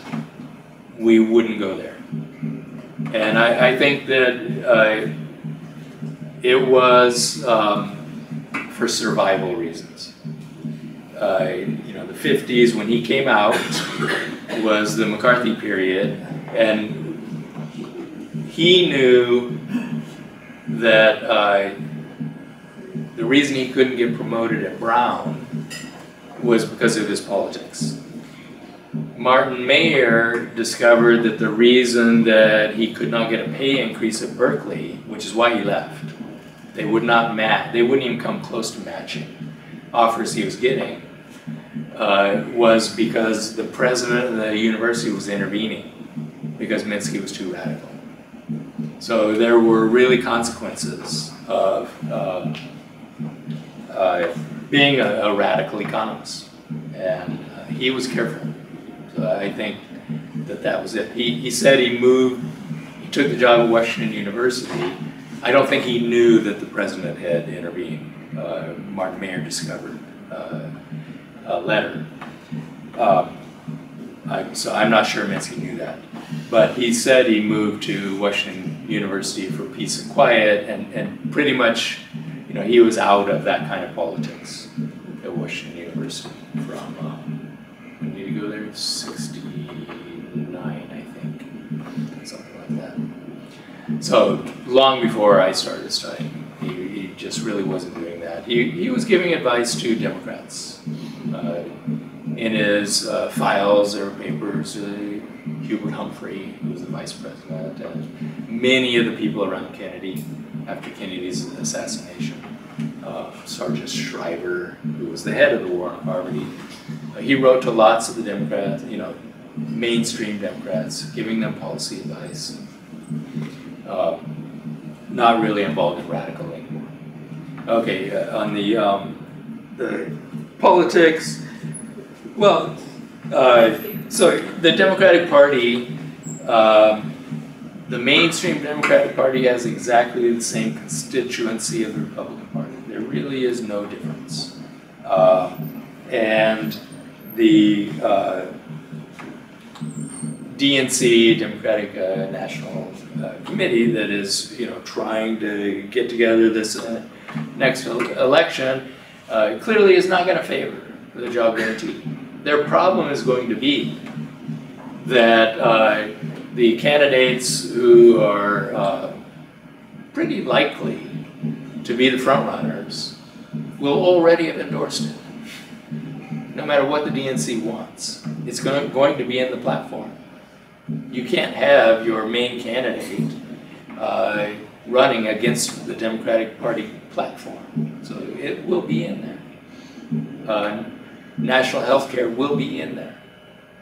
we wouldn't go there. And I, I think that uh, it was um, for survival reasons. Uh, you know, the 50s when he came out [laughs] was the McCarthy period, and he knew that uh, the reason he couldn't get promoted at Brown was because of his politics. Martin Mayer discovered that the reason that he could not get a pay increase at Berkeley, which is why he left, they would not match, they wouldn't even come close to matching offers he was getting, uh, was because the president of the university was intervening because Minsky was too radical. So there were really consequences of um, uh, being a, a, radical economist, and uh, he was careful. So I think that that was it. He, he said he moved, he took the job at Washington University. I don't think he knew that the president had intervened. Uh, Martin Mayer discovered uh, a letter. Um, I, so I'm not sure Minsky knew that. But he said he moved to Washington University for peace and quiet, and, and pretty much, you know, he was out of that kind of politics at Washington University from, um, when did he go there? 69, I think, something like that. So long before I started studying, he, he just really wasn't doing that. He, he was giving advice to Democrats. Uh, in his uh, files or papers, uh, Hubert Humphrey, who was the vice president, and many of the people around Kennedy after Kennedy's assassination. Uh, Sargent Shriver, who was the head of the War on Poverty, uh, he wrote to lots of the Democrats, you know, mainstream Democrats, giving them policy advice. Uh, not really involved in radical anymore. Okay, uh, on the, um, the politics, well, uh, so the Democratic Party, um, the mainstream Democratic Party has exactly the same constituency of the Republican Party. There really is no difference. Uh, and the uh, DNC, Democratic uh, National uh, Committee, that is, you know, trying to get together this uh, next election, uh, clearly is not gonna favor the job guarantee. Their problem is going to be that, uh, the candidates who are, uh, pretty likely to be the frontrunners will already have endorsed it. No matter what the DNC wants, it's gonna, going to be in the platform. You can't have your main candidate, uh, running against the Democratic Party platform. So it will be in there. Uh, national health care will be in there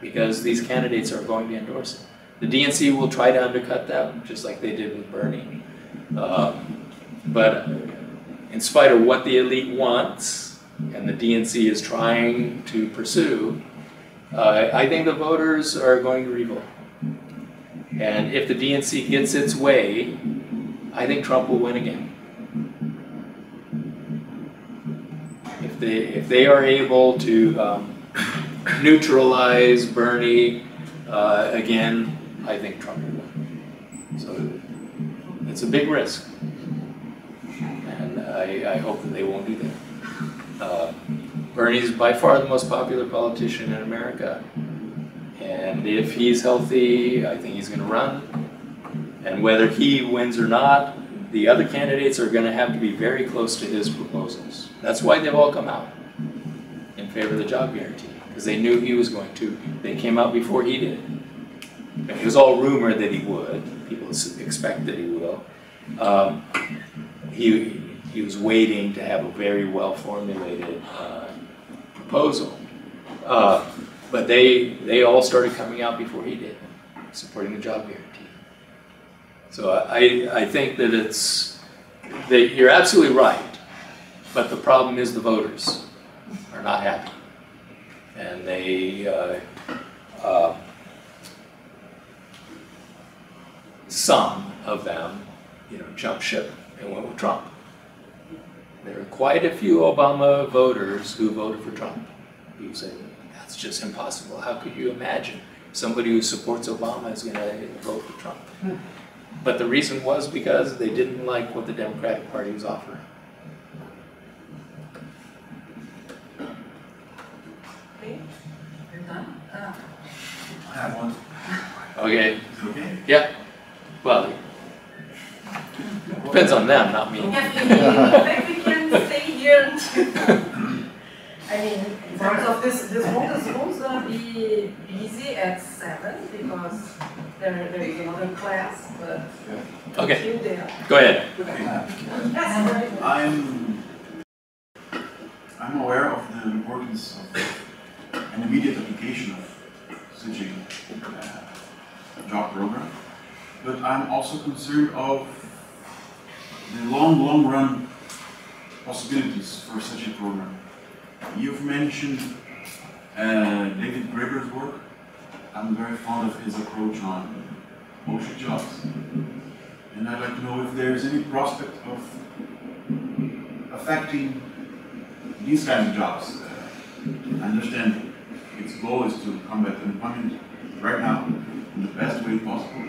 because these candidates are going to endorse it. The DNC will try to undercut that, just like they did with Bernie. Um, but in spite of what the elite wants and the DNC is trying to pursue, uh, I think the voters are going to revolt. And if the DNC gets its way, I think Trump will win again. If they, if they are able to um, neutralize Bernie uh, again, I think Trump will win. So it's a big risk. And I, I hope that they won't do that. Uh, Bernie's by far the most popular politician in America. And if he's healthy, I think he's gonna run. And whether he wins or not, the other candidates are gonna have to be very close to his proposals. That's why they've all come out in favor of the job guarantee, because they knew he was going to. They came out before he did. It was all rumored that he would, people expect that he will. Um, He, he was waiting to have a very well-formulated uh, proposal. Uh, But they, they all started coming out before he did, supporting the job guarantee. So I, I think that it's, that you're absolutely right, but the problem is the voters are not happy. And they, uh, uh, some of them, you know, jumped ship and went with Trump. There are quite a few Obama voters who voted for Trump. You say, that's just impossible. How could you imagine somebody who supports Obama is going to vote for Trump? But the reason was because they didn't like what the Democratic Party was offering. Okay, you're done? Uh, I have one. Okay, okay? yeah, well, depends on them, not me. Yes, we can, we can stay here until. [laughs] I mean, in terms of this, this room, this room's gonna be busy at seven because there, there is another class, but Okay, until then. go ahead. Yes. I'm, I'm aware of the importance of an immediate application of such a uh, job program, but I'm also concerned of the long, long run possibilities for such a program. You've mentioned uh, David Graeber's work. I'm very fond of his approach on OSHA jobs. And I'd like to know if there's any prospect of affecting these kinds of jobs. Uh, I understand its goal is to combat unemployment right now in the best way possible.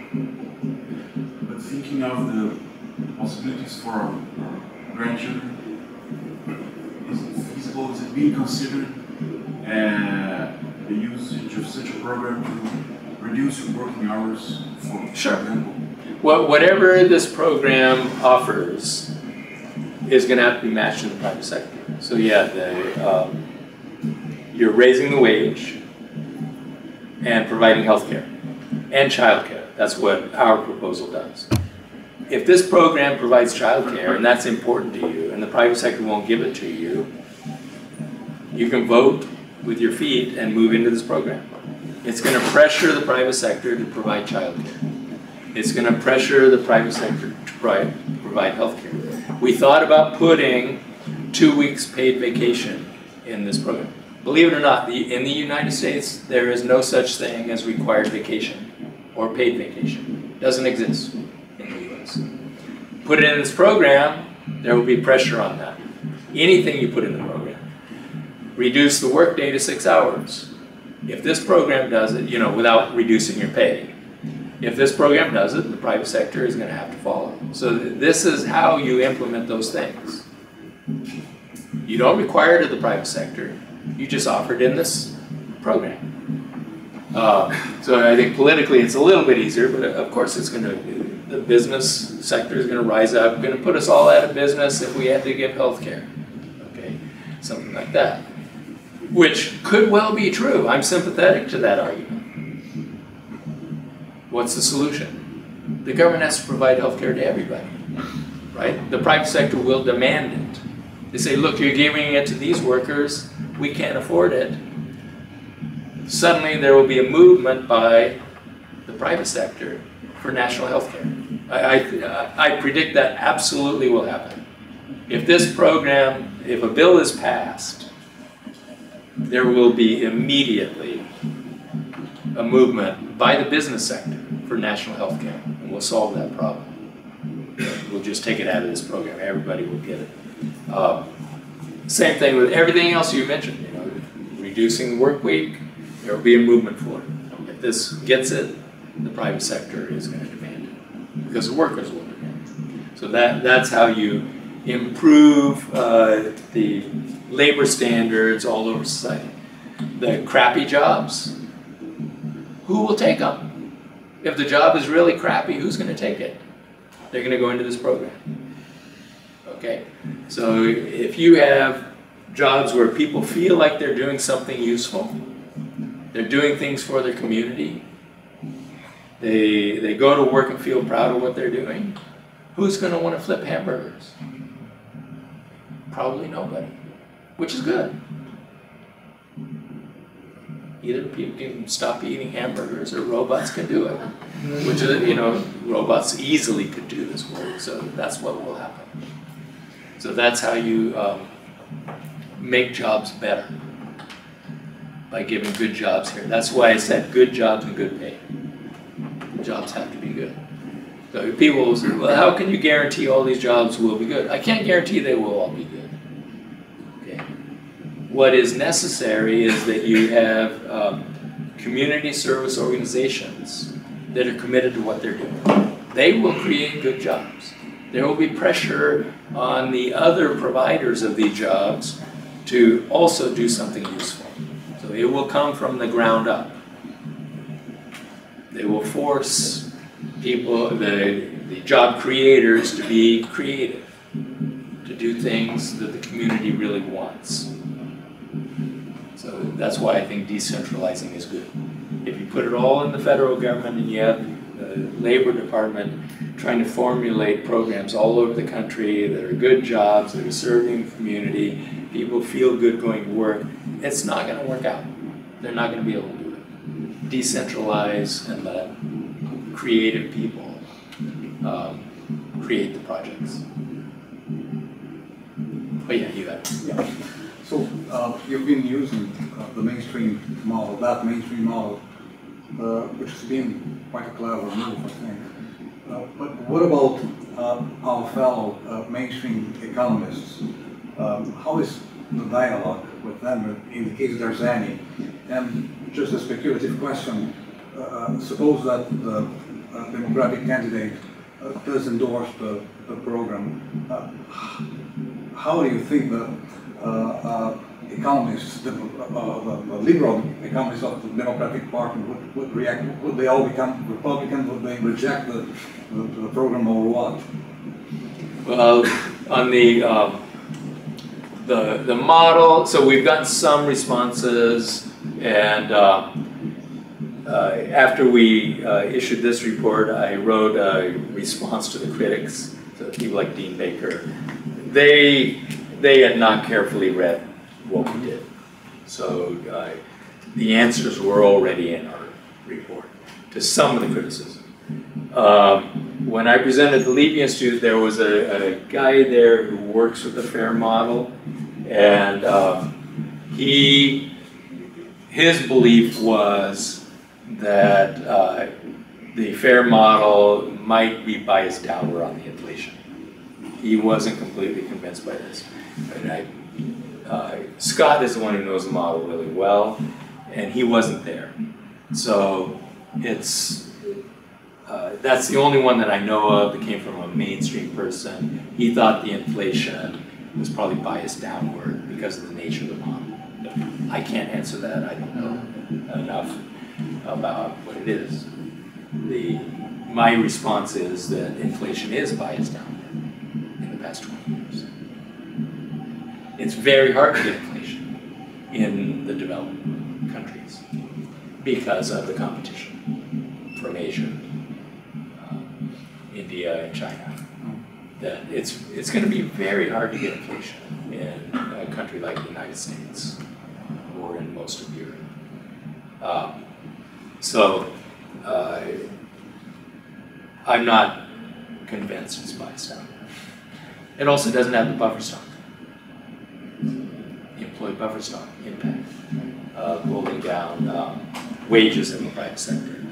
But thinking of the possibilities for our grandchildren, is is it being considered, uh, the usage of such a program to reduce working hours for Sure. example? Wha- Whatever this program offers is gonna have to be matched in the private sector. So yeah, the, um, you're raising the wage and providing healthcare and childcare. That's what our proposal does. If this program provides childcare and that's important to you and the private sector won't give it to you, you can vote with your feet and move into this program. It's gonna pressure the private sector to provide childcare. It's gonna pressure the private sector to provide, provide healthcare. We thought about putting two weeks paid vacation in this program. Believe it or not, the, in the United States, there is no such thing as required vacation or paid vacation. It Doesn't exist in the US. Put it in this program, there will be pressure on that. Anything you put in the program. Reduce the workday to six hours. If this program does it, you know, without reducing your pay, if this program does it, the private sector is gonna have to follow. So this is how you implement those things. You don't require it of the private sector, you just offer it in this program. Uh, so I think politically it's a little bit easier, but of course it's gonna, the business sector is gonna rise up, gonna put us all out of business if we had to give health care. Okay, something like that. Which could well be true, I'm sympathetic to that argument. What's the solution? The government has to provide health care to everybody, right? The private sector will demand it. They say, look, you're giving it to these workers, we can't afford it. Suddenly there will be a movement by the private sector for national health care. I, I, I predict that absolutely will happen. If this program, if a bill is passed, there will be immediately a movement by the business sector for national health care, and we'll solve that problem. We'll just take it out of this program, everybody will get it. Um, same thing with everything else you mentioned, you know, reducing the work week, there will be a movement for it. If this gets it, the private sector is going to demand it, because the workers will demand it. So that, that's how you improve uh, the labor standards all over society. The crappy jobs, who will take them? If the job is really crappy, who's going to take it? They're going to go into this program. Okay? So if you have jobs where people feel like they're doing something useful, they're doing things for their community, they, they go to work and feel proud of what they're doing, who's going to want to flip hamburgers? Probably nobody, which is good. Either people can stop eating hamburgers or robots can do it. Which is, you know, robots easily could do this work, so that's what will happen. So that's how you um, make jobs better by giving good jobs here. That's why I said good jobs and good pay. Jobs have to be good. So people will say, well, how can you guarantee all these jobs will be good? I can't guarantee they will all be good. What is necessary is that you have um, community service organizations that are committed to what they're doing. They will create good jobs. There will be pressure on the other providers of these jobs to also do something useful. So it will come from the ground up. They will force people, the, the job creators, to be creative, to do things that the community really wants. So that's why I think decentralizing is good. If you put it all in the federal government and you have the labor department trying to formulate programs all over the country that are good jobs, that are serving the community, people feel good going to work, it's not going to work out. They're not going to be able to do it. Decentralize and let creative people um, create the projects. Oh yeah, you got it. So uh, you've been using uh, the mainstream model, that mainstream model, uh, which has been quite a clever move, I think. Uh, but what about uh, our fellow uh, mainstream economists? Um, how is the dialogue with them, in the case there's any? And just a speculative question, suppose that the Democratic candidate does endorse the, the program, how do you think that economists, the, uh, the, liberal economists of the Democratic Party would, would react? Would they all become Republicans? Would they reject the, the, the program or what? Well, on the the the model, so we've gotten some responses, and uh, uh, after we uh, issued this report, I wrote a response to the critics, to people like Dean Baker. They they had not carefully read what we did. So uh, the answers were already in our report to some of the criticism. Um, when I presented the Levy Institute, there was a, a, guy there who works with the FAIR model, and um, he, his belief was that uh, the FAIR model might be biased downward on the inflation. He wasn't completely convinced by this. And I, uh, Scott is the one who knows the model really well, and he wasn't there. So it's uh, that's the only one that I know of that came from a mainstream person. He thought the inflation was probably biased downward because of the nature of the model. I can't answer that, I don't know enough about what it is. The, my response is that inflation is biased downward in the past twenty years. It's very hard to get inflation in the developed countries because of the competition from Asia, uh, India and China. That it's, it's gonna be very hard to get inflation in a country like the United States or in most of Europe. Um, So, uh, I'm not convinced it's biased down. It also doesn't have the buffer stock. Employee buffer stock impact of holding down um, wages in the private sector.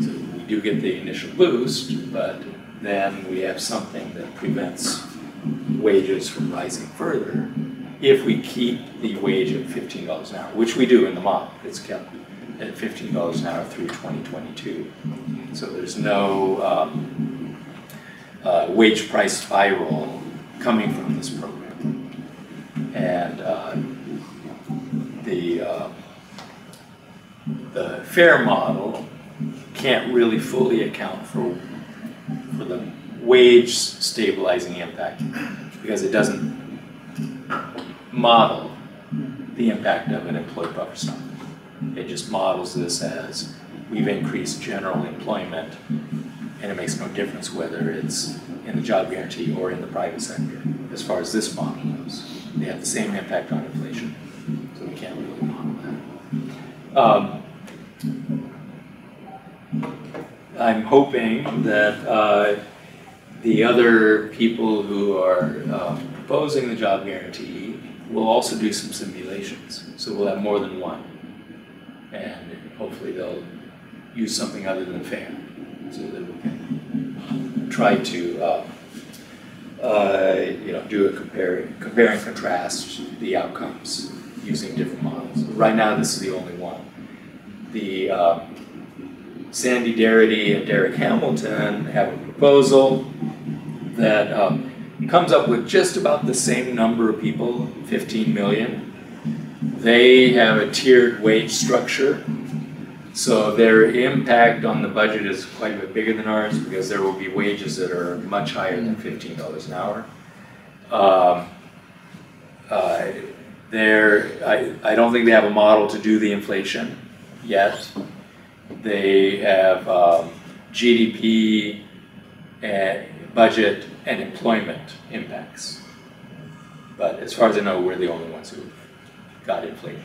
So we do get the initial boost, but then we have something that prevents wages from rising further if we keep the wage at fifteen dollars an hour, which we do in the model. It's kept at fifteen dollars an hour through twenty twenty-two. So there's no um, uh, wage price spiral coming from this program. And uh, the uh, the fair model can't really fully account for for the wage stabilizing impact because it doesn't model the impact of an employee buffer stock. It just models this as we've increased general employment and it makes no difference whether it's in the job guarantee or in the private sector, as far as this model goes. They have the same impact on inflation, so we can't really model that. Um, I'm hoping that uh, the other people who are uh, proposing the job guarantee will also do some simulations, so we'll have more than one. And hopefully they'll use something other than fair, so that we can try to, uh, uh, you know, do a compare, compare and contrast the outcomes using different models. Right now, this is the only one. The uh, Sandy Darity and Darrick Hamilton have a proposal that um, comes up with just about the same number of people, 15 million. They have a tiered wage structure, so their impact on the budget is quite a bit bigger than ours because there will be wages that are much higher than $15 an hour. Um, uh, I, I don't think they have a model to do the inflation yet. They have um, GDP and budget and employment impacts. But as far as I know, we're the only ones who've got inflation.